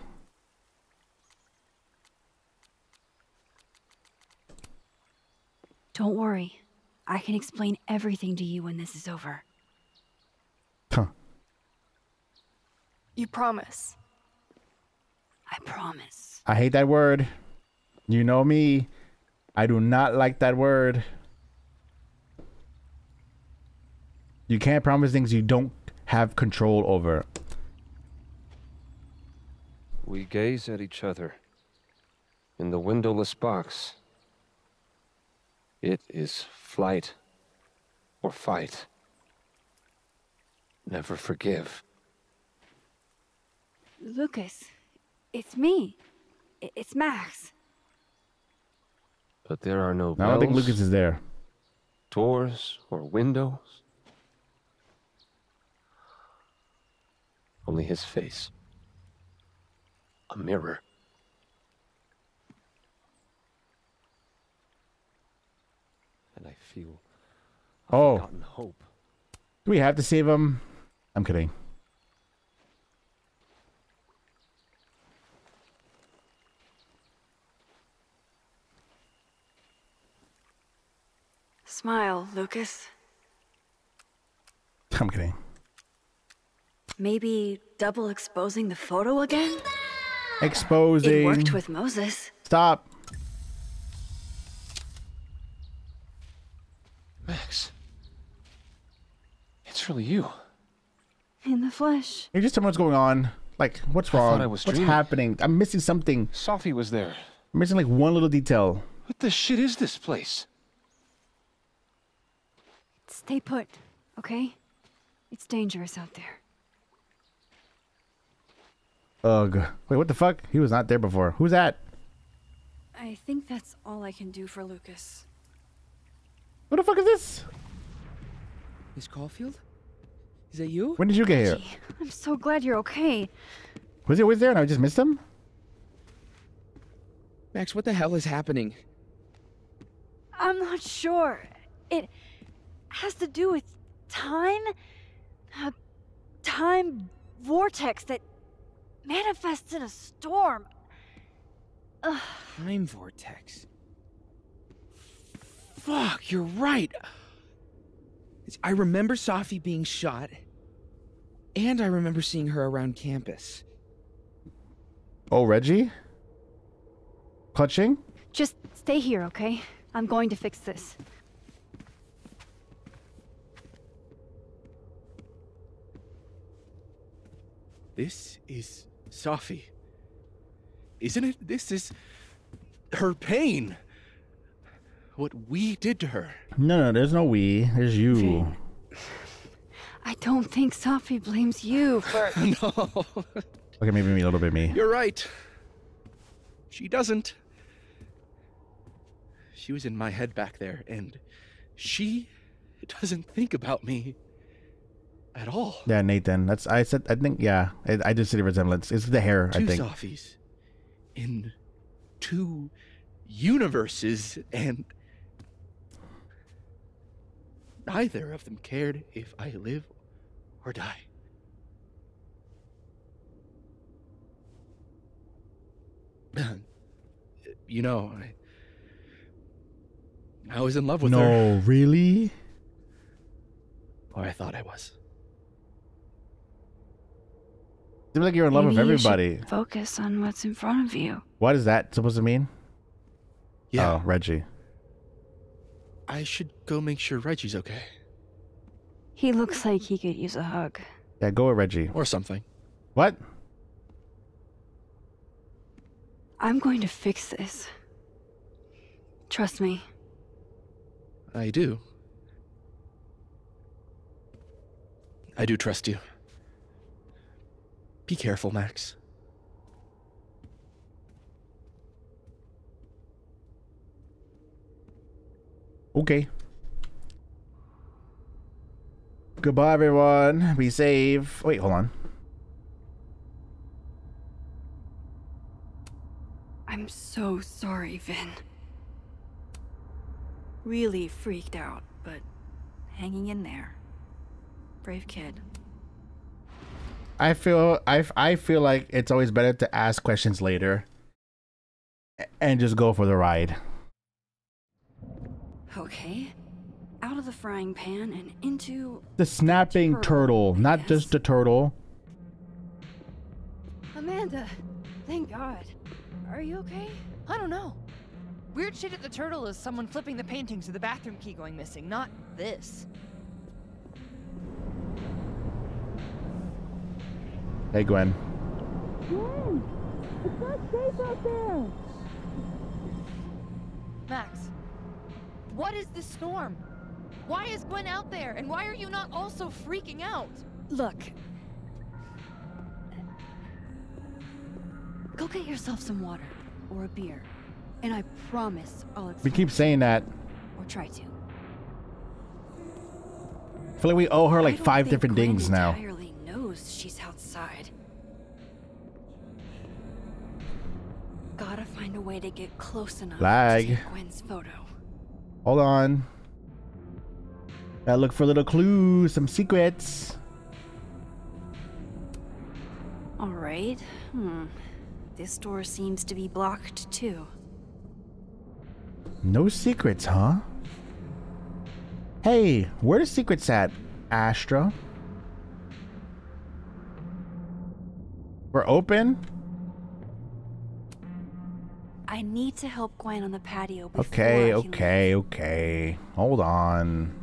Don't worry. I can explain everything to you when this is over. Huh. You promise. I promise. I hate that word. You know me. I do not like that word. You can't promise things you don't have control over. We gaze at each other in the windowless box. It is flight or fight. Never forgive. Lucas, it's me. It's Max. But there are no I don't think Lucas is there. doors, or windows. Only his face. A mirror. And I feel Oh. forgotten hope. Do we have to save him? I'm kidding. Smile, Lucas. I'm kidding. Maybe double exposing the photo again? Exposing. It worked with Moses. Stop. Max. It's really you. In the flesh. Can you just tell me what's going on? Like, what's I thought wrong? I was what's dreaming. happening? I'm missing something. Safi was there. I'm missing like one little detail. What the shit is this place? Stay put, okay? It's dangerous out there. Ugh. Wait, what the fuck? He was not there before. Who's that? I think that's all I can do for Lucas. What the fuck is this? Miss Caulfield? Is that you? When did you get here? Gee, I'm so glad you're okay. Was he always there and I just missed him? Max, what the hell is happening? I'm not sure. It has to do with time. A time vortex that manifests in a storm. Ugh. Time vortex. Fuck, you're right. I remember Safi being shot, and I remember seeing her around campus. Oh, Reggie? Clutching? Just stay here, okay? I'm going to fix this. This is Safi. Isn't it? This is her pain. What we did to her. No, no, there's no we. There's you. I don't think Sophie blames you for. no. Okay, maybe me, a little bit me. You're right. She doesn't. She was in my head back there, and she doesn't think about me at all. Yeah, Nathan. That's I said. I think yeah. I, I did see the resemblance. It's the hair. Two I think. Safis in two universes, and neither of them cared if I live or die. you know, I, I was in love with her. No, really? Or I thought I was. Seems like you're in love with Maybe you should everybody. Focus on what's in front of you. What is that supposed to mean? Yeah. Oh, Reggie. I should go make sure Reggie's okay. He looks like he could use a hug. Yeah, go with Reggie. Or something. What? I'm going to fix this. Trust me. I do. I do trust you. Be careful, Max. Okay. Goodbye, everyone. Be safe. Wait, hold on. I'm so sorry, Vinh. Really freaked out, but hanging in there. Brave kid. I feel I, I feel like it's always better to ask questions later and just go for the ride. Okay. Out of the frying pan and into. The snapping turtle, not just the turtle. Amanda, thank God. Are you okay? I don't know. Weird shit at the turtle is someone flipping the paintings or the bathroom key going missing, not this. Hey, Gwen. Gwen, it's not safe out there. Max, what is this storm? Why is Gwen out there? And why are you not also freaking out? Look. Go get yourself some water or a beer. And I promise I'll We keep saying that. Or try to. I feel like we owe her like five different Gwen things now. entirely knows she's outside. Gotta find a way to get close enough Lag. to take Gwen's photo. Hold on. Gotta look for little clues, some secrets. All right. Hmm. This door seems to be blocked too. No secrets, huh? Hey, where the secrets at, Astra? We're open? I need to help Gwen on the patio before Okay, okay, okay. Hold on.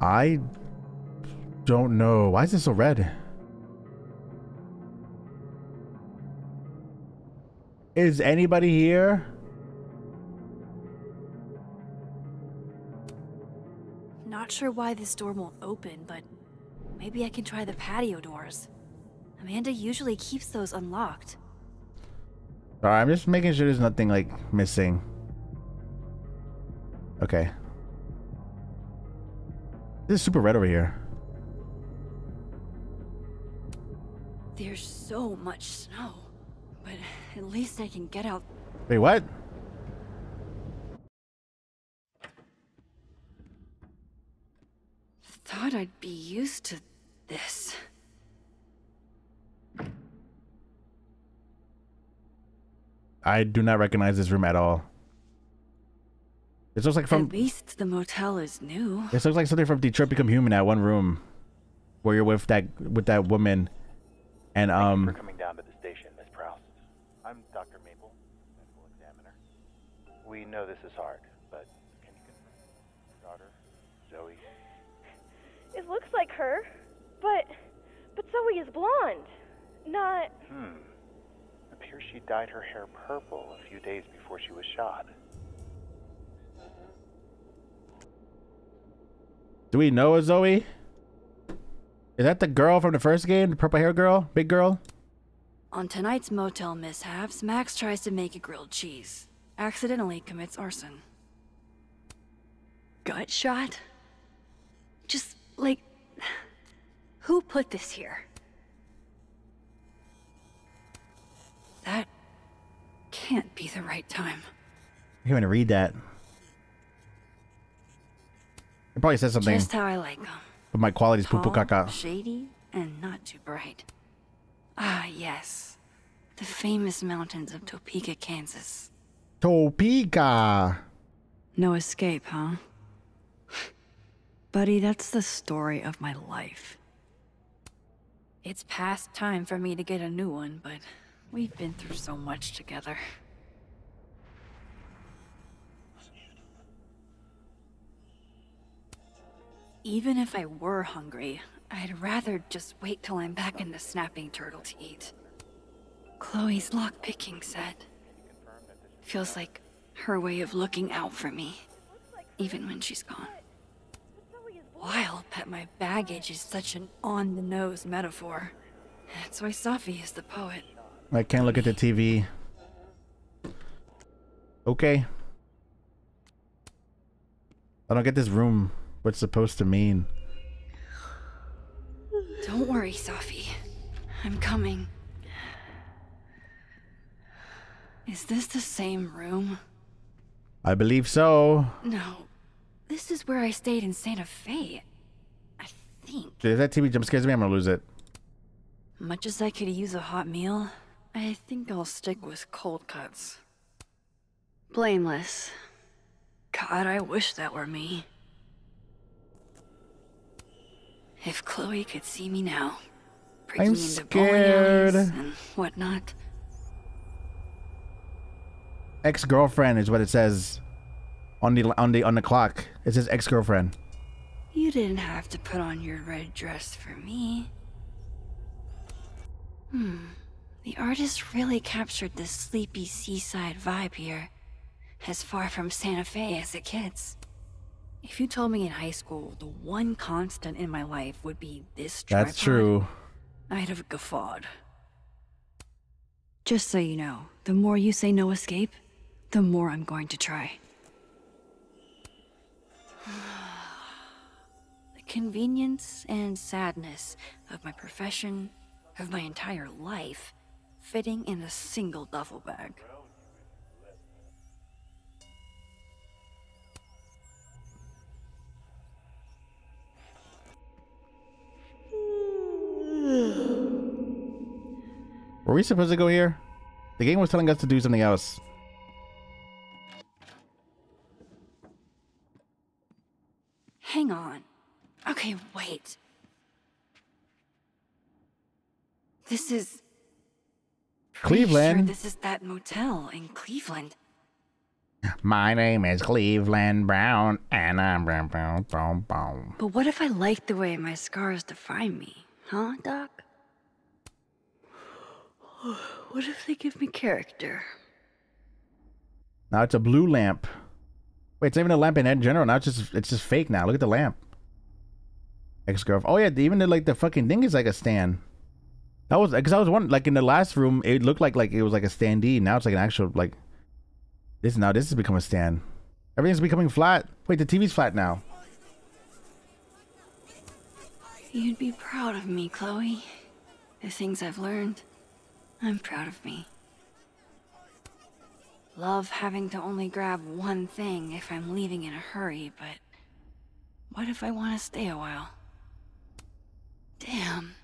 I don't know. Why is it so red? Is anybody here? Not sure why this door won't open, but maybe I can try the patio doors. Amanda usually keeps those unlocked. Alright, I'm just making sure there's nothing like missing. Okay. This is super red over here. There's so much snow, but at least I can get out. Wait, what? Thought I'd be used to this. I do not recognize this room at all. This looks like from At least the motel is new. this looks like something from Detroit Become Human. That one room where you're with that with that woman, and um. for coming down to the station, Miss Proust. I'm Dr. Maple, medical examiner. We know this is hard, looks like her, but but Zoe is blonde. Not Hmm. Appears she dyed her hair purple a few days before she was shot. Do we know a Zoe? Is that the girl from the first game, the purple hair girl, big girl? On tonight's motel mishaps, Max tries to make a grilled cheese. Accidentally commits arson. Gut shot? Just like. Who put this here? That can't be the right time. I can't even read that. It probably says something, Just how I like them. but my quality's poo poo Tall, caca. shady, and not too bright. Ah, yes. The famous mountains of Topeka, Kansas. Topeka. No escape, huh? Buddy, that's the story of my life. It's past time for me to get a new one, but we've been through so much together. Even if I were hungry, I'd rather just wait till I'm back in the snapping turtle to eat. Chloe's lockpicking set. Feels like her way of looking out for me, even when she's gone. Wild that my baggage is such an on-the-nose metaphor. That's why Safi is the poet. I can't look at the TV. Okay. I don't get this room. What's supposed to mean? Don't worry, Safi. I'm coming. Is this the same room? I believe so. No. This is where I stayed in Santa Fe. I think. If that TV jump scares me, I'm gonna lose it. Much as I could use a hot meal, I think I'll stick with cold cuts. Blameless. God, I wish that were me. If Chloe could see me now, breaking I'm into bowling alleys scared. and whatnot. Ex-girlfriend is what it says on the on the on the clock. It his ex-girlfriend. You didn't have to put on your red dress for me. Hmm. The artist really captured this sleepy seaside vibe here. As far from Santa Fe as it gets. If you told me in high school the one constant in my life would be this That's true. I'd have guffawed. Just so you know, the more you say no escape, the more I'm going to try. Convenience and sadness of my profession, of my entire life, fitting in a single duffel bag. Were we supposed to go here? The game was telling us to do something else. Hang on. Okay, wait. This is. Cleveland. Sure this is that motel in Cleveland. My name is Cleveland Brown, and I'm brown, brown, brown, brown. But what if I like the way my scars define me? Huh, Doc? What if they give me character? Now it's a blue lamp. Wait, it's not even a lamp in general. Now it's just it's just fake now. Look at the lamp. Ex girlfriend. Oh yeah, even the like the fucking thing is like a stand. That was because I was one like in the last room. It looked like like it was like a standee. Now it's like an actual like. This now this has become a stand. Everything's becoming flat. Wait, the TV's flat now. You'd be proud of me, Chloe. The things I've learned. I'm proud of me. Love having to only grab one thing if I'm leaving in a hurry, but what if I want to stay a while? Damn,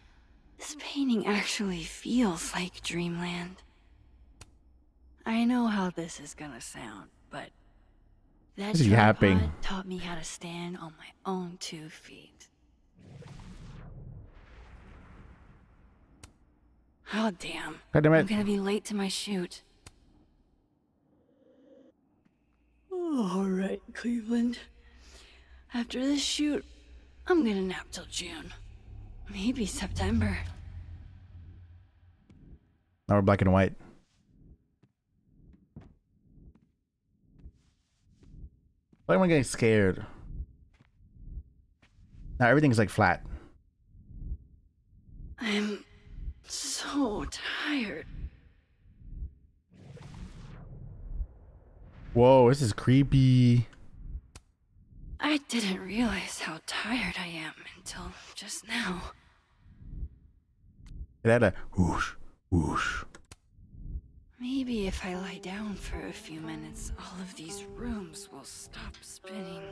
this painting actually feels like dreamland. I know how this is gonna sound, but that This is tripod yapping. taught me how to stand on my own two feet. Oh damn. God damn. I'm gonna be late to my shoot. All right, Cleveland. After this shoot, I'm gonna nap till June. Maybe September. Now we're black and white. Why am I getting scared? Now everything's like flat. I'm so tired. Whoa, this is creepy. I didn't realize how tired I am until just now. It had a whoosh, whoosh. Maybe if I lie down for a few minutes, all of these rooms will stop spinning.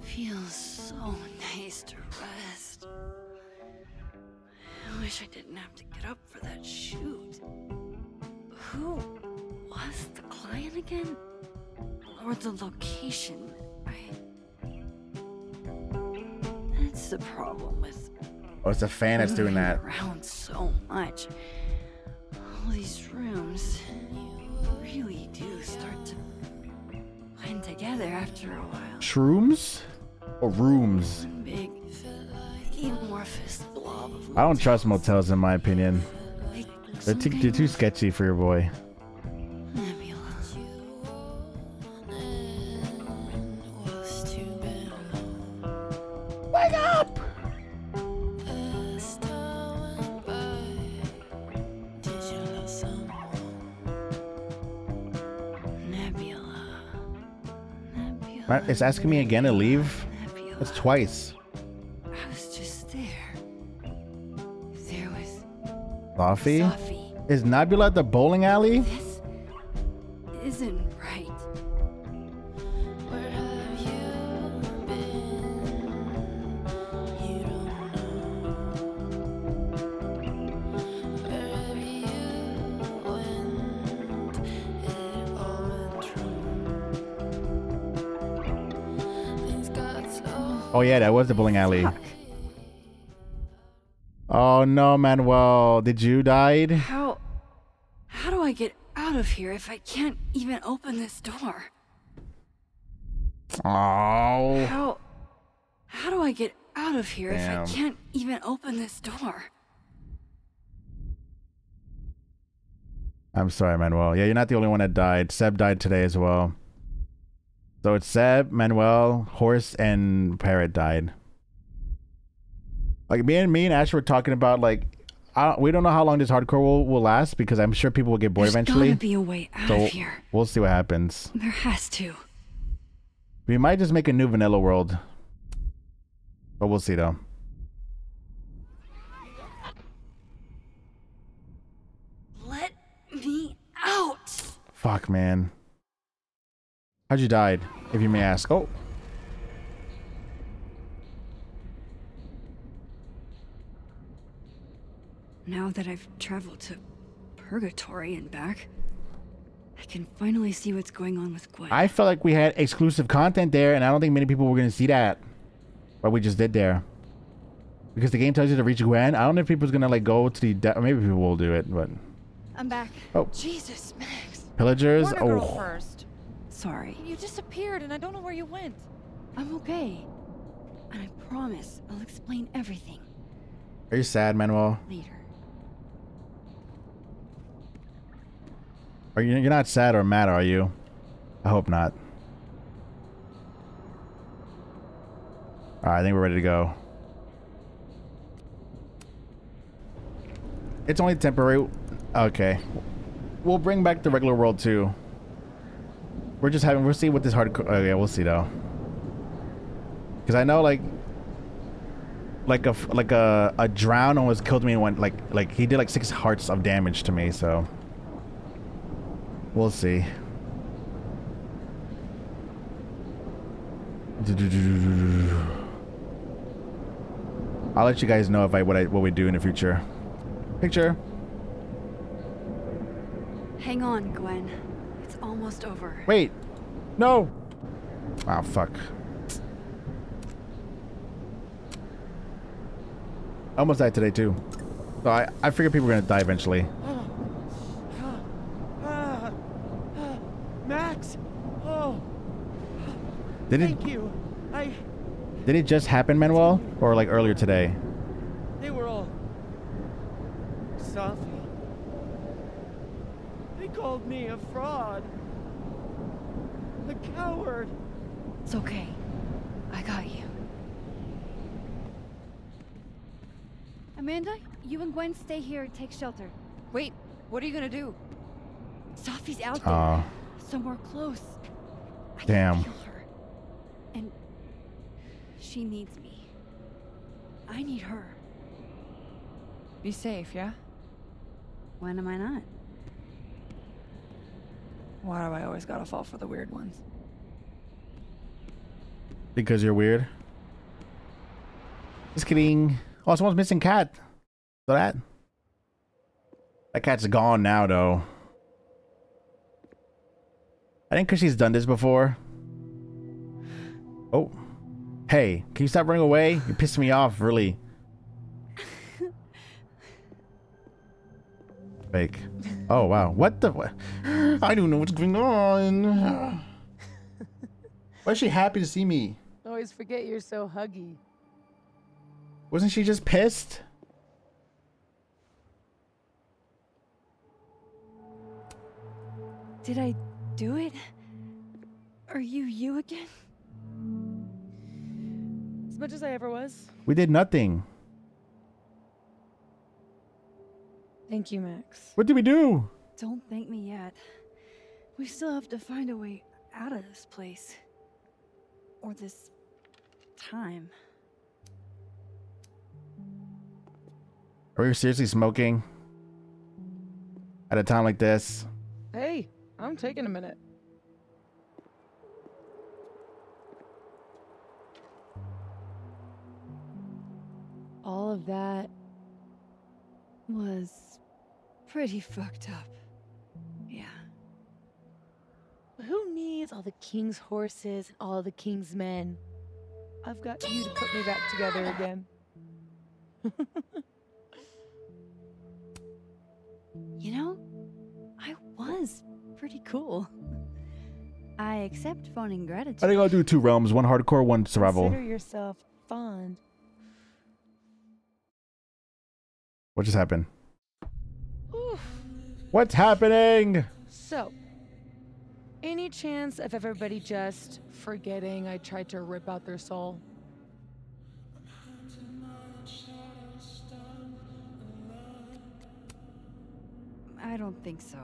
Feels so nice to rest. I wish I didn't have to get up for that shoot. Who was the client again? or the location. I... That's the problem with Oh, it's a fan that's doing that. around so much. All these rooms really do start to blend together after a while. Shrooms or rooms? One big amorphous blob I don't trust motels in my opinion. They're too, they're too sketchy for your boy. It's asking me again to leave. It's twice. I was just there. There was Coffee? Is Nebula at the bowling alley? Oh, yeah, that was the bowling alley. Oh no, Manuel. Did you died? How how do I get out of here if I can't even open this door? Oh. How how do I get out of here Damn. if I can't even open this door? I'm sorry, Manuel. Yeah, you're not the only one that died. Seb died today as well. So it's Seb, Manuel, Horse, and Parrot died. Like me and me and Ash were talking about like, I, we don't know how long this hardcore will, will last because I'm sure people will get bored There's eventually. gotta be a way out so of here. we'll see what happens. There has to. We might just make a new vanilla world, but we'll see though. Let me out. Fuck, man. How'd you die, if you may ask? Oh, Now that I've traveled to Purgatory and back, I can finally see what's going on with Gwen. I felt like we had exclusive content there, and I don't think many people were gonna see that. What we just did there. Because the game tells you to reach Gwen. I don't know if people's gonna like go to the de- maybe people will do it, but I'm back. Oh. Jesus, Max. pillagers. Warner Oh, first. Sorry. You disappeared and I don't know where you went. I'm okay. And I promise I'll explain everything are you sad, Manuel? later. Are you? You're not sad or mad, are you? I hope not. All right, I think we're ready to go. It's only temporary. Okay. We'll bring back the regular world too. We're just having. We'll see what this hard. Oh yeah, we'll see though. Because I know like. Like a like a a drown almost killed me one like like he did like six hearts of damage to me so. We'll see. I'll let you guys know if I what I what we do in the future. Picture. Hang on, Gwen. It's almost over. Wait. No. Ah, fuck. I almost died today too. So I I figured people were gonna die eventually. Max! Oh, Did it thank you. I. did it just happen, Manuel, or like earlier today? They were all. Sophie. They called me a fraud. A coward. It's okay. I got you. Amanda, you and Gwen stay here and take shelter. Wait, what are you gonna do? Safi's out ah. there. Aw. Somewhere close. Damn. And she needs me. I need her. Be safe, yeah? When am I not? Why do I always gotta fall for the weird ones? Because you're weird. Just kidding. Oh, someone's missing cat. So that. That cat's gone now, though. I think she's done this before. Oh. Hey, can you stop running away? You're pissing me off, really. Fake. Oh, wow. What the? What? I don't know what's going on. Why is she happy to see me? Always forget you're so huggy. Wasn't she just pissed? Did I do it? Are you you again? As much as I ever was. We did nothing. Thank you, Max. What did we do? Don't thank me yet. We still have to find a way out of this place. Or this time. Are we seriously smoking? At a time like this? Hey, I'm taking a minute. All of that was pretty fucked up. Yeah. Who needs all the king's horses and all the king's men? I've got you to put me back together again. You know, I was pretty cool. I accept phoning gratitude. I think I'll do two realms, one hardcore, one survival. Consider yourself fond. What just happened? What's happening? So, any chance of everybody just forgetting I tried to rip out their soul? I don't think so.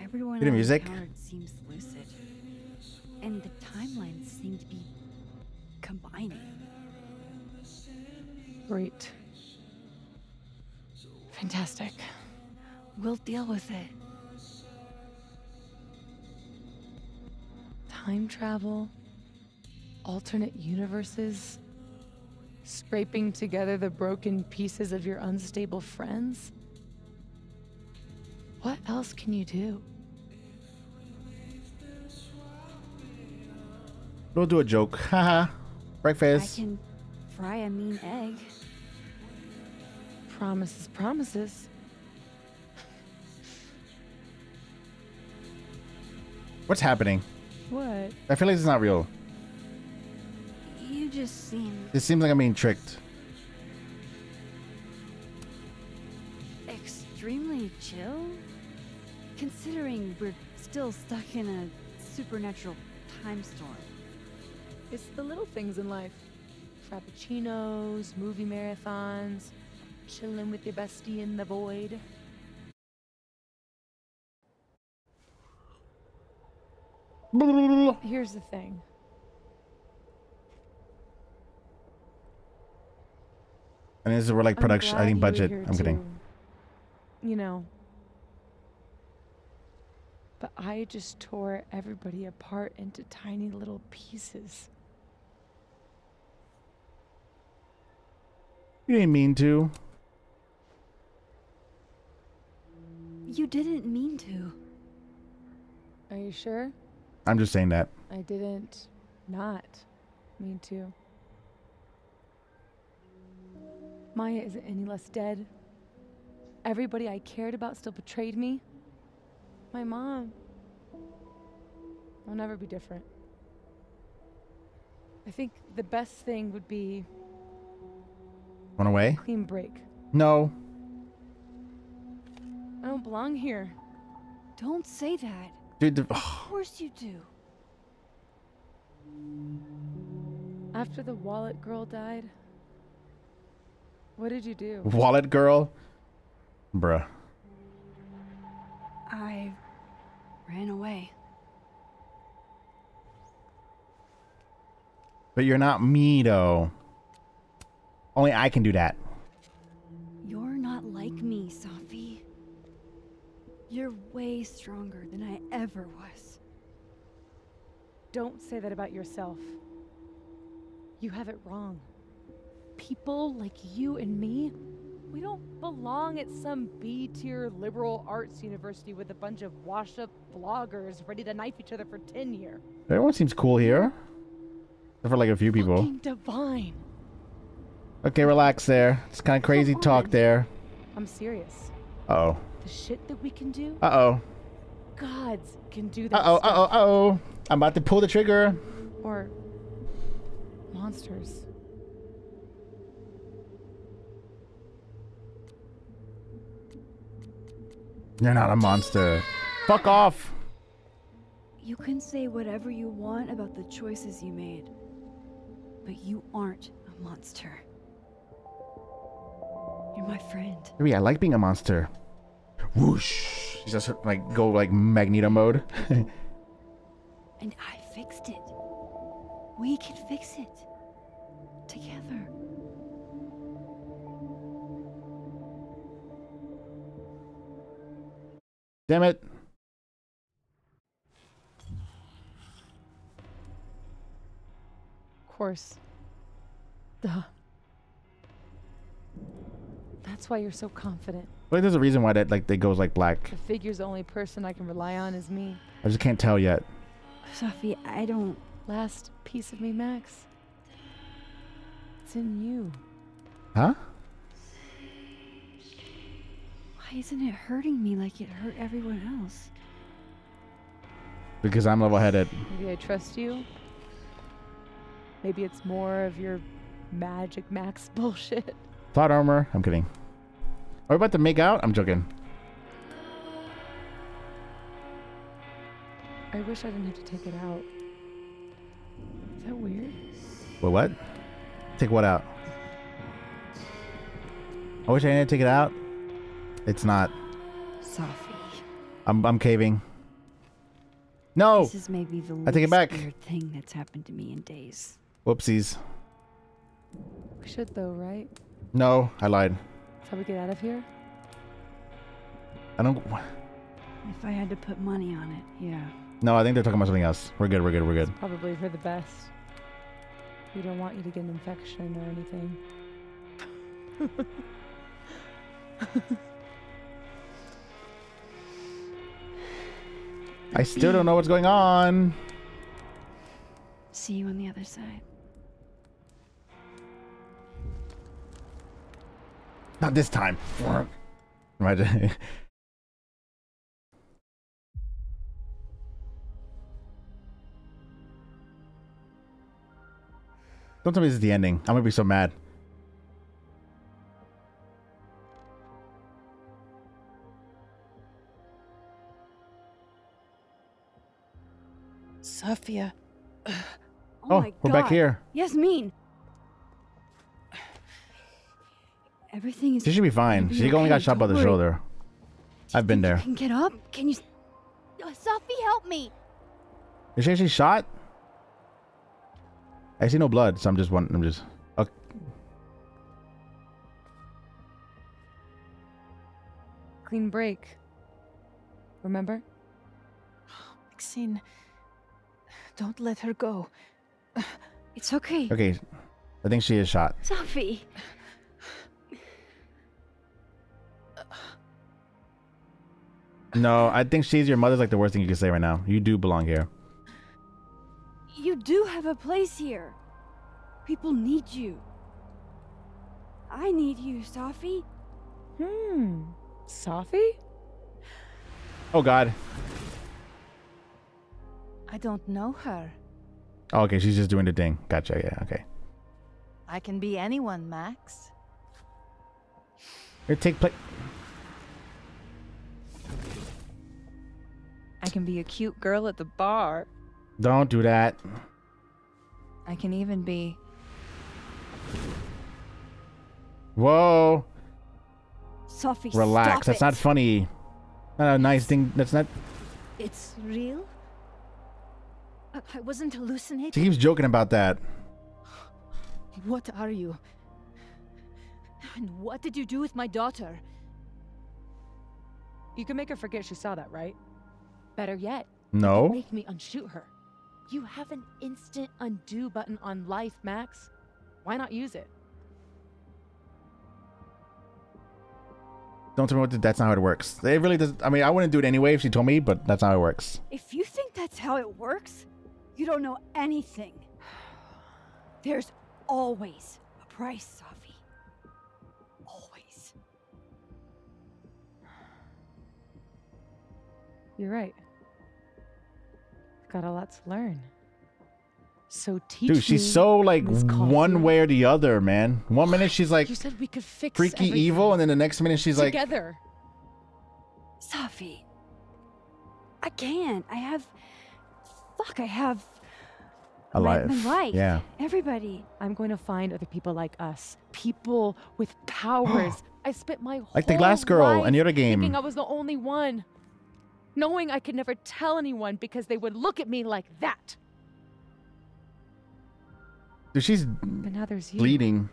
Everyone Hear the I music? seems lucid. And the timelines seem to be combining. Great. Fantastic. We'll deal with it. Time travel, alternate universes, scraping together the broken pieces of your unstable friends. What else can you do? We'll do a joke. Haha. Breakfast. I Breakfast. can fry a mean egg. Promises, promises. What's happening? What? I feel like it's not real. You just seem It seems like I'm being tricked. extremely chill. Considering we're still stuck in a supernatural time storm. It's the little things in life. Frappuccinos, movie marathons, chilling with your bestie in the void. Here's the thing. And this is where like I'm production, I glad think budget. I'm kidding. to, You know. But I just tore everybody apart into tiny little pieces. You didn't mean to. You didn't mean to. Are you sure? I'm just saying that. I didn't not mean to. Maya isn't any less dead. Everybody I cared about still betrayed me. My mom will never be different. I think the best thing would be Run away? clean break. No. I don't belong here. Don't say that. Dude, the, Of course you do. After the wallet girl died, what did you do? wallet girl? Bruh. I ran away. But you're not me, though. Only I can do that. You're not like me, Safi. You're way stronger than I ever was. Don't say that about yourself. You have it wrong. People like you and me, We don't belong at some B tier liberal arts university with a bunch of washed up vloggers ready to knife each other for tenure. Everyone seems cool here. Except for like a few people. Fucking divine. Okay, relax there. It's kind of crazy talk there. I'm serious. Uh oh. The shit that we can do, Uh oh. gods can do that. Uh-oh, uh-oh, uh-oh. I'm about to pull the trigger. Or monsters. You're not a monster. Fuck off. You can say whatever you want about the choices you made, but you aren't a monster. You're my friend. Maybe I like being a monster. Whoosh. She's just like go like Magneto mode. And I fixed it. We can fix it. Together. Damn it. Of course. Duh. That's why you're so confident. Like there's a reason why that like they goes like black. The figure's the only person I can rely on is me. I just can't tell yet. Sophie, I don't. Last piece of me, Max. It's in you. Huh? Why isn't it hurting me like it hurt everyone else? Because I'm level headed. Maybe I trust you. Maybe it's more of your magic Max bullshit. Plot armor. I'm kidding. Are we about to make out? I'm joking. I wish I didn't have to take it out. Is that weird? Wait, what? Take what out? I wish I didn't take it out. It's not. Sophie. I'm I'm caving. No. This is maybe the I take it back. weird thing that's happened to me in days. Whoopsies. We should though, right? No, I lied. That's how we get out of here? I don't. If I had to put money on it, yeah. No, I think they're talking about something else. We're good. We're good. We're good. Probably for the best. We don't want you to get an infection or anything. I still don't know what's going on. See you on the other side. Not this time. Imagine. Don't tell me this is the ending. I'm gonna be so mad. Sophia. Oh, Oh, we're back oh God. here. Yasmin. Everything is. She should be fine. gonna She only got shot by don't the worry. shoulder. I've been there. Can get up? Can you? Uh, Sophie, help me! Is she actually shot? I see no blood, so I'm just one. I'm just. Okay. Clean break. Remember? Maxine, don't let her go. It's okay. Okay, I think she is shot. Sophie. No, I think she's your mother's like the worst thing you can say right now. You do belong here. You do have a place here. People need you. I need you, Safi. Hmm. Sophie? Oh God. I don't know her. Oh, okay, she's just doing the thing. Gotcha. Yeah. Okay. I can be anyone, Max. Here, take play. I can be a cute girl at the bar. Don't do that. I can even be. Whoa. Sophie, Relax. That's it. not funny. Not a nice thing. That's not. It's real? I, I wasn't hallucinating. She keeps joking about that. What are you? And what did you do with my daughter? You can make her forget she saw that, right? Better yet, No. make me unshoot her. You have an instant undo button on life, Max. Why not use it? Don't tell me what to, that's not how it works. It really does. I mean, I wouldn't do it anyway if she told me, but that's not how it works. If you think that's how it works, you don't know anything. There's always a price, Safi. Always. You're right. Got a lot to learn. So teach Dude, she's me, so like one Caulfield. way or the other, man. One minute she's like You said we could fix freaky evil, and then the next minute she's like, together. Safi. I can't. I have. Fuck, I have. a my, life. life. Yeah. Everybody. I'm going to find other people like us. People with powers. I spent my Like the glass girl in the life other game. Thinking I was the only one. Knowing I could never tell anyone because they would look at me like that. Dude, she's But now there's you. bleeding.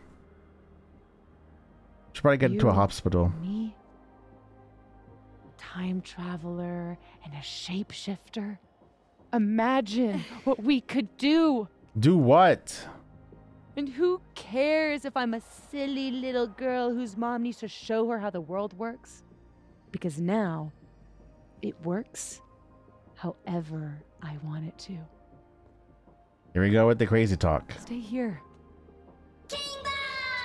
Should probably get into a hospital. Me? Time traveler and a shapeshifter. Imagine what we could do. Do what? And who cares if I'm a silly little girl whose mom needs to show her how the world works? Because now it works however I want it to. Here we go with the crazy talk. Stay here.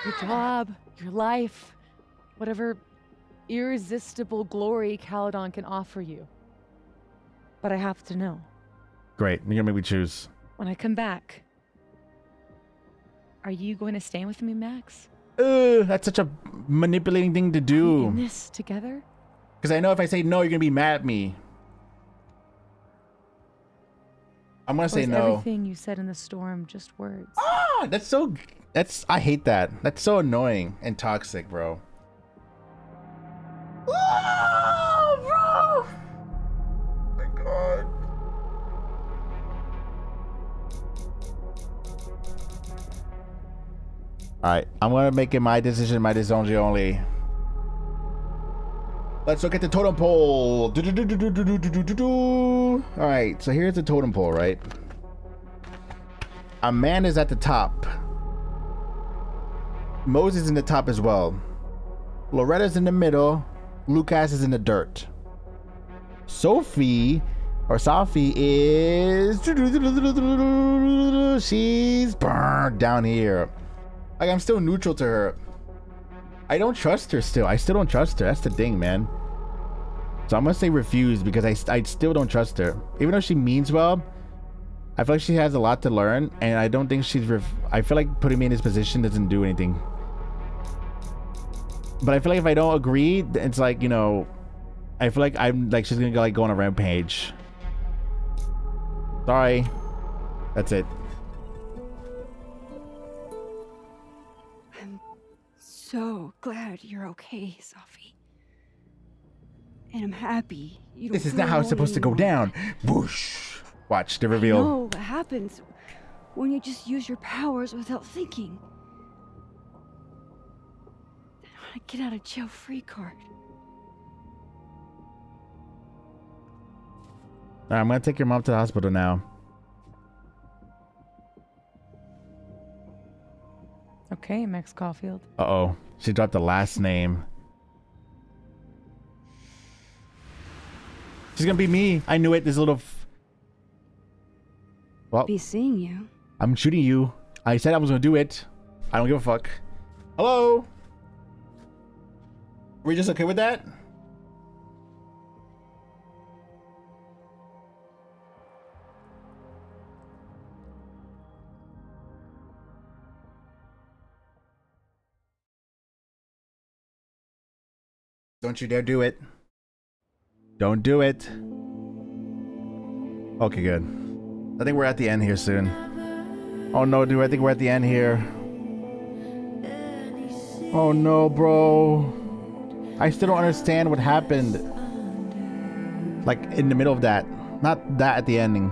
Your job, your life, whatever irresistible glory Caledon can offer you. But I have to know Great. You're gonna make me choose. when I come back. Are you going to stay with me, Max? Ugh, that's such a manipulating thing to In do. this together? Because I know if I say no, you're gonna be mad at me. I'm gonna say is no. Everything you said in the storm just words. Ah, that's so. That's I hate that. That's so annoying and toxic, bro. Oh, bro. my God. All right, I'm gonna make it my decision, my decision only. Let's look at the totem pole. Do, do, do, All right, so here's the totem pole, right? A man is at the top. Moses in the top as well. Loretta's in the middle. Lucas is in the dirt. Sophie or Sophie is she's burned down here. Like I'm still neutral to her. I don't trust her still. I still don't trust her. That's the thing, man. So I'm gonna say refuse because I, I still don't trust her. Even though she means well, I feel like she has a lot to learn, and I don't think she's. I feel like putting me in this position doesn't do anything. But I feel like if I don't agree, it's like you know, I feel like I'm like she's gonna go like go on a rampage. Sorry, that's it. I'm so glad you're okay, Safi. And I'm happy you This is not how it's alone supposed to go down. Whoosh! Watch the reveal. know what happens when you just use your powers without thinking. Then on a get out of jail free card. All right, I'm gonna take your mom to the hospital now. Okay, Max Caulfield. Uh oh, she dropped the last name. She's gonna be me. I knew it. This little. F- well, Be seeing you. I'm shooting you. I said I was gonna do it. I don't give a fuck. Hello. Are We're just okay with that? Don't you dare do it. Don't do it. Okay, good. I think we're at the end here soon. Oh no, dude, I think we're at the end here. Oh no, bro. I still don't understand what happened. Like in the middle of that. Not that at the ending.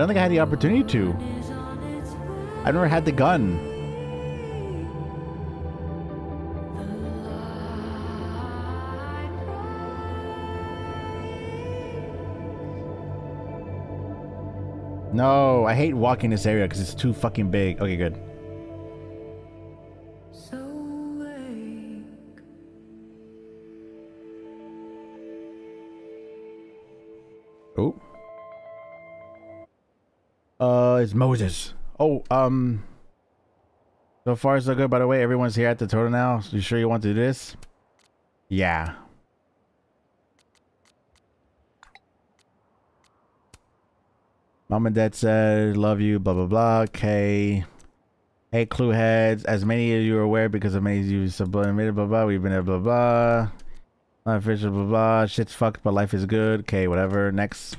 don't think I had the opportunity to. I've never had the gun. No, I hate walking this area because it's too fucking big. Okay, good. It's Moses. Oh, um. So far, so good. By the way, everyone's here at the total now. You sure you want to do this? Yeah. Mom and dad said, love you, blah, blah, blah. Okay. Hey, clue heads. As many of you are aware, because of many of you submitted, blah, blah, we've been there, blah, blah. Unofficial, blah, blah. Shit's fucked, but life is good. Okay, whatever. Next.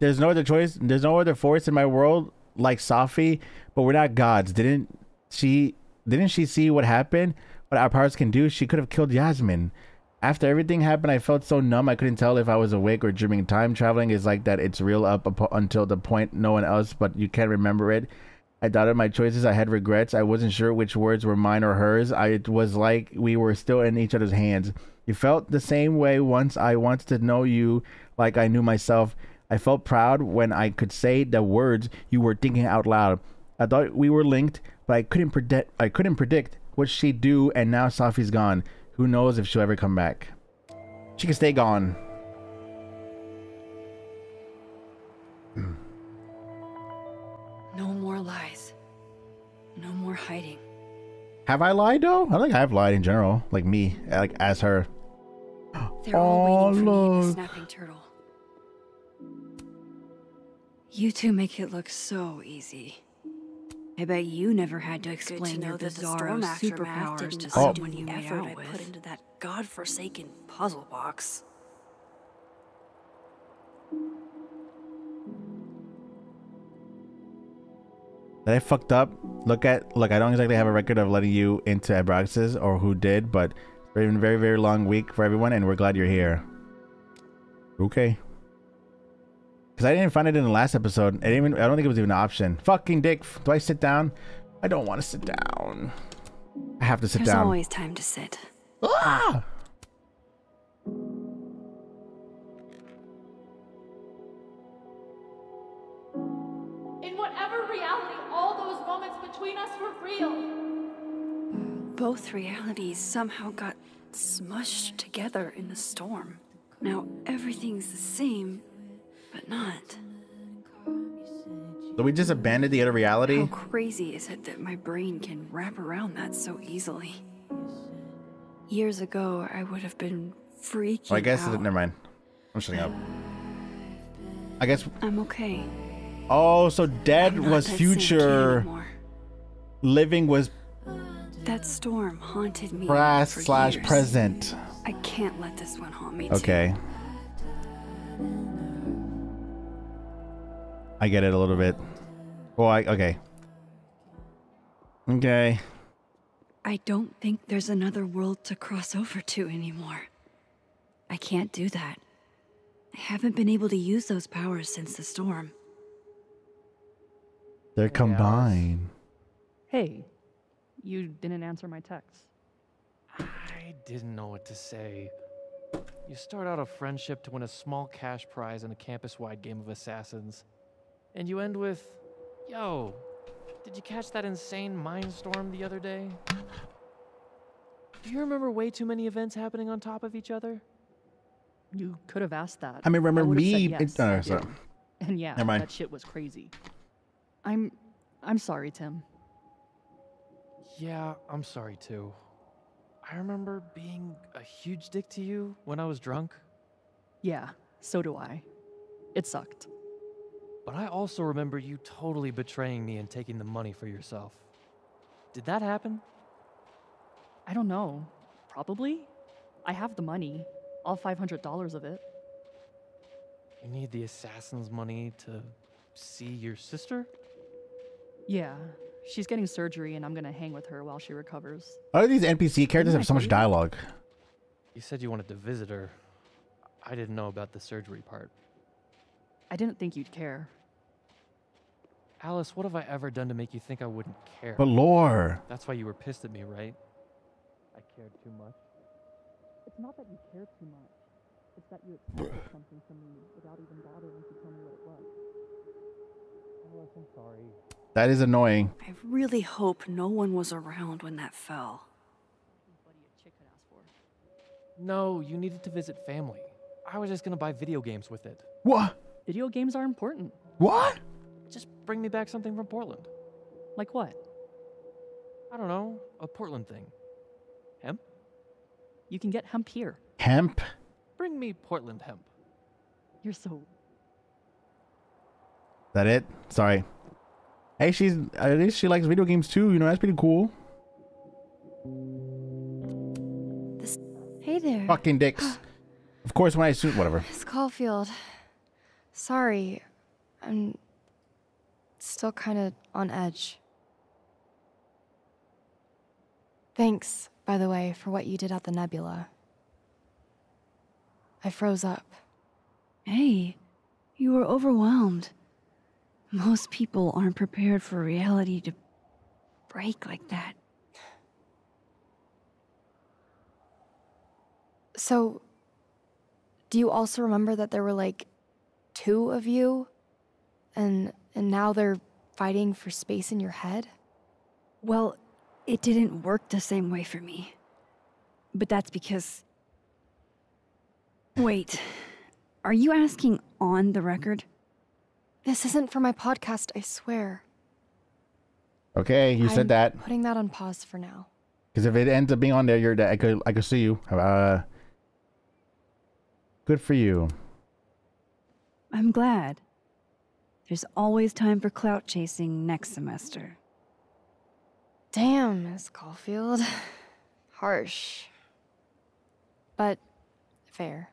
There's no other choice. There's no other force in my world like Safi, but we're not gods. Didn't she? Didn't she see what happened? What our powers can do? She could have killed Yasmin. After everything happened, I felt so numb I couldn't tell if I was awake or dreaming. Time traveling is like that. It's real up until the point no one else, but you can't remember it. I doubted my choices. I had regrets. I wasn't sure which words were mine or hers. I it was like we were still in each other's hands. You felt the same way once. I wanted to know you like I knew myself. I felt proud when I could say the words you were thinking out loud. I thought we were linked, but I couldn't predict. I couldn't predict what she'd do. And now Safi's gone. Who knows if she'll ever come back? She can stay gone. No more lies. No more hiding. Have I lied though? I think I've lied in general, like me, like as her. They're all waiting for me the oh, snapping turtle. You two make it look so easy. I bet you never had to explain know your that bizarro superpowers didn't to someone you made effort out I with. put into that godforsaken puzzle box. That I fucked up. Look at look. I don't exactly have a record of letting you into Abraxas or who did, but it's been a very very long week for everyone, and we're glad you're here. Okay. Because I didn't find it in the last episode. I didn't even. I don't think it was even an option. Fucking dick. Do I sit down? I don't want to sit down. I have to sit There's down. always time to sit. Ah! In whatever reality, all those moments between us were real. Both realities somehow got smushed together in the storm. Now everything's the same, but not. So we just abandoned the other reality. How crazy is it that my brain can wrap around that so easily? Years ago, I would have been freaking Well, I guess out. never mind. I'm shutting up. I guess. I'm okay. Oh, so dead was that same kid future. Living was That storm haunted me past slash years. present. I can't let this one haunt me too. Okay. I get it a little bit. Well, I okay. Okay. I don't think there's another world to cross over to anymore. I can't do that. I haven't been able to use those powers since the storm. They're combined. Hey, you didn't answer my text. I didn't know what to say. You start out a friendship to win a small cash prize in a campus wide game of assassins. And you end with, Yo, did you catch that insane mindstorm the other day? Do you remember way too many events happening on top of each other? You could have asked that. I mean, remember would've me- yes, it- I sorry. did. And yeah, Never mind. that shit was crazy. I'm, I'm sorry, Tim. Yeah, I'm sorry too. I remember being a huge dick to you when I was drunk, Yeah, so do I. It sucked. But I also remember you totally betraying me and taking the money for yourself. Did that happen? I don't know. Probably. I have the money. All $500 of it. You need the assassin's money to see your sister? Yeah, she's getting surgery and I'm gonna hang with her while she recovers. Why do these NPC characters have so much dialogue? You said you wanted to visit her. I didn't know about the surgery part. I didn't think you'd care. Alice, what have I ever done to make you think I wouldn't care? But lore. That's why you were pissed at me, right? I cared too much. It's not that you care too much. It's that you expected something from me without even bothering to tell me what it was. Alice, I'm sorry. That is annoying. I really hope no one was around when that fell. No, you needed to visit family. I was just gonna buy video games with it. What? Video games are important. What? Just bring me back something from Portland. Like what? I don't know, a Portland thing. Hemp? You can get hemp here. Hemp? Bring me Portland hemp. You're so. That it? Sorry. Hey, she's at least she likes video games too. You know that's pretty cool. Hey there. Fucking dicks. of course, when I assume whatever. Miss Caulfield. Sorry. I'm still kind of on edge. Thanks, by the way, for what you did at the nebula. I froze up. Hey, you were overwhelmed. Most people aren't prepared for reality to break like that. So, do you also remember that there were like two of you? And and now they're fighting for space in your head? Well, it didn't work the same way for me. But that's because. Wait, are you asking on the record? This isn't for my podcast, I swear. Okay, you I'm said that. Putting that on pause for now. Because if it ends up being on there, you're dead. I could I could see you. Uh, good for you. I'm glad. There's always time for clout chasing next semester. Damn, Miss Caulfield. Harsh. But fair.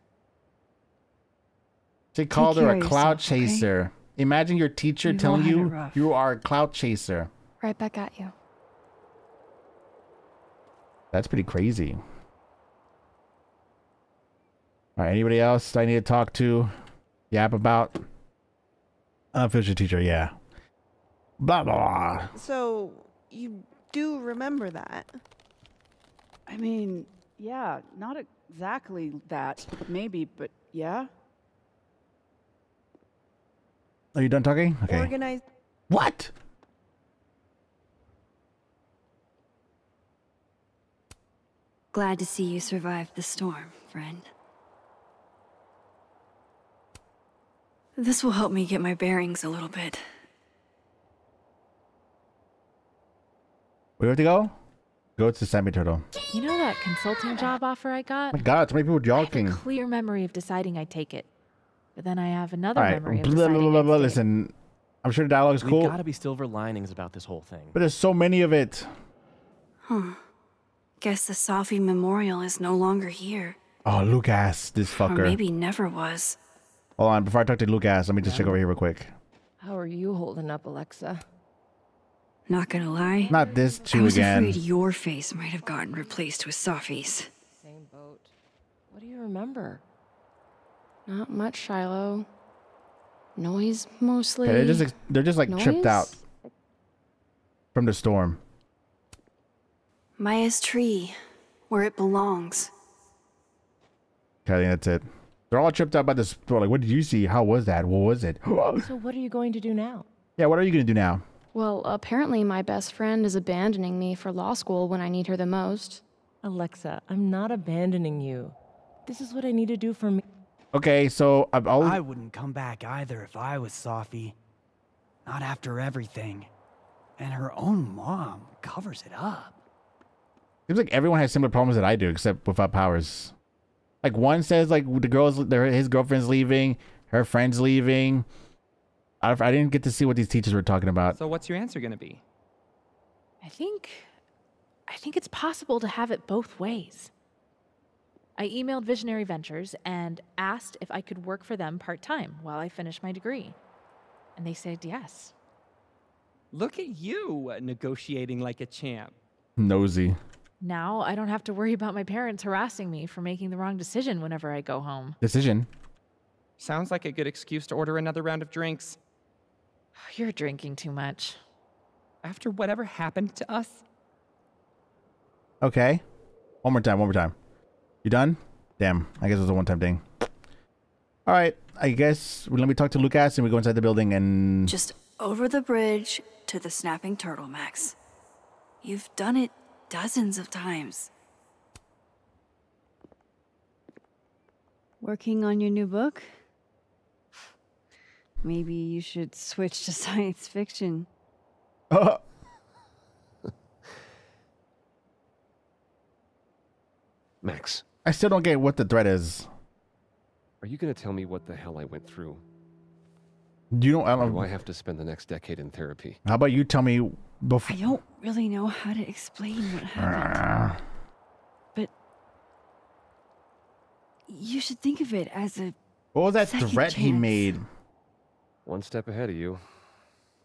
She called her a clout cloud yourself, okay? chaser. Imagine your teacher We've telling you you are a clout chaser. Right back at you. That's pretty crazy. All right, anybody else I need to talk to? Yap about? Unofficial teacher, yeah. Blah blah. blah. So, you do remember that? I mean, yeah, not exactly that, maybe, but yeah. Are you done talking? Okay. Organized. What? Glad to see you survived the storm, friend. This will help me get my bearings a little bit. Where do we have to go? Go to Sammy Turtle. You know that consulting job offer I got? Oh my god, so many people jogging. Clear memory of deciding I'd take it. But then I have another All right, memory of blah, blah, deciding blah, I'd blah. Listen, I'm sure the dialogue is cool, gotta be silver linings about this whole thing. but there's so many of it. Huh. Guess the Safi Memorial is no longer here. Oh, Lucas, this fucker. Or fucker. maybe never was. Hold on, before I talk to Lucas, let me just check over here real quick. How are you holding up, Alexa? Not gonna lie. Not this too again. I two was again. afraid your face might have gotten replaced with Safi's. Same boat. What do you remember? Not much, Shiloh. Noise, mostly. Okay, they're just they're just like tripped out from the storm. Maya's tree, where it belongs. Okay, I think that's it. They're all tripped out by this. storm. Like, what did you see? How was that? What was it? so what are you going to do now? yeah, what are you gonna do now? Well, apparently my best friend is abandoning me for law school when I need her the most. Alexa, I'm not abandoning you. This is what I need to do for me. Okay, so I've always I wouldn't come back either if I was Safi. Not after everything. And her own mom covers it up. seems like everyone has similar problems that I do, except without powers. Like one says like the girl's their his girlfriend's leaving, her friend's leaving. I, I didn't get to see what these teachers were talking about. So what's your answer gonna be? I think I think it's possible to have it both ways. I emailed Visionary Ventures and asked if I could work for them part-time while I finish my degree. And they said yes. Look at you uh, negotiating like a champ. Nosy. Now I don't have to worry about my parents harassing me for making the wrong decision whenever I go home. Decision. Sounds like a good excuse to order another round of drinks. You're drinking too much. After whatever happened to us? Okay. One more time. One more time. You done? Damn. I guess it was a one-time thing. All right, I guess let me talk to Lucas and we go inside the building and Just over the bridge to the snapping turtle, Max. You've done it dozens of times. Working on your new book? Maybe you should switch to science fiction. Oh. Max, I still don't get what the threat is. are you going to tell me what the hell I went through? You don't. I Or don't do I have to spend the next decade in therapy? How about you tell me before? I don't really know how to explain what happened. Ah. but you should think of it as a What was that Second threat he made? One step ahead of you.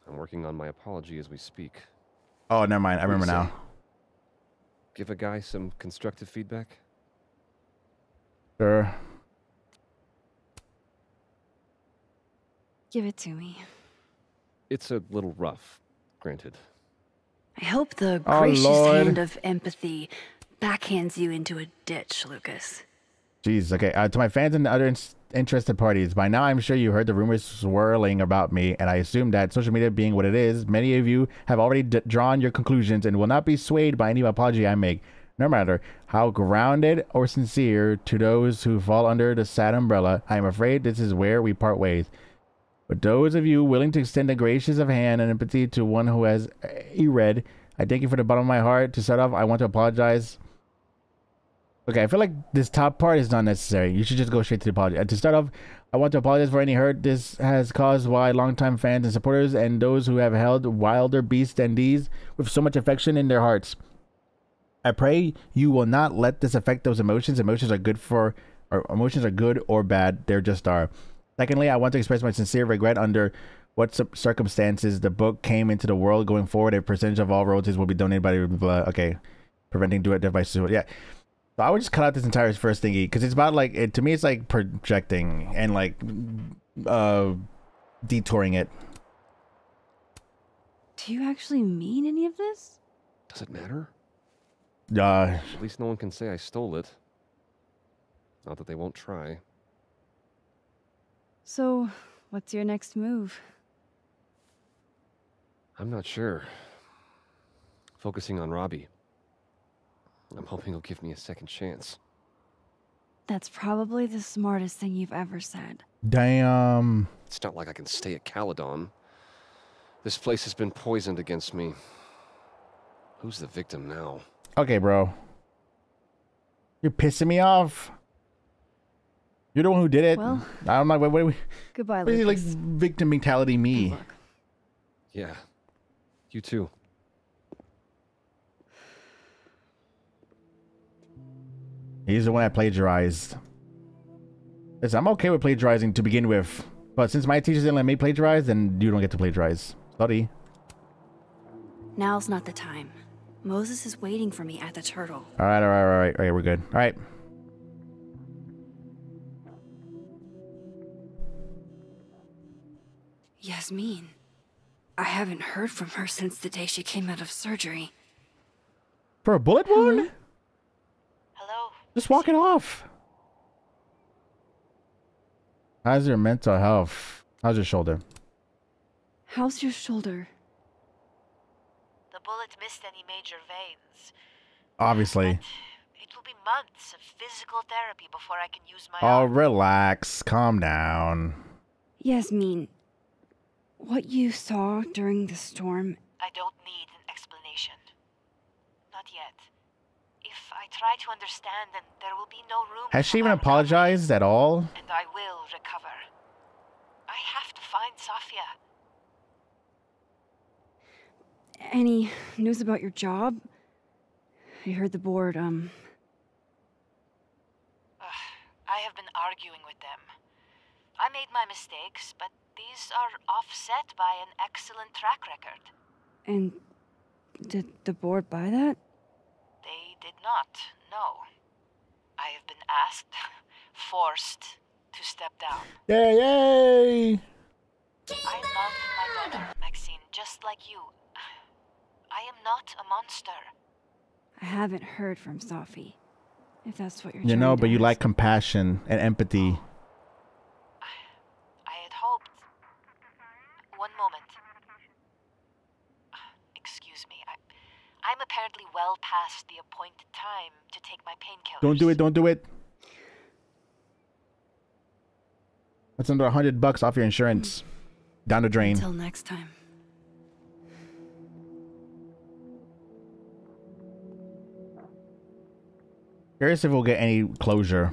I'm working on my apology as we speak. Oh, never mind. I What do you remember now. Give a guy some constructive feedback? Sure. Give it to me. It's a little rough, granted. I hope the Oh, gracious Lord. hand of empathy backhands you into a ditch, Lucas. Jeez. Okay. Uh, to my fans and other in- interested parties, by now I'm sure you heard the rumors swirling about me, and I assume that social media being what it is, many of you have already d- drawn your conclusions and will not be swayed by any apology I make, no matter how grounded or sincere to those who fall under the sad umbrella. I am afraid this is where we part ways. But those of you willing to extend a gracious of hand and empathy to one who has uh, read, I thank you from the bottom of my heart. To start off, I want to apologize. Okay, I feel like this top part is not necessary. You should just go straight to the apology. Uh, to start off, I want to apologize for any hurt this has caused why longtime fans and supporters and those who have held wilder beasts than these with so much affection in their hearts. I pray you will not let this affect those emotions. Emotions are good for, or emotions are good or bad. They're just are. Secondly, I want to express my sincere regret under what circumstances the book came into the world. Going forward, a percentage of all royalties will be donated by the blah, okay, preventing do it death by suicide. Yeah, so I would just cut out this entire first thingy because it's about like it to me. It's like projecting and like uh detouring it. Do you actually mean any of this? Does it matter? Uh, At least no one can say I stole it. Not that they won't try. So, what's your next move? I'm not sure. Focusing on Robbie. I'm hoping he'll give me a second chance. That's probably the smartest thing you've ever said. Damn. It's not like I can stay at Caledon. This place has been poisoned against me. Who's the victim now? Okay, bro. You're pissing me off. You're the one who did it. Well, I'm like, what, what, what, Goodbye, what is it like victim mentality me? Yeah. You too. He's the one that plagiarized. Listen, I'm okay with plagiarizing to begin with, but since my teachers didn't let me plagiarize, then you don't get to plagiarize. Sorry. Now's not the time. Moses is waiting for me at the turtle. All right, all right, all right, all right. We're good. All right. Yasmin. I haven't heard from her since the day she came out of surgery. For a bullet wound? Hello. Just walk it off. How's your mental health? How's your shoulder? How's your shoulder? The bullet missed any major veins. Obviously. It will be months of physical therapy before I can use my Oh, arm. relax. Calm down. Yasmin, what you saw during the storm, I don't need an explanation. Not yet. If I try to understand, then there will be no room Has she even my apologized at all? and I will recover. I have to find Safia. any news about your job? I heard the board, um, I have been arguing with them. I made my mistakes, but these are offset by an excellent track record. and did the board buy that? They did not, no. I have been asked, forced to step down. Yay, yay! I love my daughter, Maxine, just like you. I am not a monster. I haven't heard from Safi. If that's what you're You know, to but you ask. like compassion and empathy. One moment. Excuse me. I, am apparently well past the appointed time to take my painkillers. Don't do it. Don't do it. That's under a hundred bucks off your insurance. Down the drain. Until next time. Curious if we'll get any closure.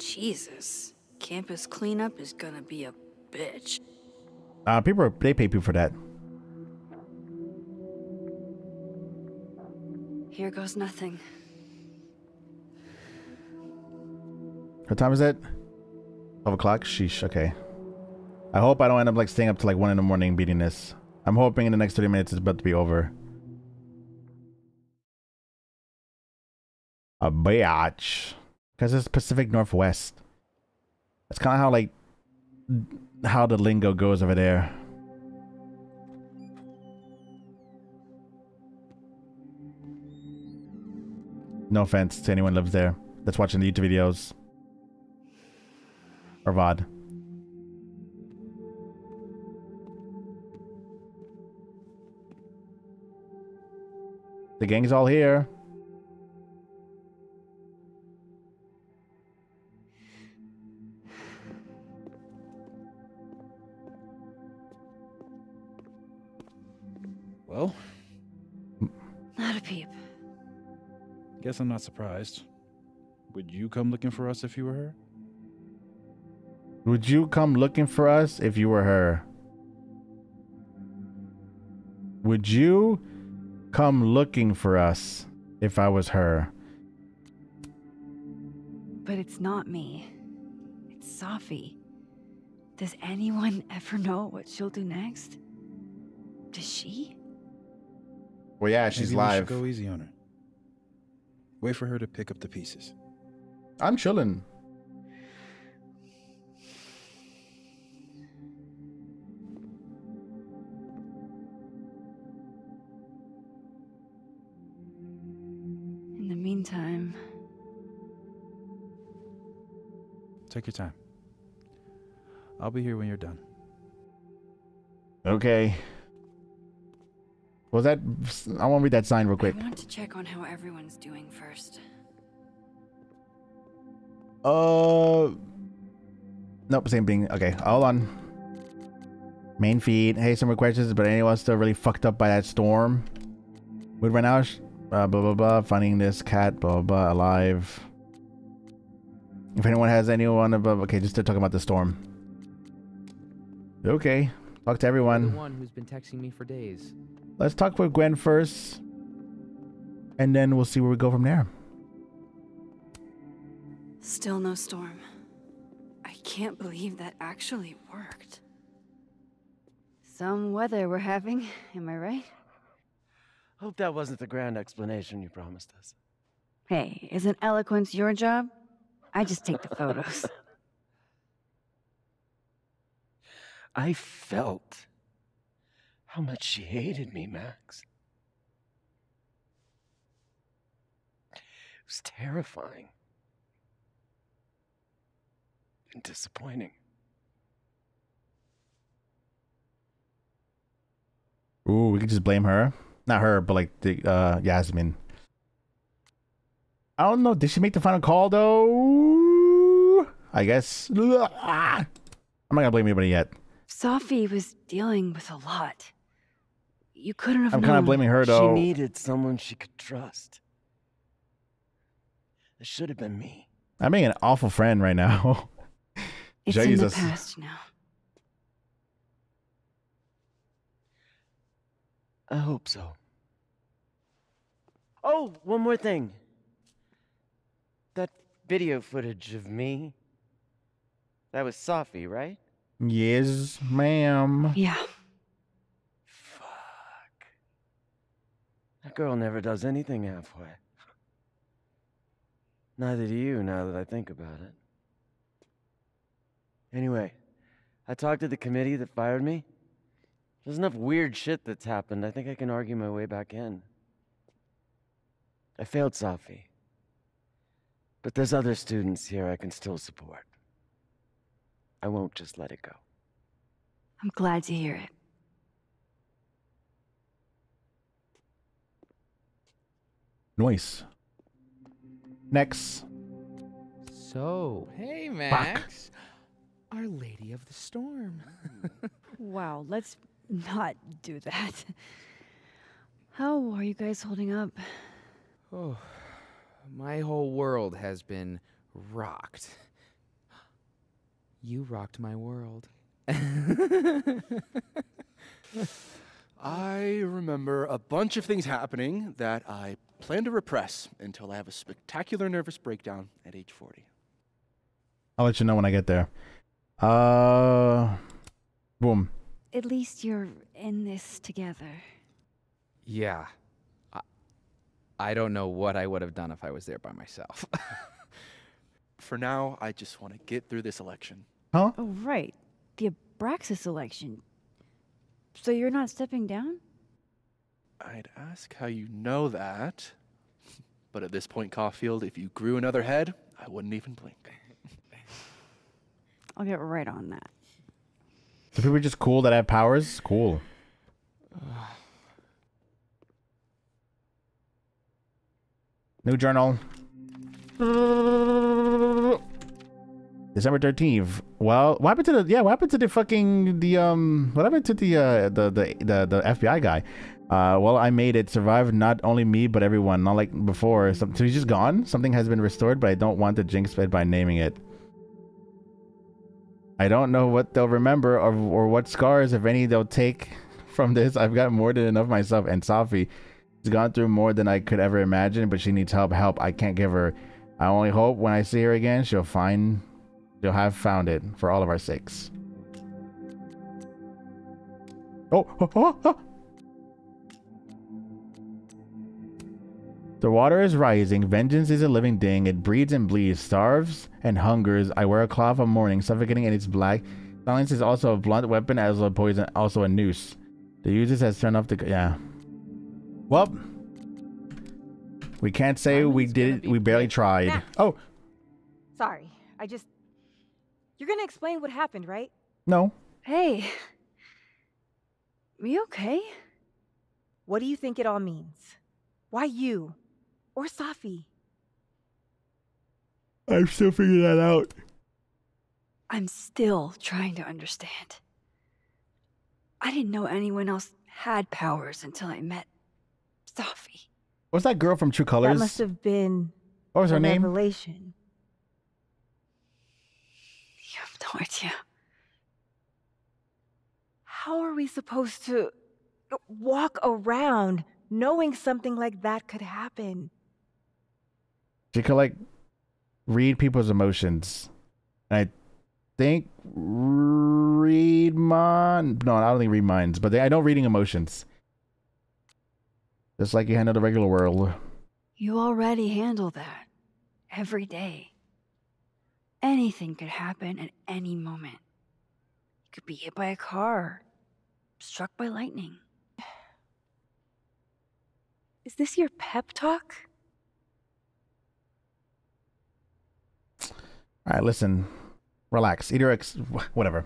Jesus. Campus cleanup is gonna be a bitch. Uh, people are, they pay people for that. Here goes nothing. What time is it? 12 o'clock? Sheesh, okay. I hope I don't end up like staying up to like 1 in the morning beating this. I'm hoping in the next 30 minutes it's about to be over. A biatch. Because it's Pacific Northwest. That's kind of how like how the lingo goes over there. No offense to anyone lives there that's watching the YouTube videos. Or VOD. The gang's all here. Well, Not a peep. guess I'm not surprised. Would you come looking for us if you were her? Would you come looking for us if you were her? Would you come looking for us if I was her? But it's not me. It's Safi. Does anyone ever know what she'll do next? Does she? Well, yeah, she's Maybe we should live. Go easy on her. Wait for her to pick up the pieces. I'm chilling. In the meantime, Take your time. I'll be here when you're done. Okay. Was that? I want to read that sign real quick. I want to check on how everyone's doing first. Uh. Nope, same thing. Okay, hold on. Main feed. Hey, some more questions, but anyone still really fucked up by that storm? Mood right now? Uh, blah blah blah. Finding this cat. Blah blah blah. Alive. If anyone has anyone above, okay, just to talk about the storm. Okay, talk to The everyone. one who's been texting me for days. Let's talk with Gwen first, and then we'll see where we go from there. Still no storm. I can't believe that actually worked. some weather we're having, am I right? Hope that wasn't the grand explanation you promised us. Hey, isn't eloquence your job? I just take the photos. I felt how much she hated me, Max. It was terrifying and disappointing. Ooh, we could just blame her. Not her, but like the uh Yasmin. I don't know. Did she make the final call though? I guess. I'm not gonna blame anybody yet. Safi was dealing with a lot. You couldn't have I'm kind of blaming her though. She needed someone she could trust. It should have been me. I'm being an awful friend right now. It's in the past now. I hope so. Oh, one more thing. That video footage of me. That was Safi, right? Yes, ma'am. Yeah. That girl never does anything halfway. Neither do you, now that I think about it. Anyway, I talked to the committee that fired me. There's enough weird shit that's happened. I think I can argue my way back in. I failed Safi. But there's other students here I can still support. I won't just let it go. I'm glad to hear it. Noise. Next. So, hey Fuck. Max, Our Lady of the Storm. wow, let's not do that. How are you guys holding up? oh, my whole world has been rocked. You rocked my world. I remember a bunch of things happening that I plan to repress until I have a spectacular nervous breakdown at age 40. I'll let you know when I get there. Uh, boom. At least you're in this together. Yeah. I, I don't know what I would have done if I was there by myself. For now, I just want to get through this election. Huh? Oh, right. The Abraxas election. So you're not stepping down? I'd ask how you know that. But at this point, Caulfield, if you grew another head, I wouldn't even blink. I'll get right on that. So people are just cool that I have powers? Cool. New journal. December thirteenth. Well, what happened to the yeah? What happened to the fucking the um? What happened to the uh the the the, the FBI guy? Uh, well, I made it. Survived not only me but everyone. Not like before. Some, so he's just gone. Something has been restored, but I don't want to jinx it by naming it. I don't know what they'll remember or or what scars, if any, they'll take from this. I've got more than enough myself. And Safi, she's gone through more than I could ever imagine, but she needs help. Help I can't give her. I only hope when I see her again, she'll find, she'll have found it for all of our sakes. Oh, oh, oh, oh. The water is rising. Vengeance is a living thing. It breeds and bleeds, starves and hungers. I wear a cloth of mourning, suffocating in its black. Silence is also a blunt weapon, as a poison, also a noose. The users has turned off the. Yeah. Well, we can't say we did. It. We barely tried. Max. Oh Sorry, I just. You're gonna explain what happened, right? no. Hey. You okay? What do you think it all means? Why you? Or Safi? I'm still figuring that out. I'm still trying to understand. I didn't know anyone else had powers until I met Safi. What's that girl from True Colors? That must have been. What was her name? Revelation. You have no idea. How are we supposed to walk around knowing something like that could happen? She could like read people's emotions. And I think read mind. No, I don't think read minds, but they, I know reading emotions. Just like you handle the regular world. You already handle that every day. Anything could happen at any moment. You could be hit by a car, struck by lightning. Is this your pep talk? All right, listen. Relax. Eat your ex. Whatever.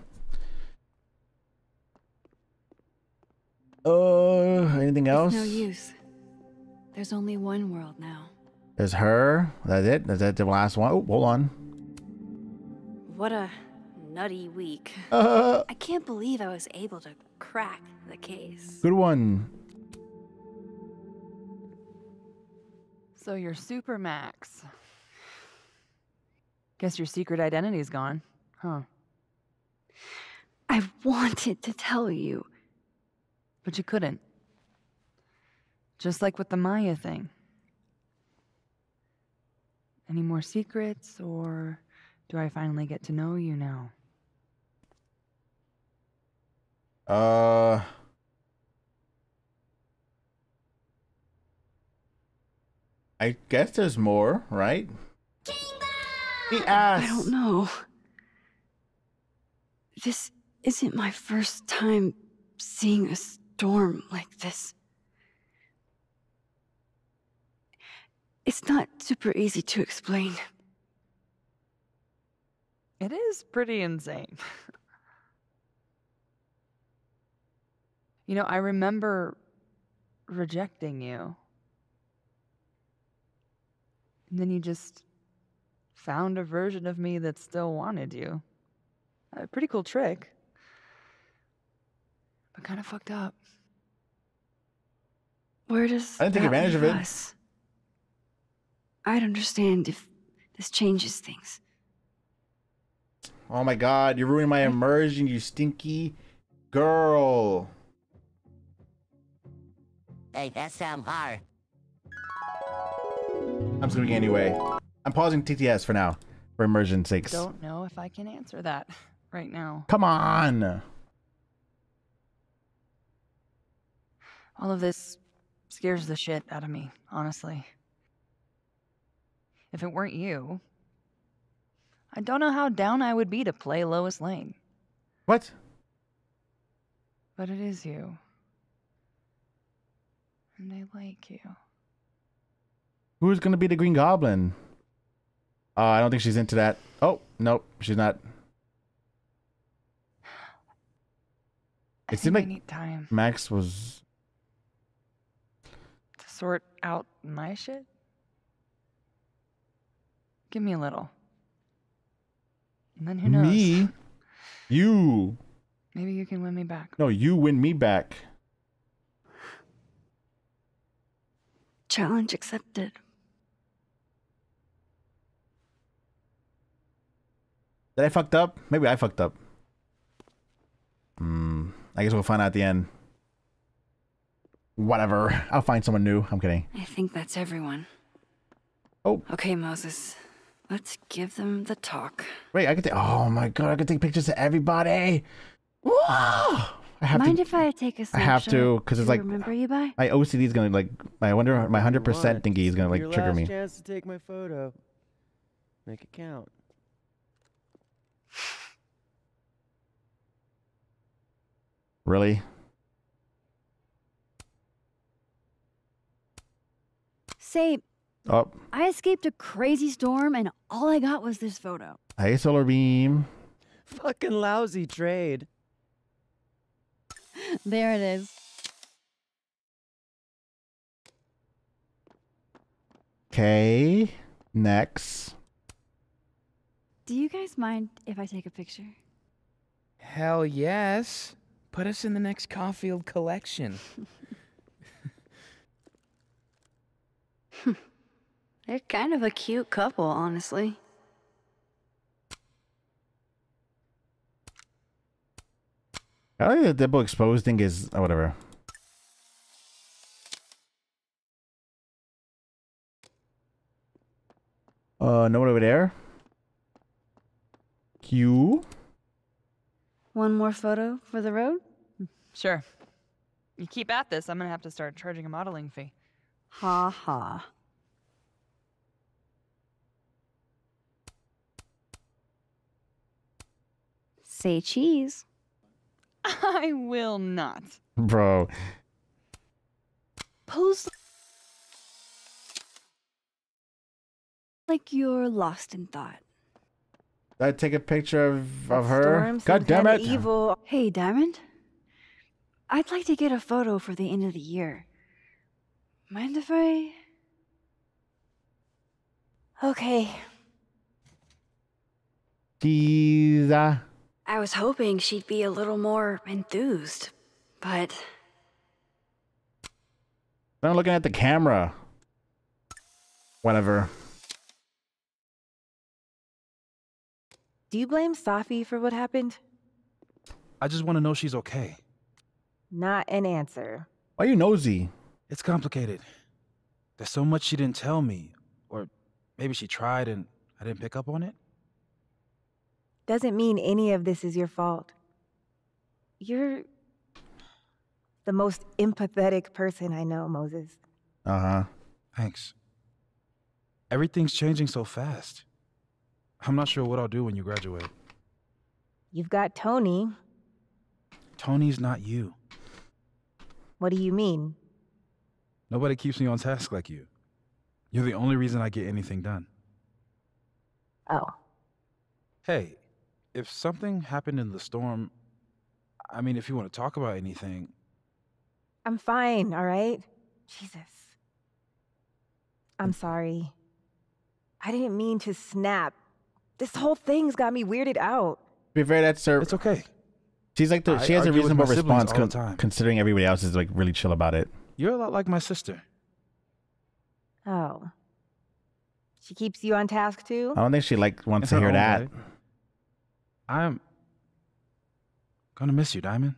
Uh, anything else? It's no use. There's only one world now. There's her. That's it. That's it. The last one. Oh, hold on. What a nutty week. Uh. I can't believe I was able to crack the case. Good one. So you're Super Max. Guess your secret identity's gone, huh? I wanted to tell you. But you couldn't. Just like with the Maya thing. Any more secrets, or do I finally get to know you now? Uh. I guess there's more, right? The ass. I don't know. This isn't my first time seeing a storm like this. It's not super easy to explain. It is pretty insane. you know, I remember rejecting you. And then you just found a version of me that still wanted you. A pretty cool trick. But kind of fucked up. Where does I didn't take that advantage of leave it. us? I'd understand if this changes things. Oh my god, you're ruining my immersion, you stinky girl. Hey, that sound hard. I'm swimming anyway. I'm pausing TTS for now, for immersion sakes. I Don't know if I can answer that right now. Come on. All of this scares the shit out of me, honestly. If it weren't you, I don't know how down I would be to play Lois Lane. What? But it is you. And I like you. Who's gonna be the Green Goblin? Uh, I don't think she's into that. Oh, nope, she's not. I It seemed think I like need time Max was. to sort out my shit. Give me a little. And then who knows? Me? You. Maybe you can win me back. No, you win me back. Challenge accepted. Did I fucked up? Maybe I fucked up. Hmm. I guess we'll find out at the end. Whatever. I'll find someone new. I'm kidding. I think that's everyone. Oh. Okay, Moses. Let's give them the talk. Wait, I could take. Oh my god, I could take pictures of everybody. Whoa! I have Mind to. if I take a I snapshot? have to, because it's like remember you by. my OCD is gonna like. I wonder my hundred percent thingy is gonna like Your trigger last me. chance to take my photo. Make it count. Really? Say, Oh, I escaped a crazy storm and all I got was this photo. hey, solar beam. Fucking lousy trade. There it is. Okay. Next. Do you guys mind if I take a picture? Hell yes. Put us in the next Caulfield collection. They're kind of a cute couple, honestly. I like the double exposed thing is oh, whatever. Uh, no one over there. Q. One more photo for the road? Sure. You keep at this, I'm gonna have to start charging a modeling fee. Ha ha. Say cheese. I will not. Bro. Pose like you're lost in thought. Did I take a picture of, of her? Storm God seemed damn it. Evil. Hey, Diamond. I'd like to get a photo for the end of the year. Mind if I? Okay. Giza. I was hoping she'd be a little more enthused, but I'm looking at the camera. Whatever. Do you blame Safi for what happened? I just want to know she's okay. Not an answer. Why are you nosy? It's complicated. There's so much she didn't tell me, or maybe she tried and I didn't pick up on it. Doesn't mean any of this is your fault. You're the most empathetic person I know, Moses. Uh huh. Thanks. Everything's changing so fast. I'm not sure what I'll do when you graduate. You've got Tony. Tony's not you. What do you mean? Nobody keeps me on task like you. You're the only reason I get anything done. Oh. Hey, if something happened in the storm, I mean, if you want to talk about anything, I'm fine, all right? Jesus. I'm sorry. I didn't mean to snap. This whole thing's got me weirded out. To be fair, that's her. It's okay. She's like the, I she has a argue with my reasonable siblings response all the con- time. considering everybody else is like really chill about it. You're a lot like my sister. Oh. She keeps you on task too? I don't think she like wants In to her hear own that. way. I'm gonna miss you, Diamond.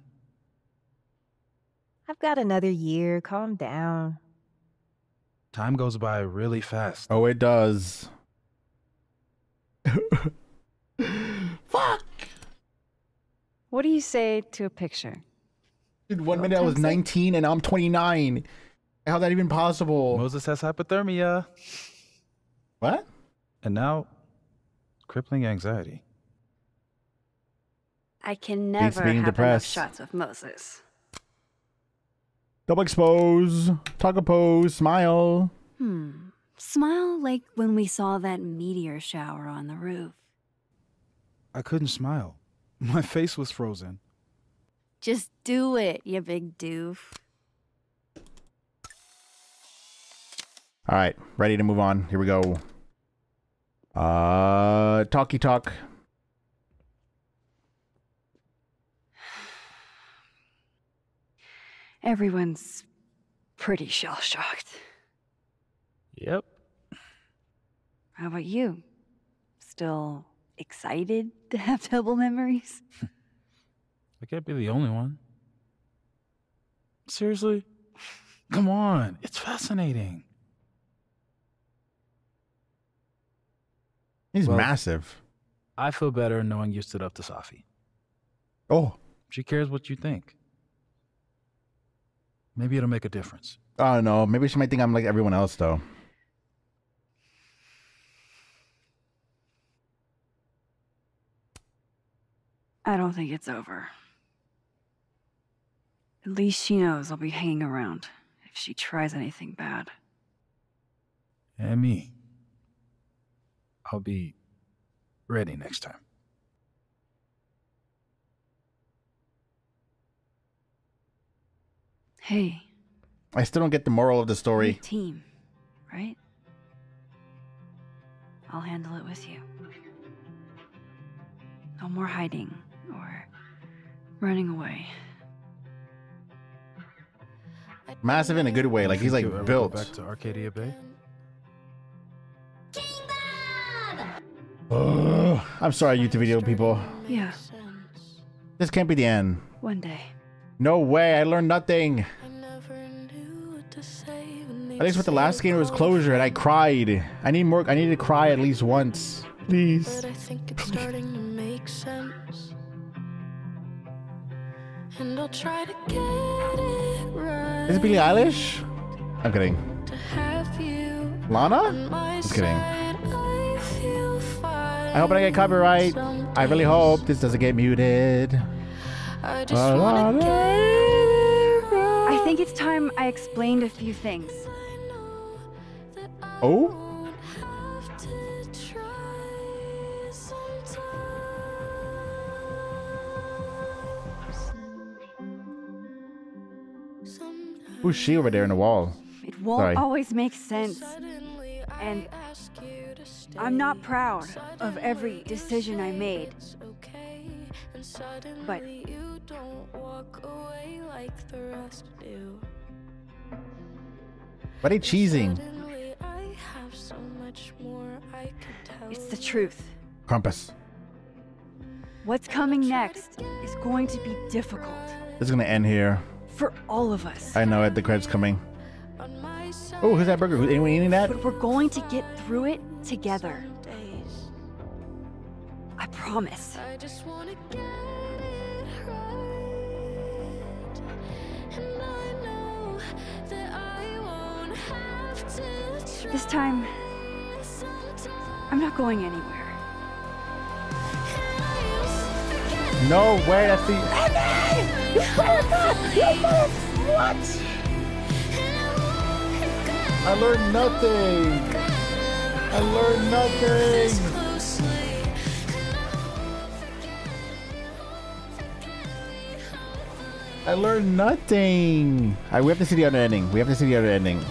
I've got another year. Calm down. Time goes by really fast. Oh, it does. What do you say to a picture? Dude, one minute I was 19 and I'm 29. How's that even possible? Moses has hypothermia. What? And now, crippling anxiety. I can never being have depressed. enough shots of Moses. Double expose, toggle pose, smile. Hmm. Smile like when we saw that meteor shower on the roof. I couldn't smile. My face was frozen. Just do it, you big doof. All right, ready to move on. Here we go. Uh, talkie talk. Everyone's pretty shell shocked. Yep. How about you? Still excited to have double memories? I can't be the only one. Seriously? Come on, it's fascinating. He's Well- massive. I feel better knowing you stood up to Safi. Oh. She cares what you think. Maybe it'll make a difference. I don't know. maybe she might think I'm like everyone else though. I don't think it's over. At least she knows I'll be hanging around if she tries anything bad. And me. I'll be ready next time. Hey, I still don't get the moral of the we're story. team, right? I'll handle it with you. No more hiding or running away. Massive in a good way. Like he's like Think you'll ever built. Go back to Arcadia Bay. Ugh. I'm sorry, YouTube video people. Yeah, This can't be the end. one day. No way. I learned nothing. At least with the last game, it was closure, and I cried. I need more. I need to cry at least once, please. But I think it's starting to make sense. And I'll try to get it right. Is it Billie Eilish? I'm kidding. To have you Lana? on my Just kidding. I feel fine. I hope I get copyright. I really hope this doesn't get muted. I just La, la, wanna la. get it right. I think it's time I explained a few things. Oh? Who's she over there in the wall? It won't Sorry. always make sense. And I'm not proud of every decision I made. But You don't walk away like the rest do. Why are they cheesing? I have so much more I could tell. it's the truth. Krampus. What's coming next is going to be difficult It's gonna end here. For all of us. I know it. The credits coming. Oh, who's that burger? Who- Anyone eating that? But we're going to get through it together. I promise. I just wanna get it right. And I know that I won't have to try This time, I'm not going anywhere. No way. That's the. You better not! What? I learned nothing! I learned nothing! I learned nothing. Right, we have to see the other ending. We have to see the other ending.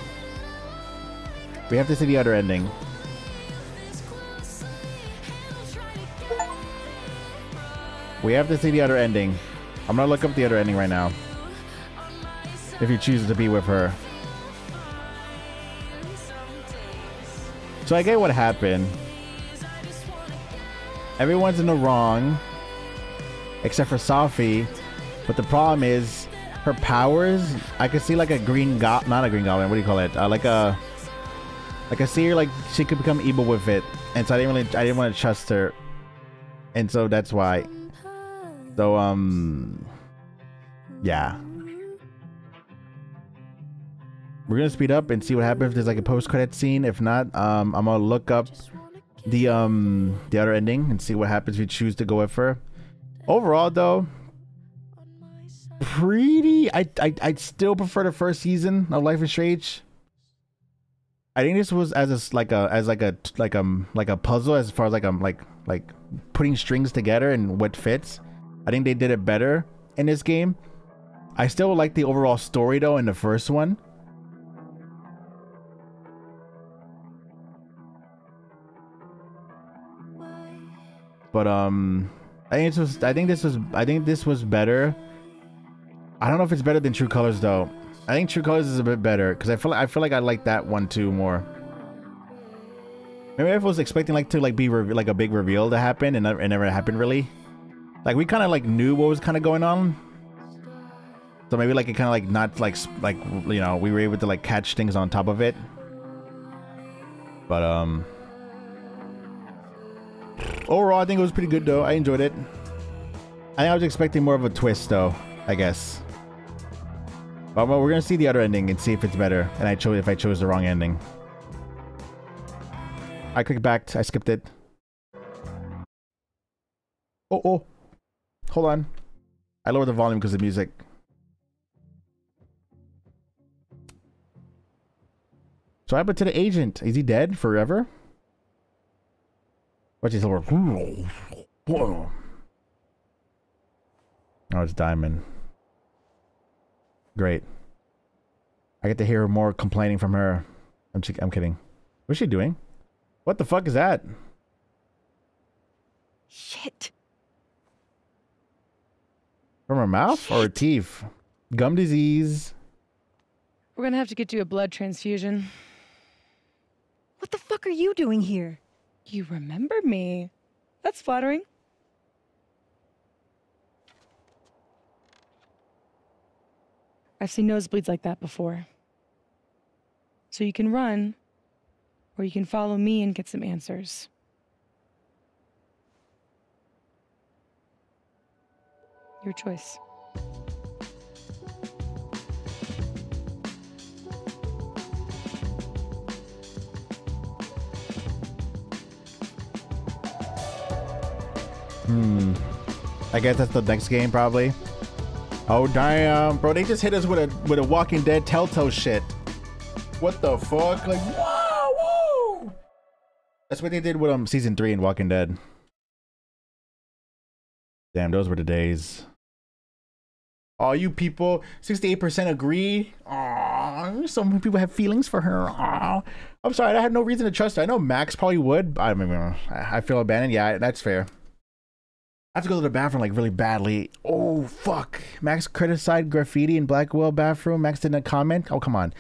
We have to see the other ending. We have to see the other ending. I'm gonna look up the other ending right now. If he chooses to be with her. So I get what happened. Everyone's in the wrong. Except for Sophie. But the problem is her powers, I could see like a green go not a green goblin, what do you call it? Uh, like a like I see her like she could become evil with it. And so I didn't really I didn't want to trust her. And so that's why. So um yeah. We're gonna speed up and see what happens if there's like a post credit scene. If not, um I'm gonna look up the um the other ending and see what happens if you choose to go with her. Overall though, pretty I I I still prefer the first season of Life is Strange. I think this was as a like a as like a like um like a puzzle as far as like um like like putting strings together and what fits. I think they did it better in this game. I still like the overall story though in the first one. But um I think this was I think this was I think this was better. I don't know if it's better than True Colors though. I think True Colors is a bit better because I feel like, I feel like I like that one too more. Maybe I was expecting like to like be like a big reveal to happen and it never happened really. Like we kind of like knew what was kind of going on. So maybe like it kind of like not like like you know we were able to like catch things on top of it. But um overall I think it was pretty good though. I enjoyed it. I think I was expecting more of a twist though, I guess. But well, we're gonna see the other ending and see if it's better. And I chose if I chose the wrong ending. I clicked back. I skipped it. Oh, oh. Hold on. I lowered the volume because of music. So what happened to the agent? Is he dead forever? What's his over? Oh, it's Diamond. Great. I get to hear more complaining from her. I'm, I'm kidding. What's she doing? What the fuck is that? Shit. From her mouth or her teeth? Gum disease. We're gonna have to get you a blood transfusion. What the fuck are you doing here? You remember me. That's flattering. I've seen nosebleeds like that before. So you can run, or you can follow me and get some answers. Your choice. Hmm. I guess that's the next game, probably. Oh damn, bro! They just hit us with a with a Walking Dead Telltale shit. What the fuck? Like, whoa, whoa! That's what they did with um season three in Walking Dead. Damn, those were the days. Oh, you people, 68% agree. Aw, some people have feelings for her. Aw. I'm sorry, I had no reason to trust her. I know Max probably would. I mean, I feel abandoned. Yeah, that's fair. I have to go to the bathroom like really badly. Oh fuck! Max criticized graffiti in Blackwell bathroom. Max didn't comment. Oh come on.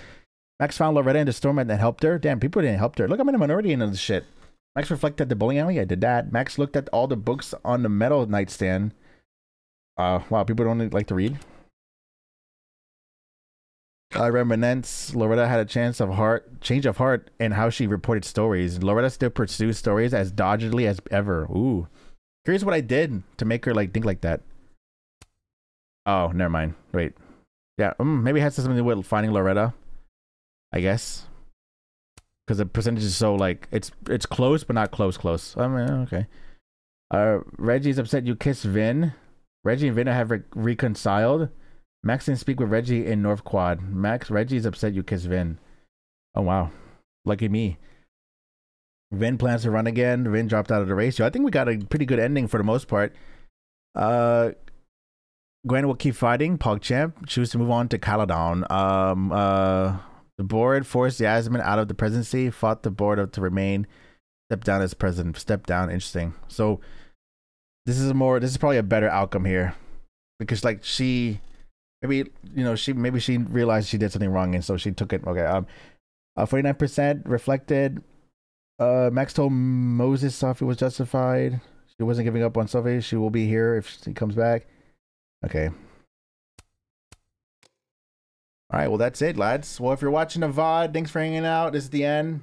Max found Loretta in the storm and that helped her. Damn, people didn't help her. Look, I'm in a minority in this shit. Max reflected the bowling alley. I did that. Max looked at all the books on the metal nightstand. Uh, wow, people don't like to read. Uh, reminiscence. Loretta had a chance of heart, change of heart, in how she reported stories. Loretta still pursues stories as doggedly as ever. Ooh. Here's what I did to make her like think like that. Oh, never mind. Wait. Yeah, um, maybe it has something to do with finding Loretta. I guess. Because the percentage is so like it's it's close but not close close. I mean, okay. Uh, Reggie's upset you kissed Vinh. Reggie and Vinh have re- reconciled. Max didn't speak with Reggie in North Quad. Max, Reggie's upset you kissed Vinh. Oh wow, lucky me. Vinh plans to run again. Vinh dropped out of the race. I think we got a pretty good ending for the most part. Uh, Gwen will keep fighting. PogChamp choose to move on to Caledon. Um, uh, the board forced Yasmin out of the presidency. Fought the board to remain. Step down as president. Step down. Interesting. So this is more. This is probably a better outcome here, because like she, maybe you know she maybe she realized she did something wrong and so she took it. Okay. Um, nine percent reflected. Uh, Max told Moses Safi was justified. She wasn't giving up on Safi. She will be here if she comes back. Okay. All right, well that's it, lads. Well, if you're watching the VOD, thanks for hanging out. This is the end.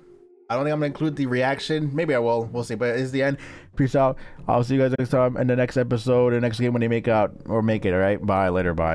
I don't think I'm gonna include the reaction. Maybe I will. We'll see. But it's the end. Peace out. I'll see you guys next time in the next episode, the next game when they make out or make it. All right. Bye. Later. Bye.